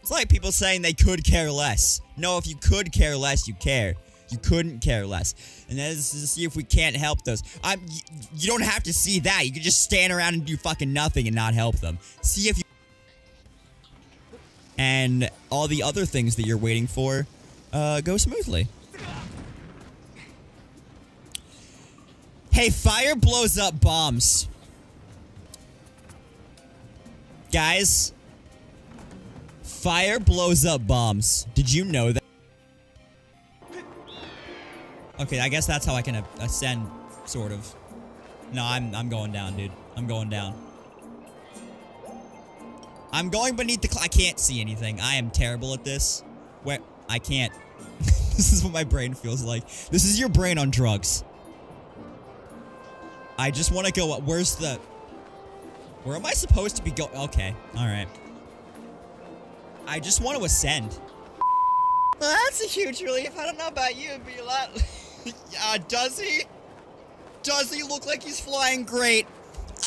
It's like people saying they could care less. No, if you could care less, you care. You couldn't care less. And that is to see if we can't help those. I'm, y- you don't have to see that. You can just stand around and do fucking nothing and not help them. See if you. And all the other things that you're waiting for uh, go smoothly. Hey, fire blows up bombs. Guys, fire blows up bombs. Did you know that? Okay, I guess that's how I can ascend, sort of. No, I'm I'm going down, dude. I'm going down. I'm going beneath the. I can't see anything. I am terrible at this. Where I can't. this is what my brain feels like. This is your brain on drugs. I just want to go. Up where's the? Where am I supposed to be going? Okay, all right. I just want to ascend. Well, that's a huge relief. I don't know about you, it'd be a lot. uh, does he? Does he look like he's flying great?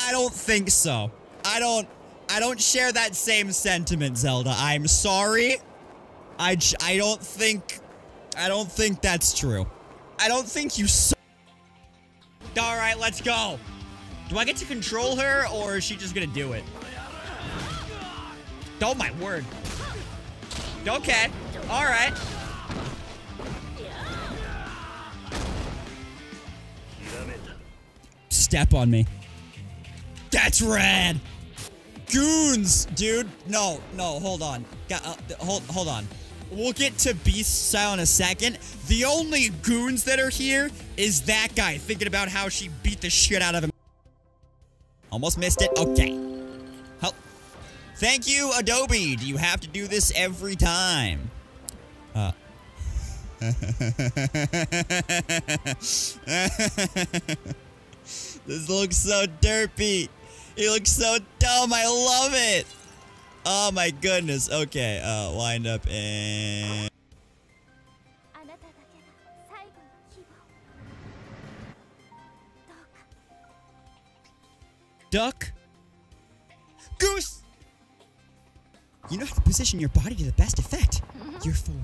I don't think so. I don't. I don't share that same sentiment, Zelda. I'm sorry. I. I don't think. I don't think that's true. I don't think you. So All right, let's go. Do I get to control her, or is she just gonna do it? Oh my word. Okay. All right. Step on me. That's rad. Goons, dude. No, no, hold on. Got, uh, hold, hold on. We'll get to Beast Style in a second. The only goons that are here is that guy thinking about how she beat the shit out of him. Almost missed it. Okay. Help. Thank you, Adobe. Do you have to do this every time? Uh. This looks so derpy. He looks so dumb. I love it. Oh my goodness. Okay, uh, wind up and... Duck. Goose! You know how to position your body to the best effect. Mm-hmm. Your form.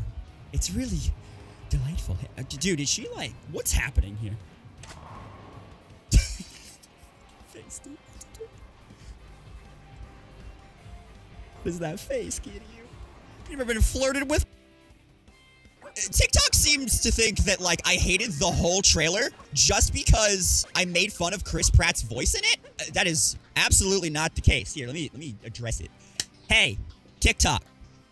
It's really delightful. Uh, dude, is she like... What's happening here? Is that face, kid? You? Ever been flirted with? TikTok seems to think that like I hated the whole trailer just because I made fun of Chris Pratt's voice in it. Uh, That is absolutely not the case. Here, let me let me address it. Hey, TikTok,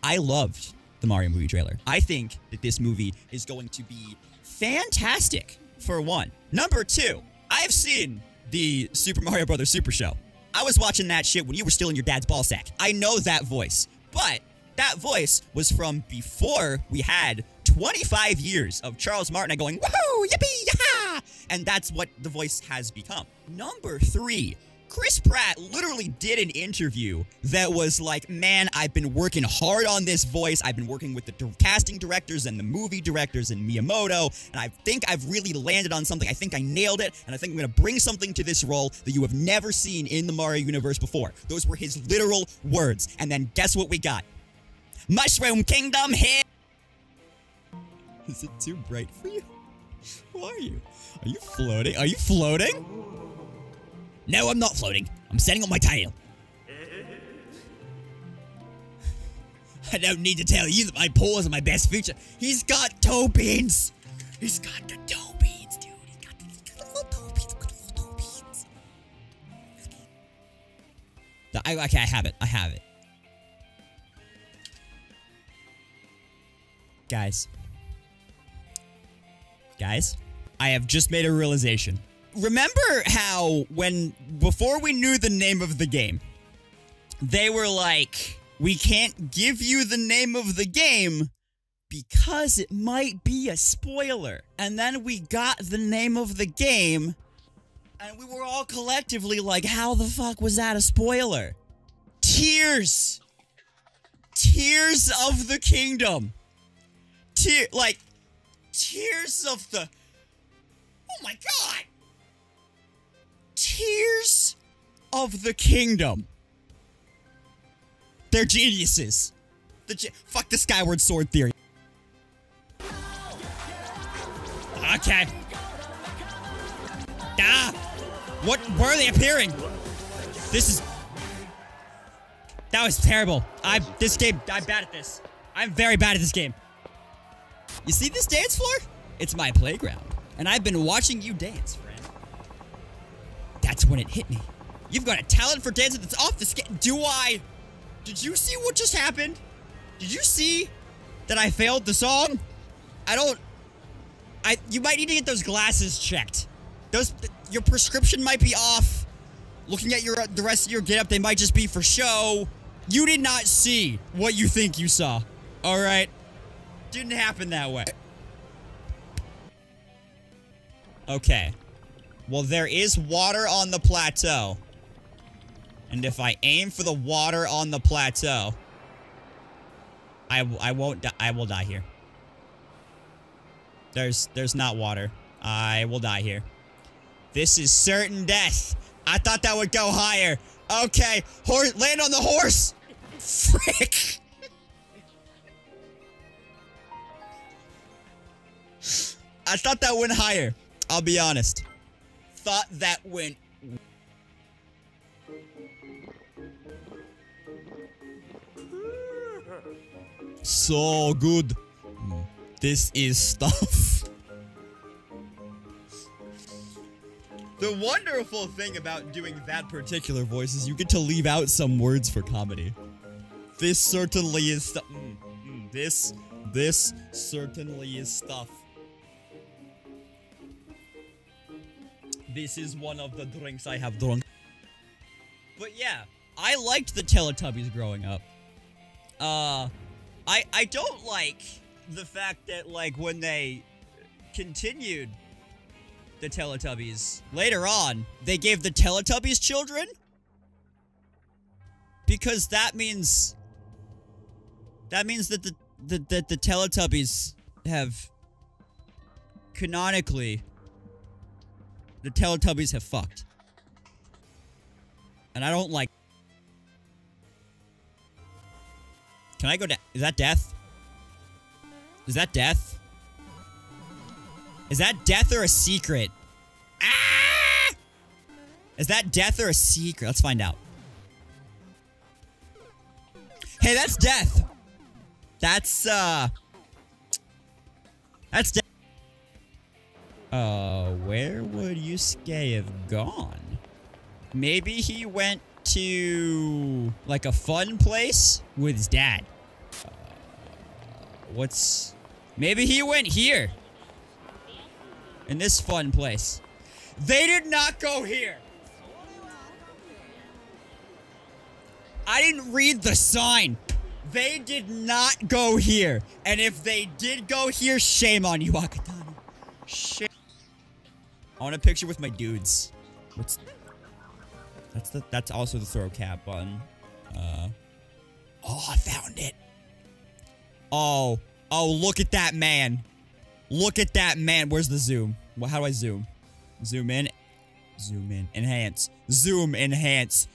I loved the Mario movie trailer. I think that this movie is going to be fantastic for one. Number 2, I've seen the Super Mario Brothers Super Show. I was watching that shit when you were still in your dad's ball sack. I know that voice. But that voice was from before we had 25 years of Charles Martinet going, woohoo, yippee, yaha! And that's what the voice has become. Number three, Chris Pratt literally did an interview that was like, man, I've been working hard on this voice. I've been working with the casting directors and the movie directors and Miyamoto, and I think I've really landed on something. I think I nailed it, and I think I'm going to bring something to this role that you have never seen in the Mario universe before. Those were his literal words. And then guess what we got? Mushroom Kingdom hit! Is it too bright for you? Who are you? Are you floating? Are you floating? No, I'm not floating. I'm standing on my tail. I don't need to tell you that my paws are my best feature. He's got toe beans. He's got the toe beans, dude. He's got the, little toe beans. Look at the little toe beans. I, okay, I have it. I have it. Guys. Guys, I have just made a realization. Remember how when before we knew the name of the game, they were like, "We can't give you the name of the game because it might be a spoiler." And then we got the name of the game and we were all collectively like, "How the fuck was that a spoiler?" Tears. Tears of the Kingdom. Tear like Tears of the Oh my god. Tears of the kingdom. They're geniuses. The ge- fuck the Skyward Sword theory. Okay. Ah! What? Where are they appearing? This is. That was terrible. I this game. I'm bad at this. I'm very bad at this game. You see this dance floor? It's my playground, and I've been watching you dance. That's when it hit me. You've got a talent for dancing that's off the scale. Do I? Did you see what just happened? Did you see that I failed the song? I don't. I. You might need to get those glasses checked. Those. Your prescription might be off. Looking at your the rest of your get up, they might just be for show. You did not see what you think you saw. All right. Didn't happen that way. Okay. Well, there is water on the plateau. And if I aim for the water on the plateau, I, I won't die. I will die here. There's there's not water. I will die here. This is certain death. I thought that would go higher. Okay, horse, land on the horse. Frick. I thought that went higher. I'll be honest. Thought that went. So good. This is stuff. The wonderful thing about doing that particular voice is you get to leave out some words for comedy. This certainly is stuff. Mm, mm, this, this certainly is stuff. This is one of the drinks I have drunk. But yeah, I liked the Teletubbies growing up. Uh, I I don't like the fact that like when they continued the Teletubbies later on, they gave the Teletubbies children because that means that means that the that, that the Teletubbies have canonically the Teletubbies have fucked. And I don't like Can I go down? Is that death? Is that death? Is that death or a secret? Ah! Is that death or a secret? Let's find out. Hey, that's death. That's, uh... That's death. Uh, where would Yusuke have gone? Maybe he went to, like, a fun place with his dad. Uh, what's... Maybe he went here. In this fun place. They did not go here. I didn't read the sign. They did not go here. And if they did go here, shame on you, Akatani. Shame. I want a picture with my dudes. What's... That's the. That's also the throw cap button. Uh... Oh, I found it. Oh. Oh, look at that man. Look at that man. Where's the zoom? Well, how do I zoom? Zoom in. Zoom in. Enhance. Zoom. Enhance.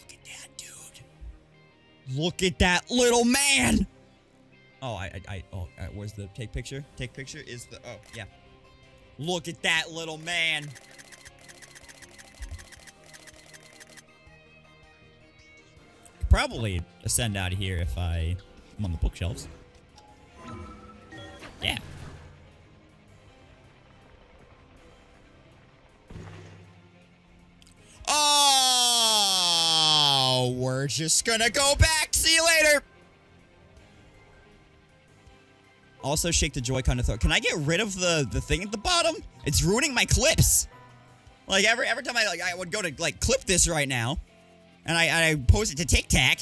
Look at that dude. Look at that little man. Oh, I, I, I oh, uh, where's the take picture? Take picture is the, oh, yeah. Look at that little man. Probably ascend out of here if I am on the bookshelves. Yeah. Oh, we're just gonna go back. See you later. Also, shake the Joy-Con to throw. Can I get rid of the the thing at the bottom? It's ruining my clips. Like every every time I like I would go to like clip this right now, and I I post it to Tic Tac.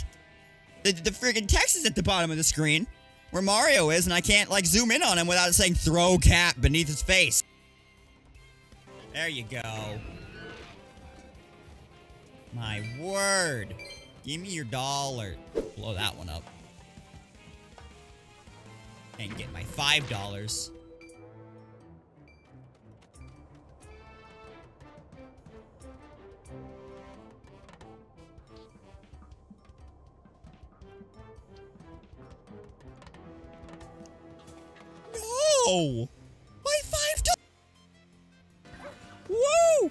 The the freaking text is at the bottom of the screen where Mario is, and I can't like zoom in on him without it saying throw cap beneath his face. There you go. My word. Give me your dollar. Blow that one up and get my $5. My five! Woo!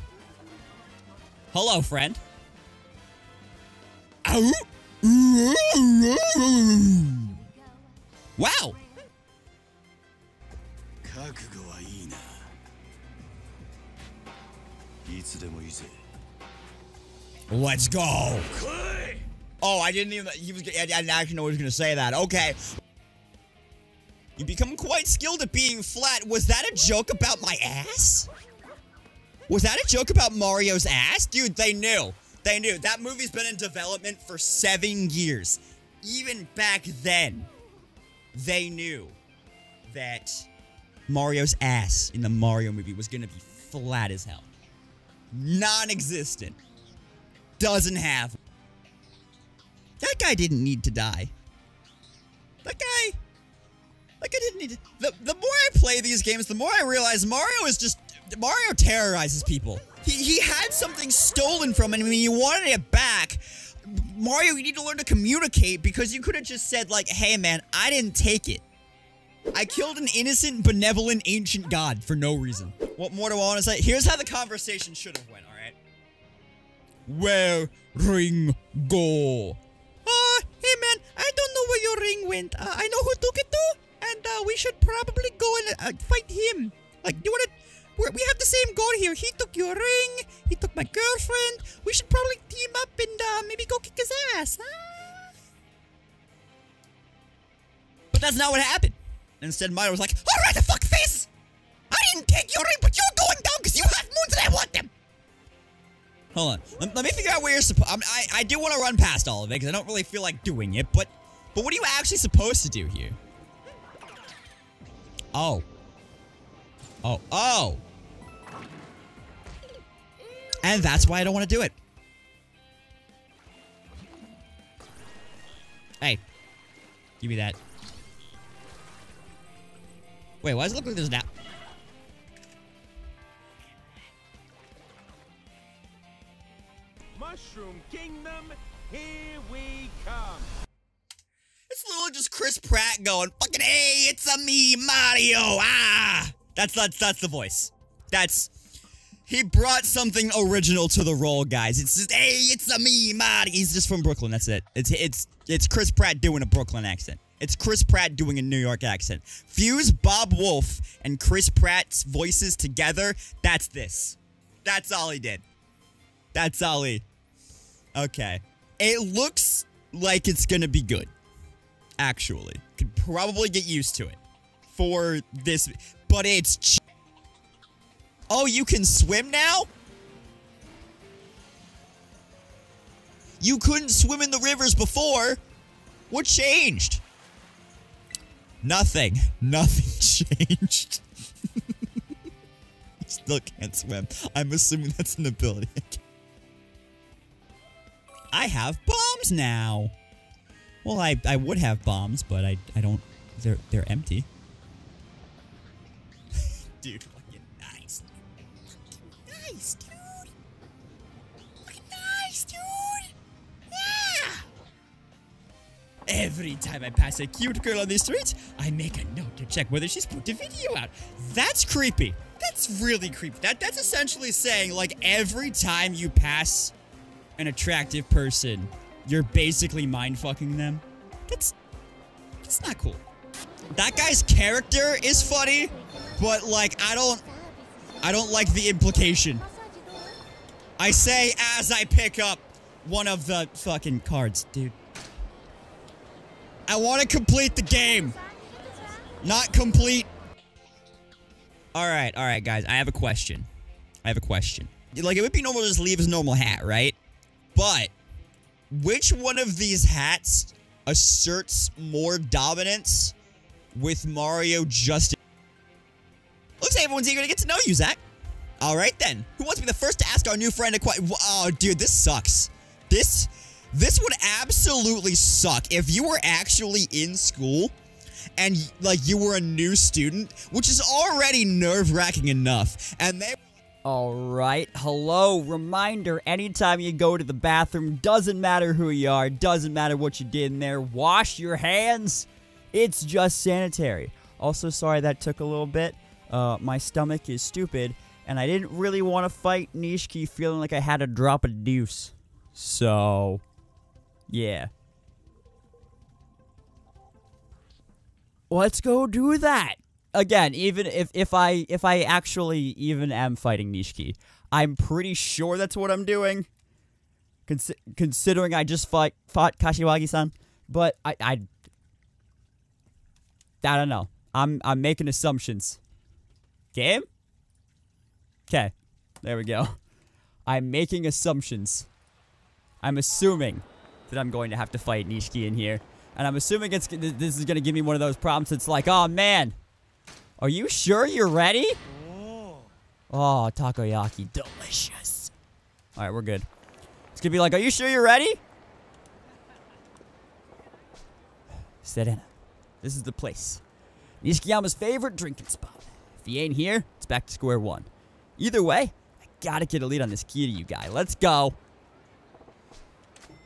Hello, friend. Wow! 覚悟はいいないつでもいいぜ Let's go! Oh, I didn't even. He was. I didn't actually know he was going to say that. Okay. You become quite skilled at being flat. Was that a joke about my ass? Was that a joke about Mario's ass? Dude, they knew. They knew. That movie's been in development for seven years. Even back then, they knew that Mario's ass in the Mario movie was to be flat as hell. Non existent. Doesn't have. That guy didn't need to die. That guy. Like I didn't need to. The, the more I play these games, the more I realize Mario is just. Mario terrorizes people. He, he had something stolen from him and he wanted it back. Mario, you need to learn to communicate because you could have just said, like, hey man, I didn't take it. I killed an innocent, benevolent, ancient god for no reason. What more do I want to say? Here's how the conversation should have went, alright? Where ring go? Uh, hey man, I don't know where your ring went. Uh, I know who took it though, and uh, we should probably go and uh, fight him. Like, do you wanna? We're, we have the same goal here. He took your ring. He took my girlfriend. We should probably team up and uh, maybe go kick his ass. Huh? But that's not what happened. Instead, Mario was like, Alright, the fuck face! I didn't take your ring, but you're going down because you have moons and I want them! Hold on. Let, let me figure out where you're supposed. I I do want to run past all of it because I don't really feel like doing it. But but what are you actually supposed to do here? Oh. Oh. Oh. And that's why I don't want to do it. Hey. Give me that. Wait, why does it look like there's now? Mushroom Kingdom, here we come. It's literally just Chris Pratt going, fucking hey, it's a me, Mario, ah! That's, that's, that's the voice. That's, he brought something original to the role, guys. It's just, hey, it's a me, Mario. He's just from Brooklyn, that's it. It's, it's, it's Chris Pratt doing a Brooklyn accent. It's Chris Pratt doing a New York accent. Fuse Bob Wolf and Chris Pratt's voices together, that's this. That's all he did. That's all he. Okay. It looks like it's gonna be good. Actually. Could probably get used to it. For this. But it's. Oh, you can swim now? You couldn't swim in the rivers before. What changed? Nothing. Nothing changed. Still can't swim. I'm assuming that's an ability. I have bombs now. Well, I, I would have bombs, but I I don't. They're they're empty. dude, Every time I pass a cute girl on the street, I make a note to check whether she's put a video out. That's creepy. That's really creepy. That that's essentially saying like every time you pass an attractive person, you're basically mind fucking them. That's that's not cool. That guy's character is funny, but like I don't I don't like the implication. I say as I pick up one of the fucking cards, dude. I want to complete the game. Not complete. All right, all right, guys. I have a question. I have a question. Like, it would be normal to just leave his normal hat, right? But which one of these hats asserts more dominance with Mario just... Looks like everyone's eager to get to know you, Zach. All right, then. Who wants to be the first to ask our new friend a question? Oh, dude, this sucks. This... This would absolutely suck if you were actually in school and like you were a new student, which is already nerve-wracking enough, and they All right. Hello. Reminder anytime you go to the bathroom, doesn't matter who you are, doesn't matter what you did in there, wash your hands. It's just sanitary. Also, sorry that took a little bit. Uh, my stomach is stupid, and I didn't really want to fight Nishiki feeling like I had to drop a deuce. So, yeah. Let's go do that. Again, even if, if I if I actually even am fighting Nishiki, I'm pretty sure that's what I'm doing. Consi- considering I just fight fought Kashiwagi-san, but I I I don't know. I'm I'm making assumptions. Game? Okay. There we go. I'm making assumptions. I'm assuming that I'm going to have to fight Nishiki in here. And I'm assuming it's this is going to give me one of those problems. It's like, oh man, are you sure you're ready? Oh, takoyaki, delicious. All right, we're good. It's gonna be like, are you sure you're ready? Serena, this is the place. Nishikiyama's favorite drinking spot. If he ain't here, it's back to square one. Either way, I gotta get a lead on this Kiryu guy. Let's go.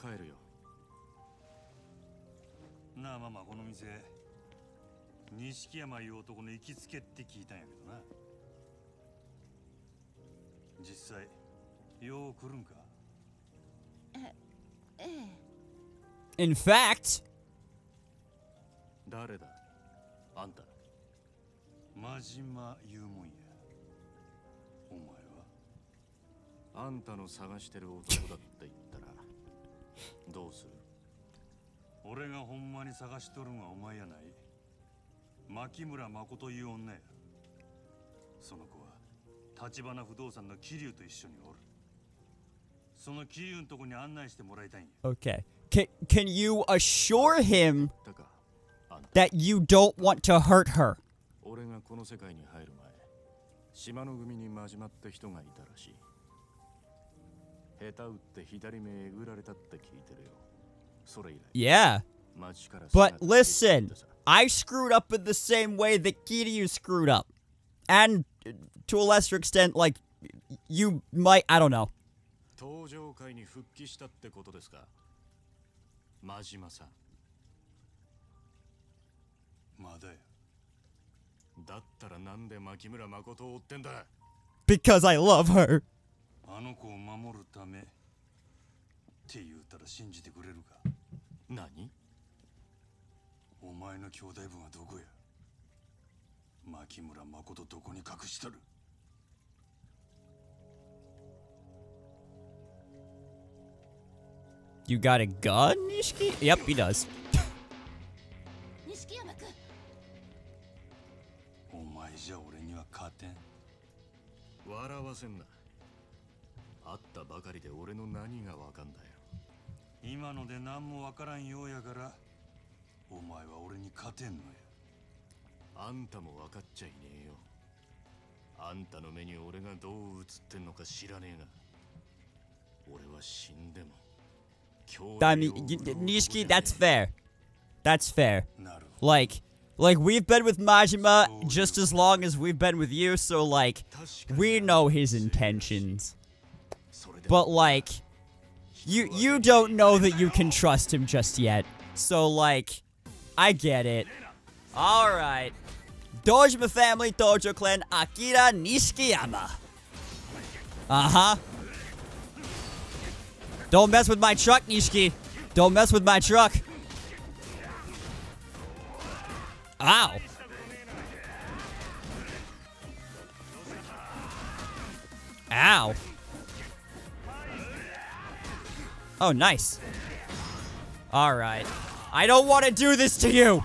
帰るよ。なあママこの店錦山いう男の行きつけって聞いたんやけどな。実際よう来るんか？ええ In fact, 誰だ？あんた。真島言うもんや。お前は？あんたの探してる男だってどうする俺がほんまに探しとるんはお前やない牧村誠いう女やその子は立花不動産の桐生と一緒におるその桐生のとこに案内してもらいたいんや okay. Can can you assure him that you don't want to hurt her? 俺がこの世界に入る前島の組に交わった人がいたらしい Yeah. 町から But listen, I screwed up in the same way that Kiryu screwed up. And uh, to a lesser extent, like, you might, I don't know. 登場会に復帰したってことですか真島さんまだやだったらなんで牧村誠を追ってんだ Because I love her. あの子を守るためって言うたら信じてくれるか？何？お前の兄弟分はどこや？牧村誠どこに隠しとる？You got a gun, Nishiki? Yep, he does. お前じゃ俺には勝てん。笑わせんな。会ったばかりで俺の何がわかんだよ今ので何もわからんようやからお前は俺に勝てんのやあんたも分かっちゃいねえよあんたの目に俺がどう映ってんのか知らねえが俺は死んでも兄弟 I mean, y- y- Nishiki, that's fair. That's fair. Like, like we've been with Majima just as long as we've been with you, so like, we know his intentions. But like, you you don't know that you can trust him just yet. So like, I get it. All right, Dojima family, Tojo clan, Akira Nishikiyama. Uh huh. Don't mess with my truck, Nishiki. Don't mess with my truck. Ow. Ow. Oh, nice. All right. I don't want to do this to you.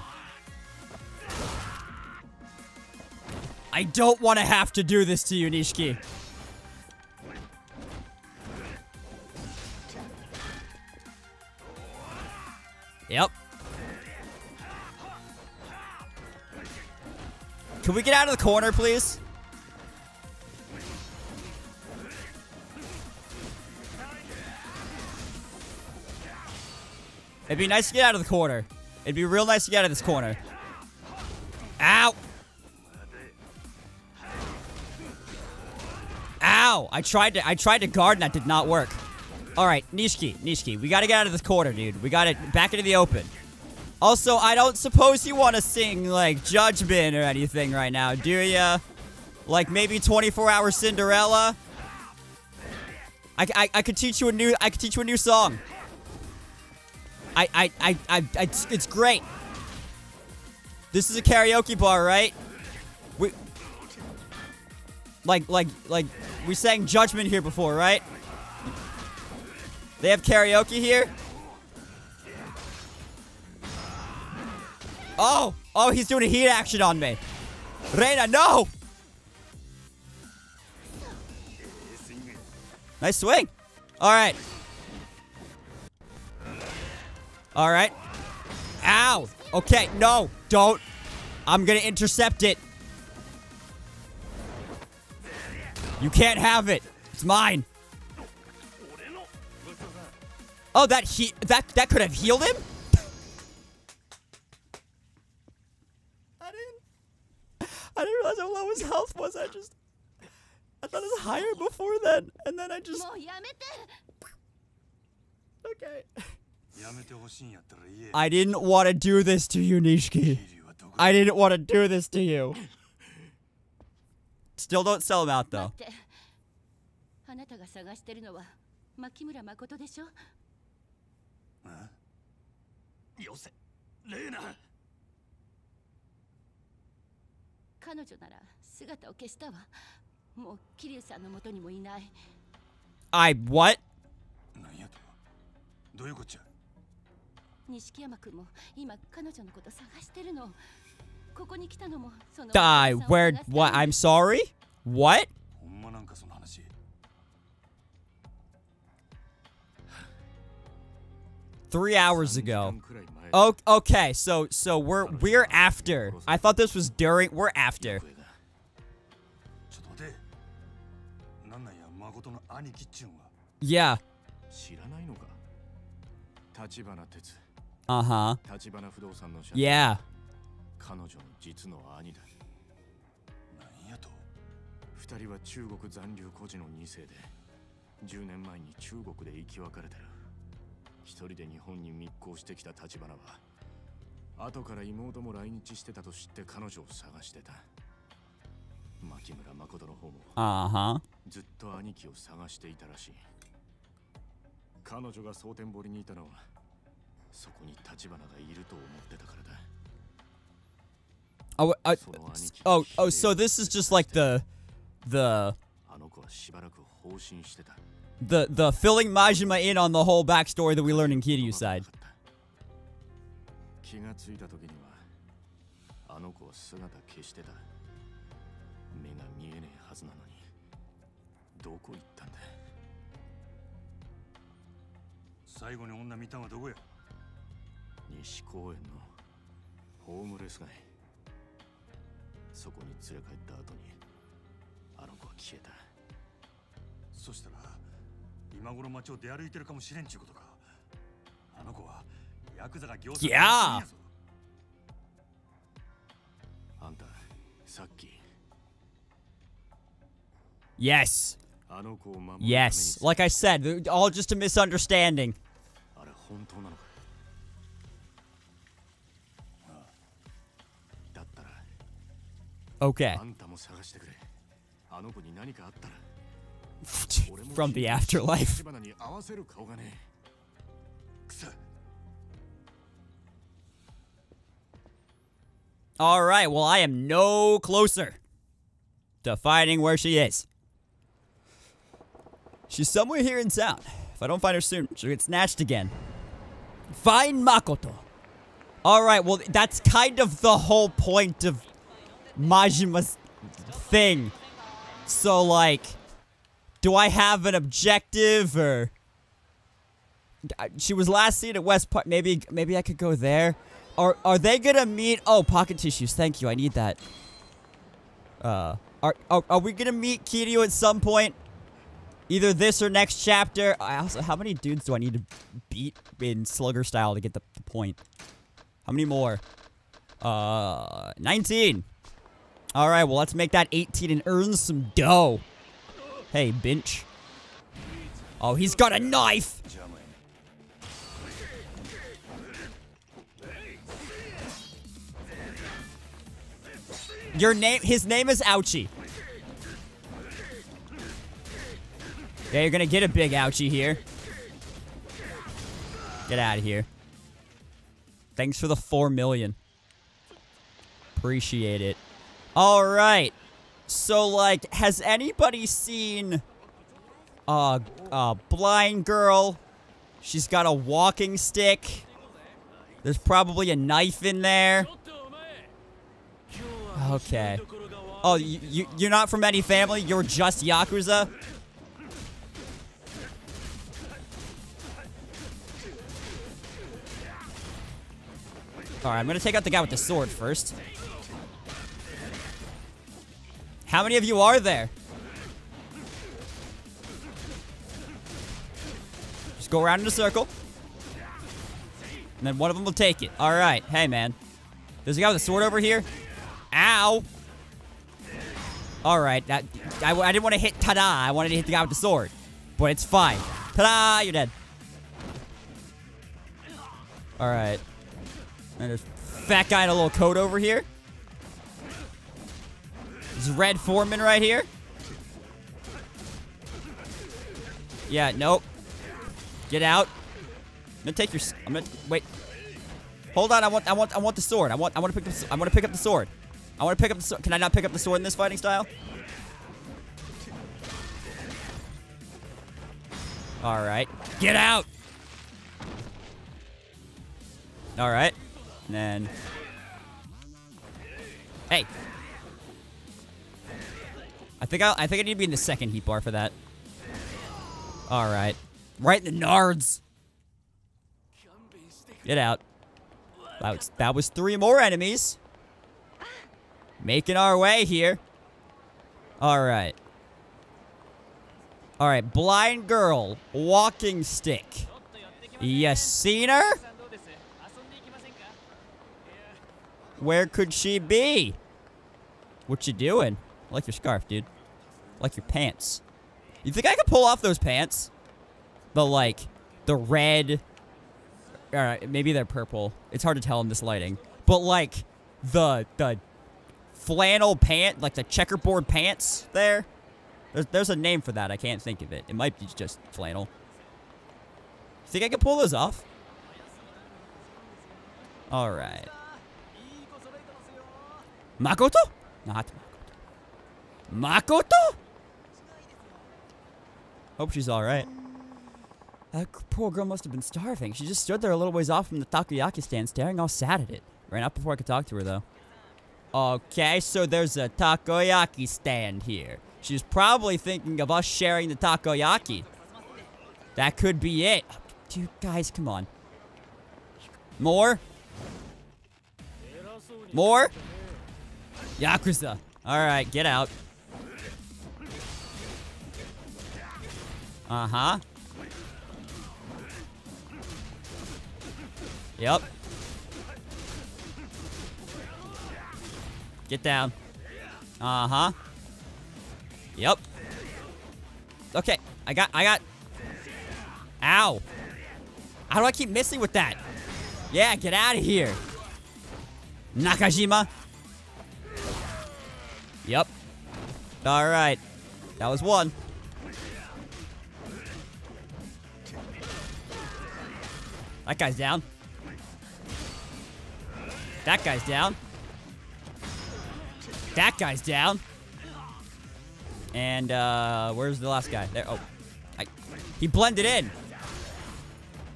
I don't want to have to do this to you, Nishiki. Yep. Can we get out of the corner, please? It'd be nice to get out of the corner. It'd be real nice to get out of this corner. Ow! Ow! I tried to I tried to guard and that did not work. Alright, Nishiki, Nishiki, we gotta get out of this corner, dude. We gotta back into the open. Also, I don't suppose you want to sing, like, Judgment or anything right now, do ya? Like, maybe 24 Hour Cinderella? I, I, I could teach you a new, I could teach you a new song. I, I, I, I, it's, it's great. This is a karaoke bar, right? We, like, like, like, we sang Judgment here before, right? They have karaoke here? Oh! Oh, he's doing a heat action on me. Reina, no! Nice swing. All right. All right. Ow. Okay, no, don't. I'm gonna intercept it. You can't have it. It's mine. Oh, that he that that could have healed him. I didn't. I didn't realize how low his health was. I just. I thought it was higher before then, and then I just. Okay. I didn't want to do this to you, Nishiki. I didn't want to do this to you. Still don't sell him out, though. I what? 錦山君も今彼女のこと探してるのここに来たのもその Die. Where? What? I'm sorry. What? ほんまなんかその話 Three hours ago. Oh, okay. So, so we're we're after. I thought this was during. We're after. ちょっと待てなんなんや誠の兄貴っちゅうんは Yeah. 知らないのか立花哲 Uh huh. 立花不動産の社 Yeah. 彼女の実の兄だなんやと二人は中国残留孤児の2世で10年前に中国で生き別れてる一人で日本に密航してきた立花は後から妹も来日してたと知って彼女を探してた牧村誠の方も Uh huh. ずっと兄貴を探していたらしい彼女が蒼天堀にいたのはそこに立花がいると思ってたからだ Oh, uh, oh, oh. So this is just like the, the, あの子はしばらく放心してた the, the filling Majima in on the whole backstory that we learned in Kiryu's side. 気がついた時にはあの子は姿消してた目が見えねえはずなのにどこ行ったんだ最後に女見たんはどこや 西公園のホームレス街。そこに連れ帰った後にあの子は消えた。そしたら今頃街を出歩いてるかもしれんちゅうことか。あの子はヤクザが行いやーあんたさっき。Yes. あの子を守るために。Yes. Like I said, all just a misunderstanding. Okay. From the afterlife. All right, well, I am no closer to finding where she is. She's somewhere here in town. If I don't find her soon, she'll get snatched again. Find Makoto. All right, well, that's kind of the whole point of Majima's thing. So, like, do I have an objective or? She was last seen at West Park. Maybe, maybe I could go there. Are are they gonna meet? Oh, pocket tissues. Thank you. I need that. Uh, are, are, are we gonna meet Kiryu at some point? Either this or next chapter. I also, how many dudes do I need to beat in Slugger style to get the, the point? How many more? Uh, 19. All right, well, let's make that 18 and earn some dough. Hey, bench. Oh, he's got a knife. Your name, his name is Ouchie. Yeah, you're gonna get a big ouchie here. Get out of here. Thanks for the four million. Appreciate it. All right. So, like, has anybody seen uh, uh, blind girl? She's got a walking stick. There's probably a knife in there. Okay. Oh, you, you you're not from any family. You're just yakuza. All right, I'm gonna take out the guy with the sword first. How many of you are there? Just go around in a circle. And then one of them will take it. All right. Hey, man. There's a guy with a sword over here. Ow. All right. That, I, I didn't want to hit ta-da. I wanted to hit the guy with the sword. But it's fine. Ta-da! You're dead. All right. And there's fat guy in a little coat over here. There's Red Foreman right here. Yeah, nope. Get out. I'm gonna take your. I'm gonna wait. Hold on. I want. I want. I want the sword. I want. I want to pick. S- I want to pick up the sword. I want to pick up the sword. Can I not pick up the sword in this fighting style? All right. Get out. All right. And then. Hey. I think I, I think I need to be in the second heat bar for that. All right. Right in the nards. Get out. That was, that was three more enemies. Making our way here. All right. All right. Blind girl. Walking stick. You seen her? Where could she be? What you doing? I like your scarf, dude. I like your pants. You think I could pull off those pants? The like, the red. Alright, maybe they're purple. It's hard to tell in this lighting. But like, the the flannel pant, like the checkerboard pants there. There's, there's a name for that. I can't think of it. It might be just flannel. You think I could pull those off? All right. Makoto? Not Makoto. Hope she's all right. That poor girl must have been starving. She just stood there a little ways off from the takoyaki stand, staring all sad at it. Ran up before I could talk to her, though. Okay, so there's a takoyaki stand here. She's probably thinking of us sharing the takoyaki. That could be it. Dude, guys, come on. More? More? Yakuza. Alright, get out. Uh-huh. Yep. Get down. Uh-huh. Yep. Okay, I got, I got. Ow. How do I keep missing with that? Yeah, get out of here. Nakajima. Yep. All right. That was one. That guy's down. That guy's down. That guy's down. And uh, where's the last guy? There. Oh, I, he blended in.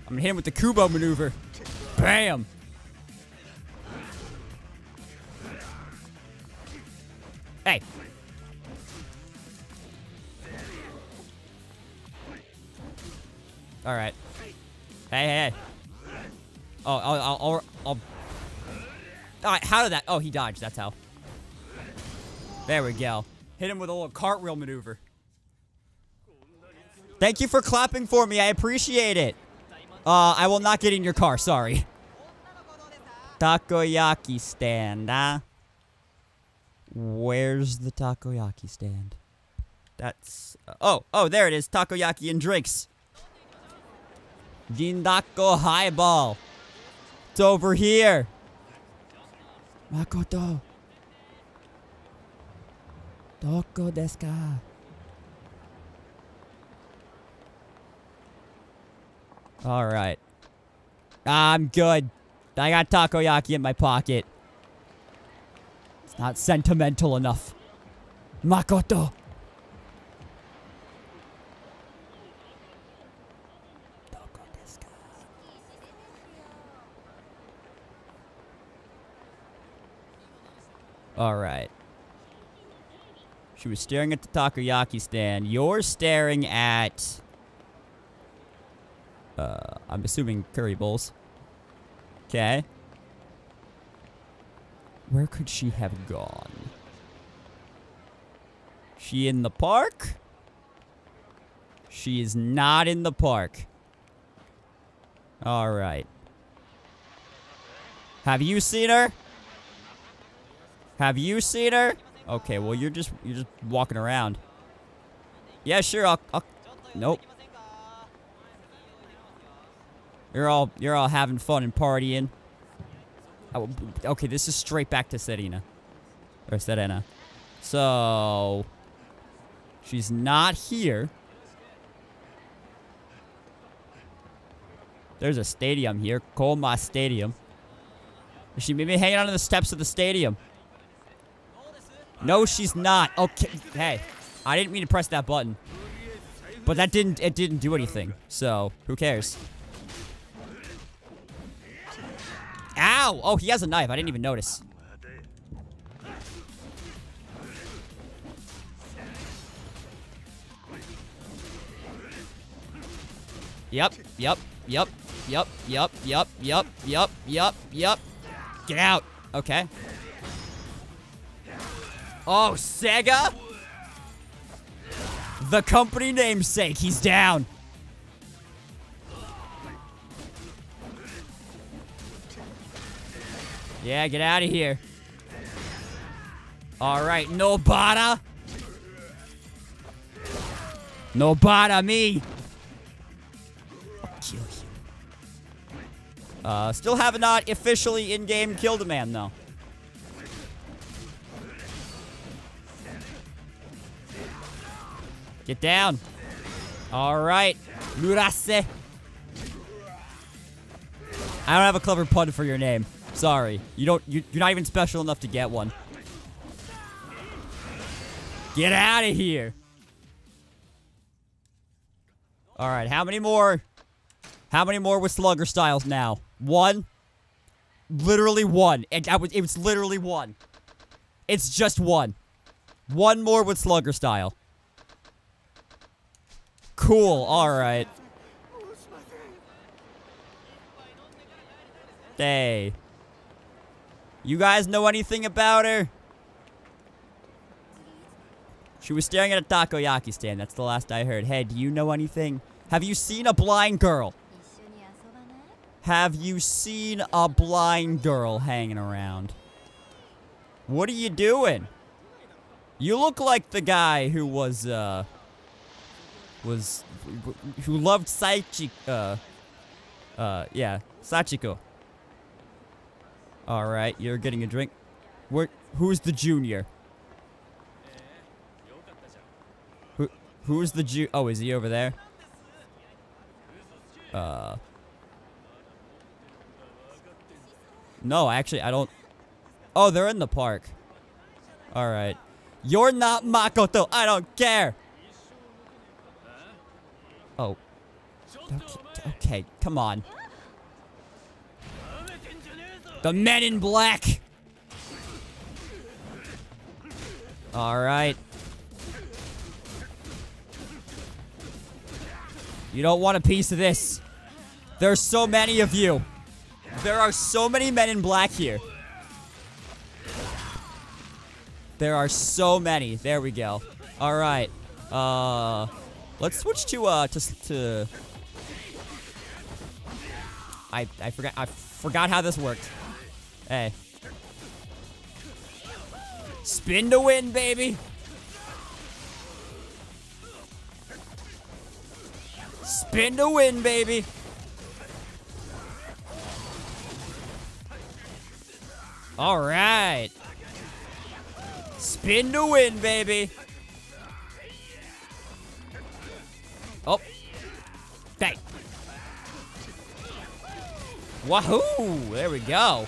I'm gonna hit him with the Kubo maneuver. Bam. Hey. All right. Hey, hey. hey. Oh, I'll, I'll, I'll, I'll. All right, how did that? Oh, he dodged. That's how. There we go. Hit him with a little cartwheel maneuver. Thank you for clapping for me. I appreciate it. Uh, I will not get in your car. Sorry. Takoyaki stand, huh? Where's the takoyaki stand? That's... uh, oh, oh, there it is. Takoyaki and drinks. Gindaco highball. It's over here. Makoto. Doko desu ka? All right. I'm good. I got takoyaki in my pocket. It's not sentimental enough. Makoto. All right. She was staring at the takoyaki stand. You're staring at. Uh, I'm assuming curry bowls. Okay. Where could she have gone? She in the park? She is not in the park. All right. Have you seen her? Have you seen her? Okay, well you're just you're just walking around. Yeah, sure. I'll. I'll nope. You're all you're all having fun and partying. Oh, okay, this is straight back to Serena. Or Serena. So she's not here. There's a stadium here, Colma Stadium. She maybe hanging on the steps of the stadium? No, she's not. Okay, hey, I didn't mean to press that button, but that didn't it didn't do anything. So who cares? Ow! Oh, he has a knife. I didn't even notice. Yep, yep, yep, yep, yep, yep, yep, yep, yep, yep. Get out. Okay. Oh, Sega? The company namesake. He's down. Yeah, get out of here. All right, Nobata. Nobata me. Uh, still have not officially in-game killed a man, though. Get down. All right. Murase. I don't have a clever pun for your name. Sorry. You don't you, you're not even special enough to get one. Get out of here. All right, how many more? How many more with slugger styles now? One? Literally one. It, I was, it was literally one. It's just one. One more with slugger style. Cool. All right. Hey. You guys know anything about her? She was staring at a takoyaki stand. That's the last I heard. Hey, do you know anything? Have you seen a blind girl? Have you seen a blind girl hanging around? What are you doing? You look like the guy who was, uh, was, who loved Saichi, uh, uh, yeah, Sachiko. All right, you're getting a drink. Where, who's the junior? Who, who's the ju- Oh, is he over there? Uh. No, actually, I don't. Oh, they're in the park. All right. You're not Makoto. I don't care. Oh. Okay, okay, come on. The men in black. All right. You don't want a piece of this. There's so many of you. There are so many men in black here. There are so many. There we go. All right. Uh, let's switch to uh to to. I I forgot I forgot how this worked. Hey. Spin to win, baby. Spin to win, baby. All right. Spin to win, baby. Oh. Hey. Wahoo! There we go.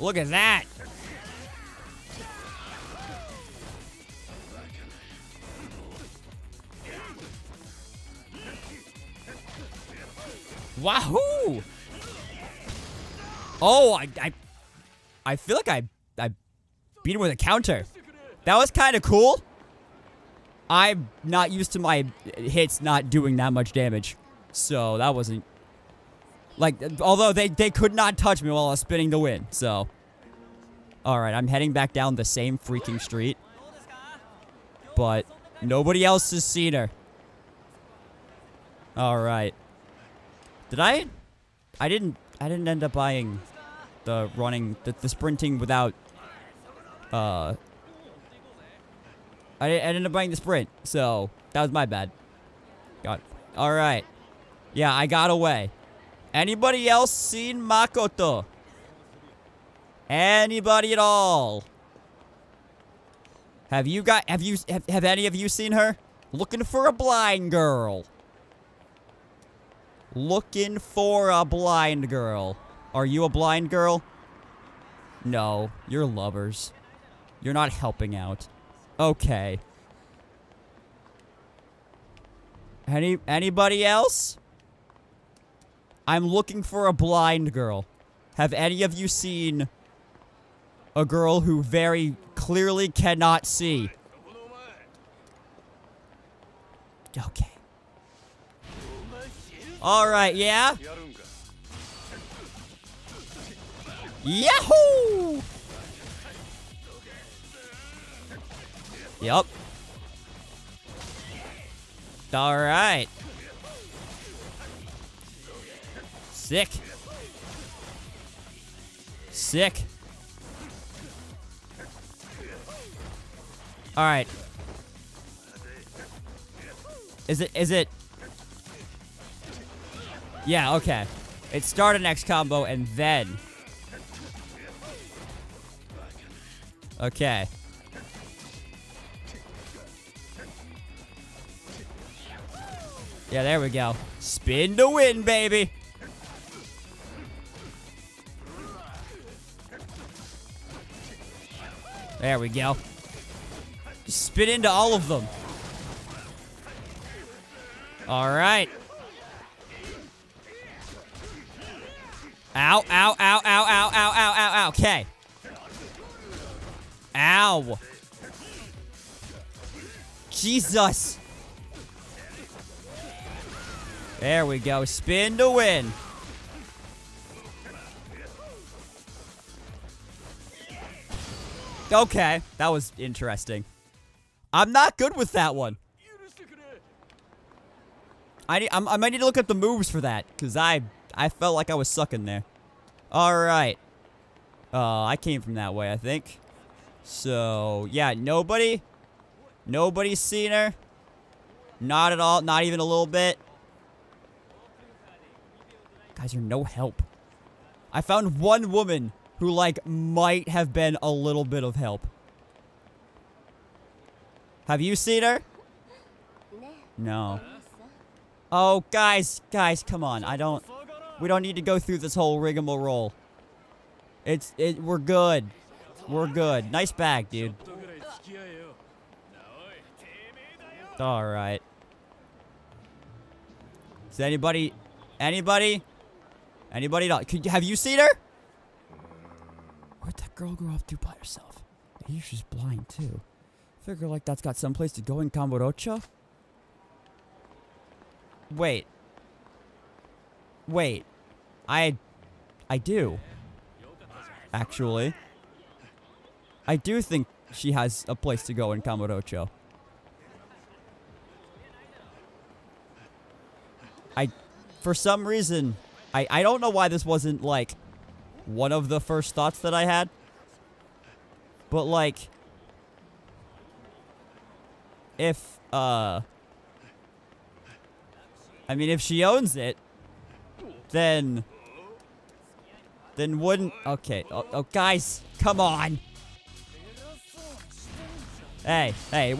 Look at that. Wahoo! Oh, I, I, I feel like I, I beat him with a counter. That was kind of cool. I'm not used to my hits not doing that much damage, so that wasn't like. Although they they could not touch me while I was spinning the win. So, all right, I'm heading back down the same freaking street, but nobody else has seen her. All right. Did I? I didn't. I didn't end up buying the running, the, the sprinting without. Uh. I, I ended up buying the sprint, so that was my bad. Got. All right. Yeah, I got away. Anybody else seen Makoto? Anybody at all? Have you got? Have you? Have, have any of you seen her? Looking for a blind girl. Looking for a blind girl. Are you a blind girl? No, you're lovers. You're not helping out. Okay. Any anybody else? I'm looking for a blind girl. Have any of you seen a girl who very clearly cannot see? Okay. All right, yeah. Yahoo! Yep. All right. Sick. Sick. All right. Is it is it Yeah, okay. It started next combo and then Okay. Yeah, there we go. Spin to win, baby. There we go. Just spin into all of them. All right. Ow, ow, ow, ow, ow, ow, ow, ow, ow. Okay. Ow. Jesus. There we go. Spin to win. Okay, that was interesting. I'm not good with that one. I need, I'm, I might need to look up the moves for that, because I, I felt like I was sucking there. Alright. Uh, I came from that way, I think. So, yeah, nobody, nobody's seen her. Not at all, not even a little bit. Guys are no help. I found one woman who, like, might have been a little bit of help. Have you seen her? No. Oh, guys, guys, come on. I don't... We don't need to go through this whole rigmarole. It's... It, we're good. We're good. Nice bag, dude. Alright. Is anybody... Anybody? Anybody? Could, have you seen her? Where'd that girl go off to by herself? Maybe she's blind too. Figure like that's got someplace to go in Kamurocho? Wait. Wait. I... I do. Actually. I do think she has a place to go in Kamurocho. I, for some reason, I, I don't know why this wasn't like one of the first thoughts that I had. But like, if, uh, I mean, if she owns it, then, then wouldn't, okay, oh, oh guys, come on. Hey, hey,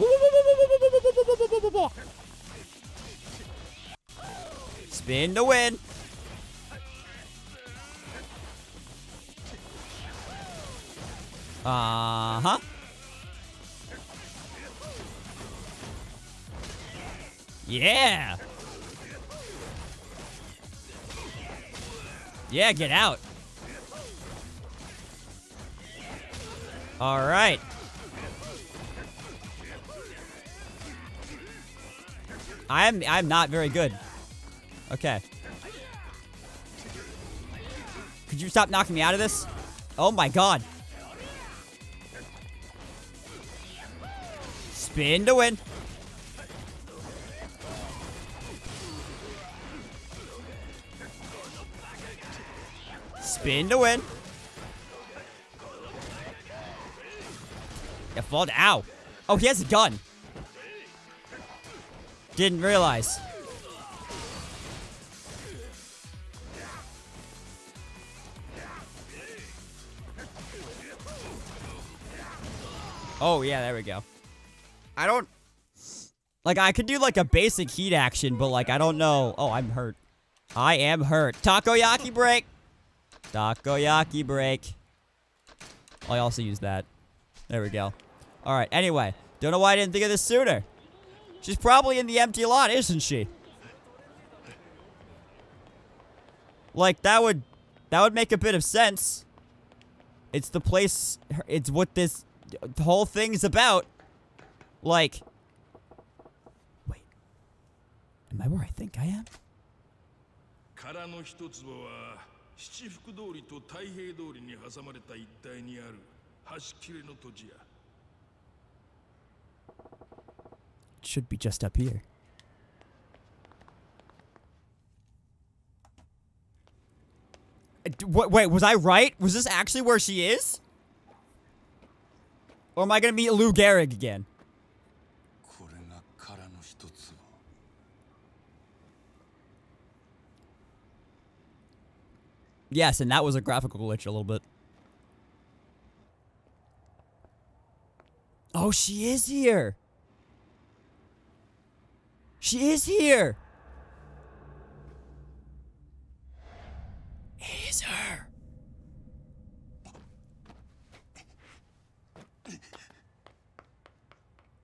Spin woo, woo, Uh-huh. Yeah. Yeah, get out. All right. I'm I'm not very good. Okay. Could you stop knocking me out of this? Oh my god. Spin to win. Spin to win. Yeah, fall down. Ow. Oh, he has a gun. Didn't realize. Oh, yeah, there we go. I don't... Like, I could do, like, a basic heat action, but, like, I don't know. Oh, I'm hurt. I am hurt. Takoyaki break! Takoyaki break. Oh, I also use that. There we go. Alright, anyway. Don't know why I didn't think of this sooner. She's probably in the empty lot, isn't she? Like, that would... That would make a bit of sense. It's the place... It's what this whole thing's about. Like... Wait. Am I where I think I am? 殻の一坪は七福通りと太平通りに挟まれた一帯にある端切れの土地や Should be just up here. Uh, d- Wait, wait, was I right? Was this actually where she is? Or am I gonna meet Lou Gehrig again? これが殻の一坪 Yes, and that was a graphical glitch a little bit. Oh, she is here. She is here. It is her.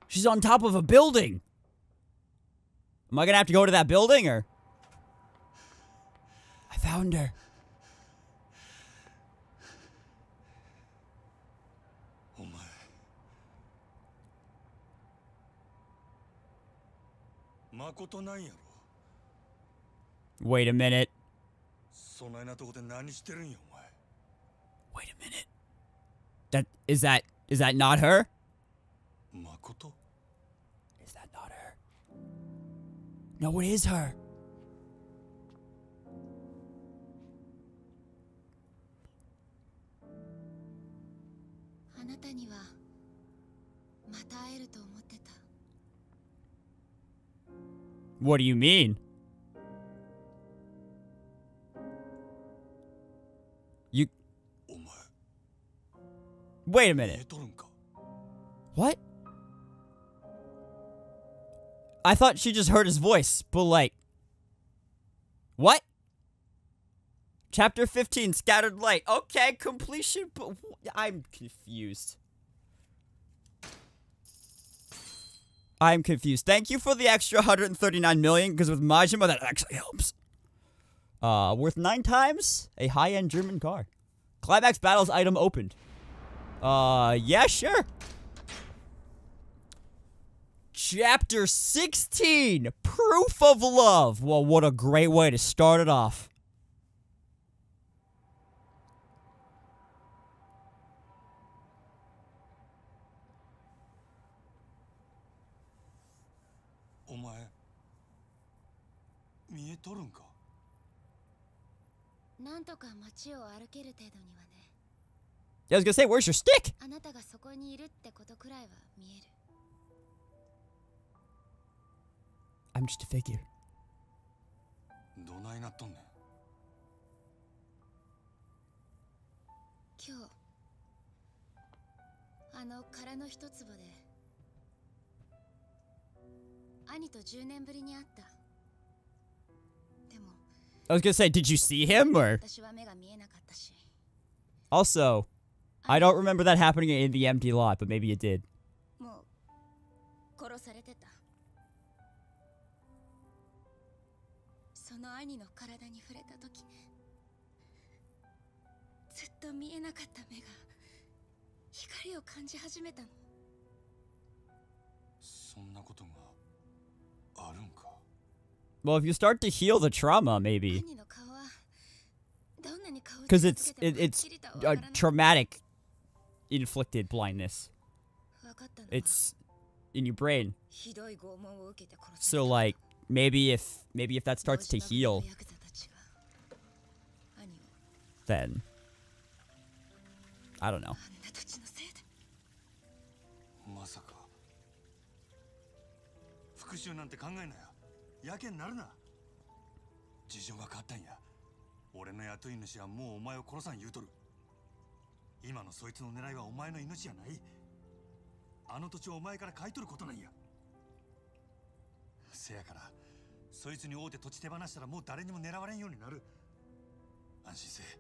She's on top of a building. Am I gonna have to go to that building or? I found her. Wait a minute. Wait a minute. That is that is that not her? Makoto? No, it is her. What do you mean? You. Wait a minute. What? I thought she just heard his voice, but like What? Chapter 15 Scattered Light. Okay, completion, but I'm confused. I'm confused. Thank you for the extra 139 million because with Majima that actually helps. Uh, worth 9 times a high-end German car. Climax battles item opened. Uh, yeah, sure. Chapter 16 Proof of Love. Well, what a great way to start it off. Yeah, I was gonna say, where's your stick? あなたがそこにいるってことくらいは見える。I'm just a figure. どないなっとんねん今日あの殻の一坪で兄と10年ぶりに会ったでも I was gonna say, did you see him or? 私は目が見えなかったし Also, I don't remember that happening in the empty lot, but maybe it did. 兄の体に触れた時ずっと見えなかった目が光を感じ始めたのそんなことがあるんか Well, if you start to heal the trauma, maybe. Because it's it, it's a traumatic inflicted blindness. It's in your brain. So like maybe if maybe if that starts to heal. Then. I don't know. なんて考えなよ。やけになるな。事情が変わったんや。俺の雇い主はもうお前を殺さん言うとる。今のそいつの狙いはお前の命じゃない。あの土地をお前から買い取ることなんや。せやからそいつに会うて土地手放したらもう誰にも狙われんようになる。安心せえ。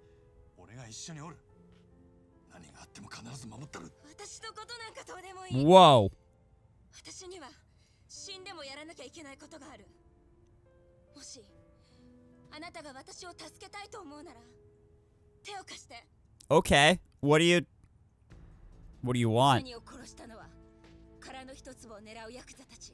俺が一緒におる。何があっても必ず守ったる。私のことなんかどうでもいい。Whoa. 私には死んでもやらなきゃいけないことがある。もしあなたが私を助けたいと思うなら手を貸して。Okay. What do you What do you want? 兄を殺したのは殻の一つを狙うヤクザたち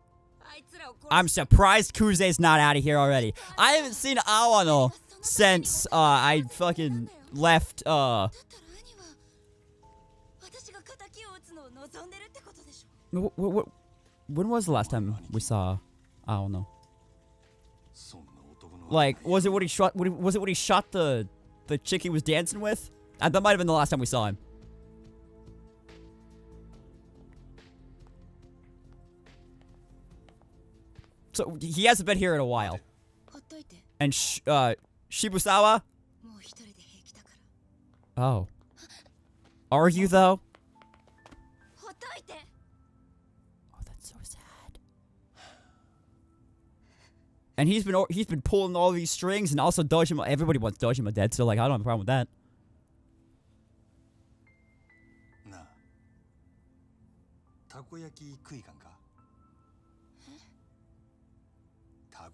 I'm surprised Kuze's not out of here already. I haven't seen Awano since uh, I fucking left. Uh... When was the last time we saw Awano? Like, was it when he shot? Was it when he shot the the chick he was dancing with? Uh, that might have been the last time we saw him. so he hasn't been here in a while. And sh uh, Shibusawa? Oh. Are you though? Oh, and he's been he's been pulling all these strings and also Dojima. Everybody wants Dojima dead, so like I don't have a problem with that.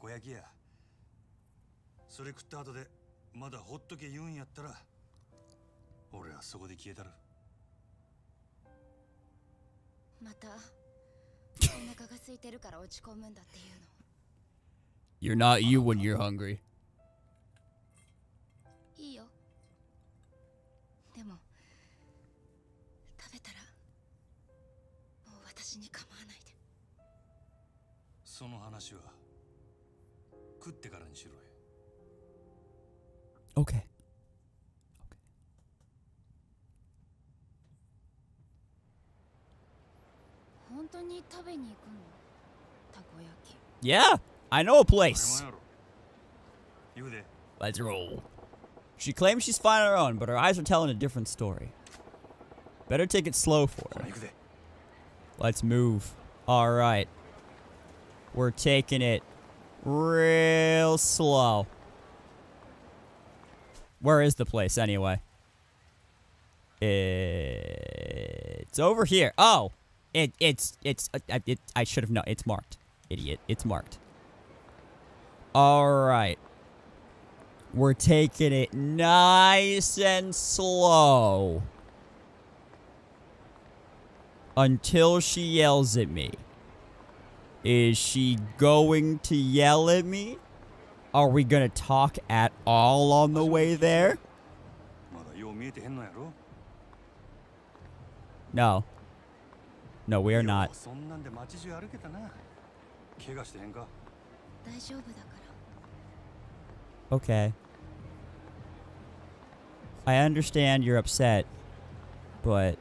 こ焼きや。それ食った後でまだほっとけ言うんやったら俺はそこで消えたる。またお腹が空いてるから落ち込むんだっていうの。You're not you when you're hungry. いいよ。でも食べたらもう私に構わないで。その話は 食ってからにしろや Okay. 本当に食べに行くのたこ焼き Yeah, I know a place. 言うで Let's roll. She claims she's fine on her own, but her eyes are telling a different story. Better take it slow for her. Let's move. All right. We're taking it real slow. Where is the place anyway? It's over here. Oh, it it's it's uh, it. I should have known. It's marked. Idiot. It's marked. All right. we're taking it nice and slow until she yells at me. Is she going to yell at me? Are we going to talk at all on the way there? No. No, we are not. Okay. I understand you're upset, but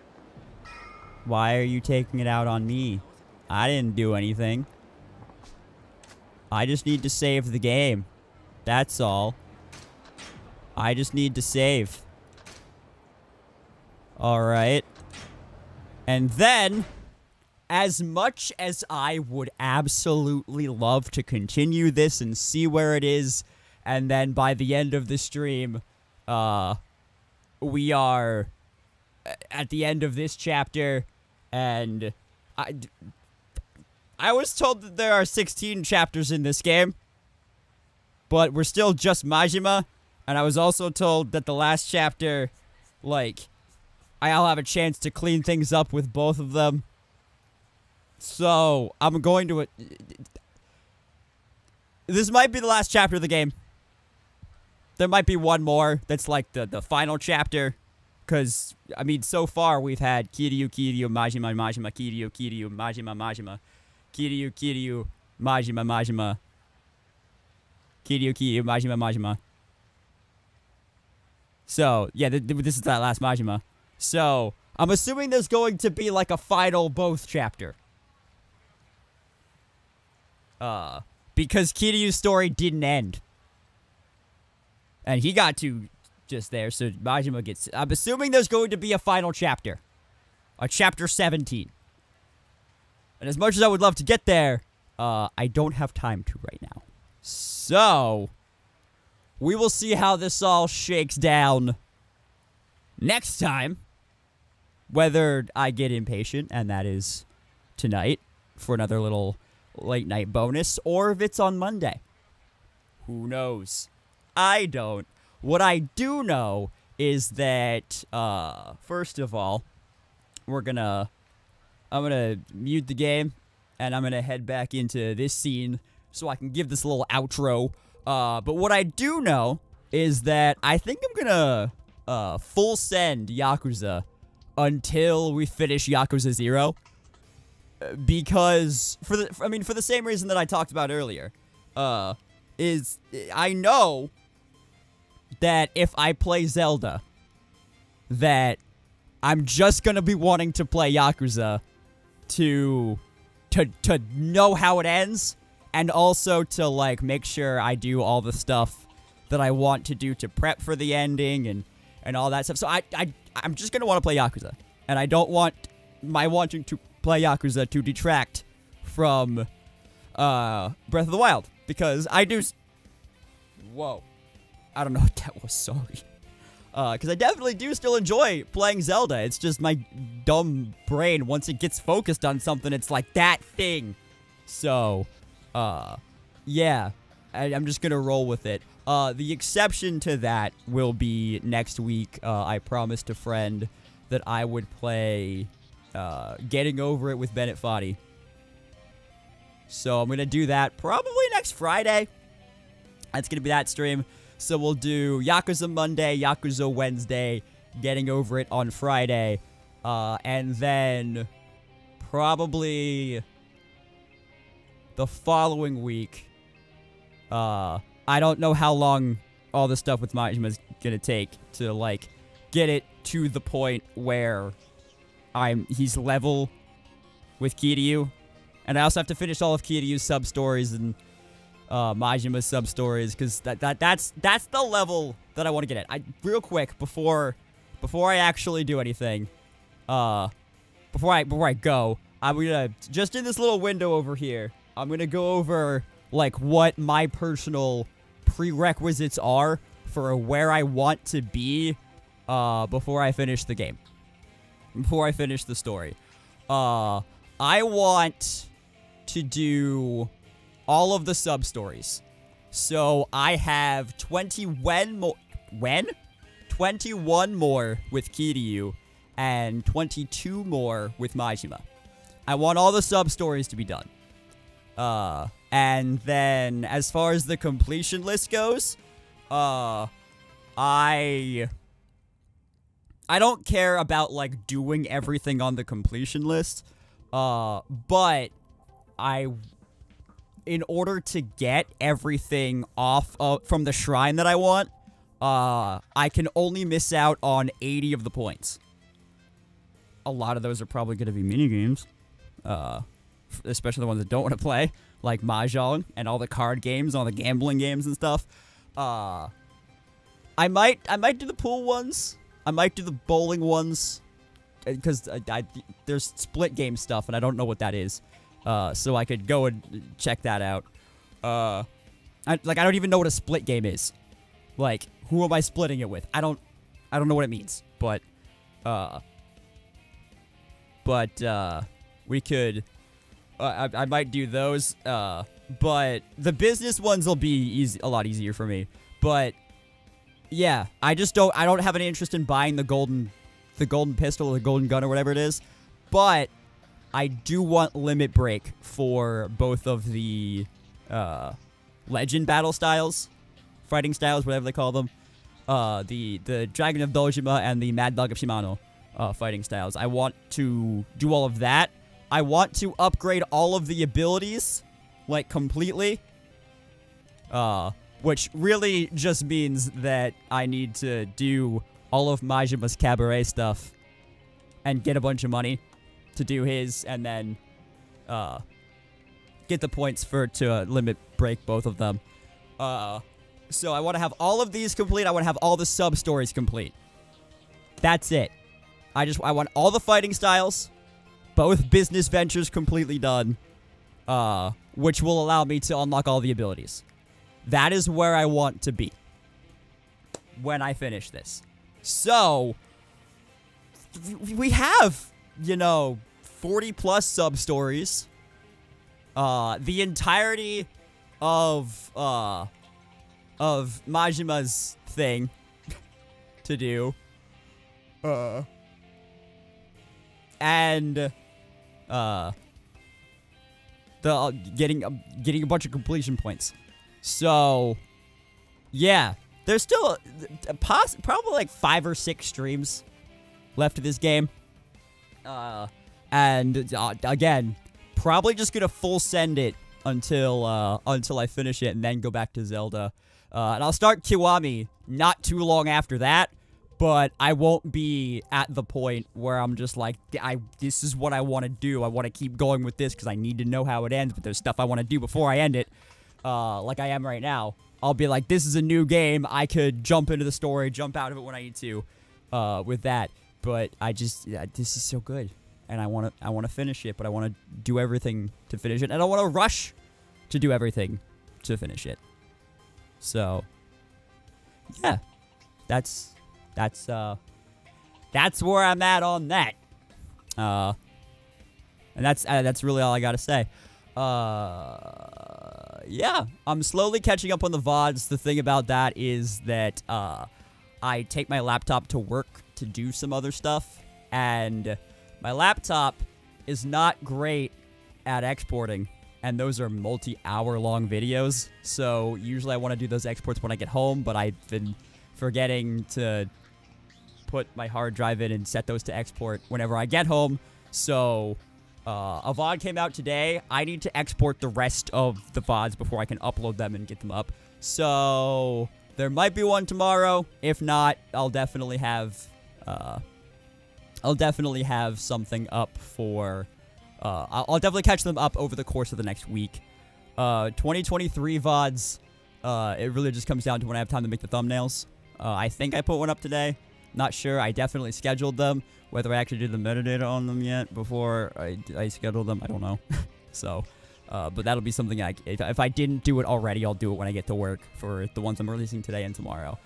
why are you taking it out on me? I didn't do anything. I just need to save the game. That's all. I just need to save. Alright. And then, as much as I would absolutely love to continue this and see where it is, and then by the end of the stream, uh, we are at the end of this chapter, and I, I was told that there are 16 chapters in this game, but we're still just Majima, and I was also told that the last chapter, like, I'll have a chance to clean things up with both of them. So, I'm going to. This might be the last chapter of the game. There might be one more that's like the, the final chapter. Because, I mean, so far we've had Kiryu, Kiryu, Majima, Majima, Kiryu, Kiryu, Majima, Majima, Kiryu, Kiryu, Majima, Majima, Kiryu, Kiryu, Majima, Majima. So, yeah, th- th- this is that last Majima. So, I'm assuming there's going to be like a final both chapter. Uh, because Kiryu's story didn't end. And he got to just there, so Majima gets. I'm assuming there's going to be a final chapter. A chapter 17. And as much as I would love to get there, uh, I don't have time to right now. So, we will see how this all shakes down next time. Whether I get impatient, and that is tonight for another little late night bonus, or if it's on Monday. Who knows? I don't. What I do know is that, uh, first of all, we're gonna. I'm gonna mute the game, and I'm gonna head back into this scene so I can give this little outro. Uh, but what I do know is that I think I'm gonna uh, full send Yakuza until we finish Yakuza Zero. Uh, Because for the, I mean, for the same reason that I talked about earlier, uh, is I know that if I play Zelda, that I'm just gonna be wanting to play Yakuza to to to know how it ends and also to like make sure I do all the stuff that I want to do to prep for the ending and and all that stuff. So I I I'm just gonna want to play Yakuza, and I don't want my wanting to play Yakuza to detract from uh Breath of the Wild because I do. Whoa, I don't know what that was. Sorry. Because I definitely do still enjoy playing Zelda. It's just my dumb brain, once it gets focused on something, it's like that thing. So, uh, yeah, I, I'm just gonna roll with it. Uh, the exception to that will be next week. Uh, I promised a friend that I would play uh, Getting Over It with Bennett Foddy. So I'm gonna do that probably next Friday. That's gonna be that stream. So we'll do Yakuza Monday, Yakuza Wednesday, Getting Over It on Friday, uh, and then probably the following week. Uh, I don't know how long all the stuff with Majima is gonna take to like get it to the point where I'm he's level with Kiryu, and I also have to finish all of Kiryu's sub stories and uh, Majima's sub stories because that, that that's that's the level that I want to get at. I real quick before before I actually do anything, uh, before I before I go, I'm gonna just in this little window over here. I'm gonna go over like what my personal prerequisites are for where I want to be uh, before I finish the game. Before I finish the story, uh, I want to do all of the sub stories. So I have 21 more. When? 21 more with Kiryu and 22 more with Majima. I want all the sub stories to be done. Uh, and then as far as the completion list goes, uh, I I don't care about like doing everything on the completion list. Uh, but I in order to get everything off of from the shrine that I want, uh, I can only miss out on 80 of the points. A lot of those are probably going to be mini games. Uh, especially the ones that don't want to play, like Mahjong and all the card games, all the gambling games and stuff. Uh, I might, I might do the pool ones. I might do the bowling ones, because I, there's split game stuff, and I don't know what that is. Uh, so I could go and check that out. Uh, I, like I don't even know what a split game is. Like, who am I splitting it with? I don't, I don't know what it means. But, uh, but uh, we could. Uh, I, I might do those. Uh, but the business ones will be easy, a lot easier for me. But yeah, I just don't. I don't have any interest in buying the golden, the golden pistol or the golden gun or whatever it is. But I do want limit break for both of the uh, legend battle styles, fighting styles, whatever they call them. Uh, the the Dragon of Dojima and the Mad Dog of Shimano uh, fighting styles. I want to do all of that. I want to upgrade all of the abilities, like completely. Uh, which really just means that I need to do all of Majima's cabaret stuff and get a bunch of money to do his, and then uh, get the points for to uh, limit break both of them. Uh, so I want to have all of these complete. I want to have all the sub stories complete. That's it. I just I want all the fighting styles, both business ventures completely done, uh, which will allow me to unlock all the abilities. That is where I want to be when I finish this. So we have, you know, 40 plus sub stories. Uh, the entirety of uh of Majima's thing to do. Uh and uh the uh, getting uh, getting a bunch of completion points. So yeah, there's still uh, poss- probably like 5 or 6 streams left of this game. Uh and uh, again, probably just to full send it until uh until I finish it and then go back to Zelda. Uh, and I'll start Kiwami not too long after that, but I won't be at the point where I'm just like, I this is what I want to do. I want to keep going with this because I need to know how it ends. But there's stuff I want to do before I end it, uh, like I am right now. I'll be like, this is a new game. I could jump into the story, jump out of it when I need to, uh, with that. But I just, yeah, this is so good, and I want to, I want to finish it. But I want to do everything to finish it, and I don't want to rush to do everything to finish it. So, yeah, that's that's uh that's where I'm at on that. Uh and that's uh, that's really all I got to say. Uh yeah, I'm slowly catching up on the VODs. The thing about that is that uh I take my laptop to work to do some other stuff and my laptop is not great at exporting and those are multi-hour long videos. So usually I want to do those exports when I get home, but I've been forgetting to put my hard drive in and set those to export whenever I get home. So uh, a VOD came out today. I need to export the rest of the VODs before I can upload them and get them up. So there might be one tomorrow. If not, I'll definitely have uh, I'll definitely have something up for. Uh, I'll, I'll definitely catch them up over the course of the next week. Uh, 2023 VODs. Uh, it really just comes down to when I have time to make the thumbnails. Uh, I think I put one up today. Not sure. I definitely scheduled them. Whether I actually did the metadata on them yet before I, I scheduled them, I don't know. so, uh, but that'll be something I if, if I didn't do it already, I'll do it when I get to work for the ones I'm releasing today and tomorrow.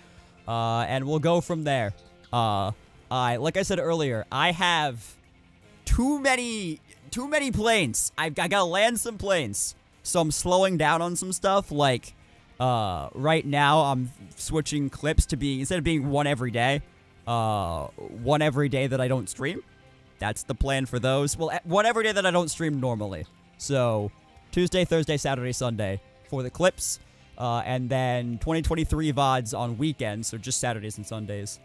Uh, and we'll go from there. Uh, I like I said earlier, I have too many too many planes. I've I gotta land some planes, so I'm slowing down on some stuff like Uh, right now, I'm switching clips to being instead of being one every day, uh, one every day that I don't stream. That's the plan for those. Well, one every day that I don't stream normally. So Tuesday, Thursday, Saturday, Sunday for the clips, uh, and then 2023 vods on weekends, so just Saturdays and Sundays.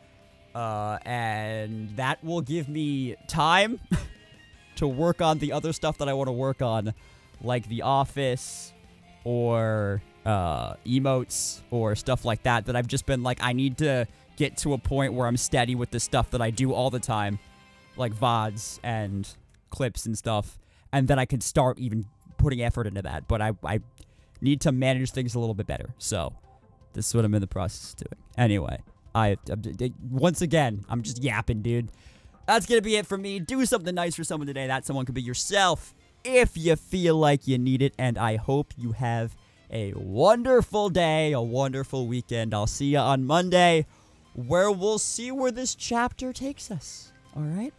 Uh, and that will give me time to work on the other stuff that I want to work on, like The Office or uh, emotes or stuff like that. That I've just been like, I need to get to a point where I'm steady with the stuff that I do all the time, like VODs and clips and stuff, and then I can start even putting effort into that. But I, I need to manage things a little bit better. So this is what I'm in the process of doing. Anyway, I, I once again, I'm just yapping, dude. That's gonna be it for me. Do something nice for someone today. That someone could be yourself if you feel like you need it. And I hope you have a wonderful day, a wonderful weekend. I'll see you on Monday, where we'll see where this chapter takes us. All right.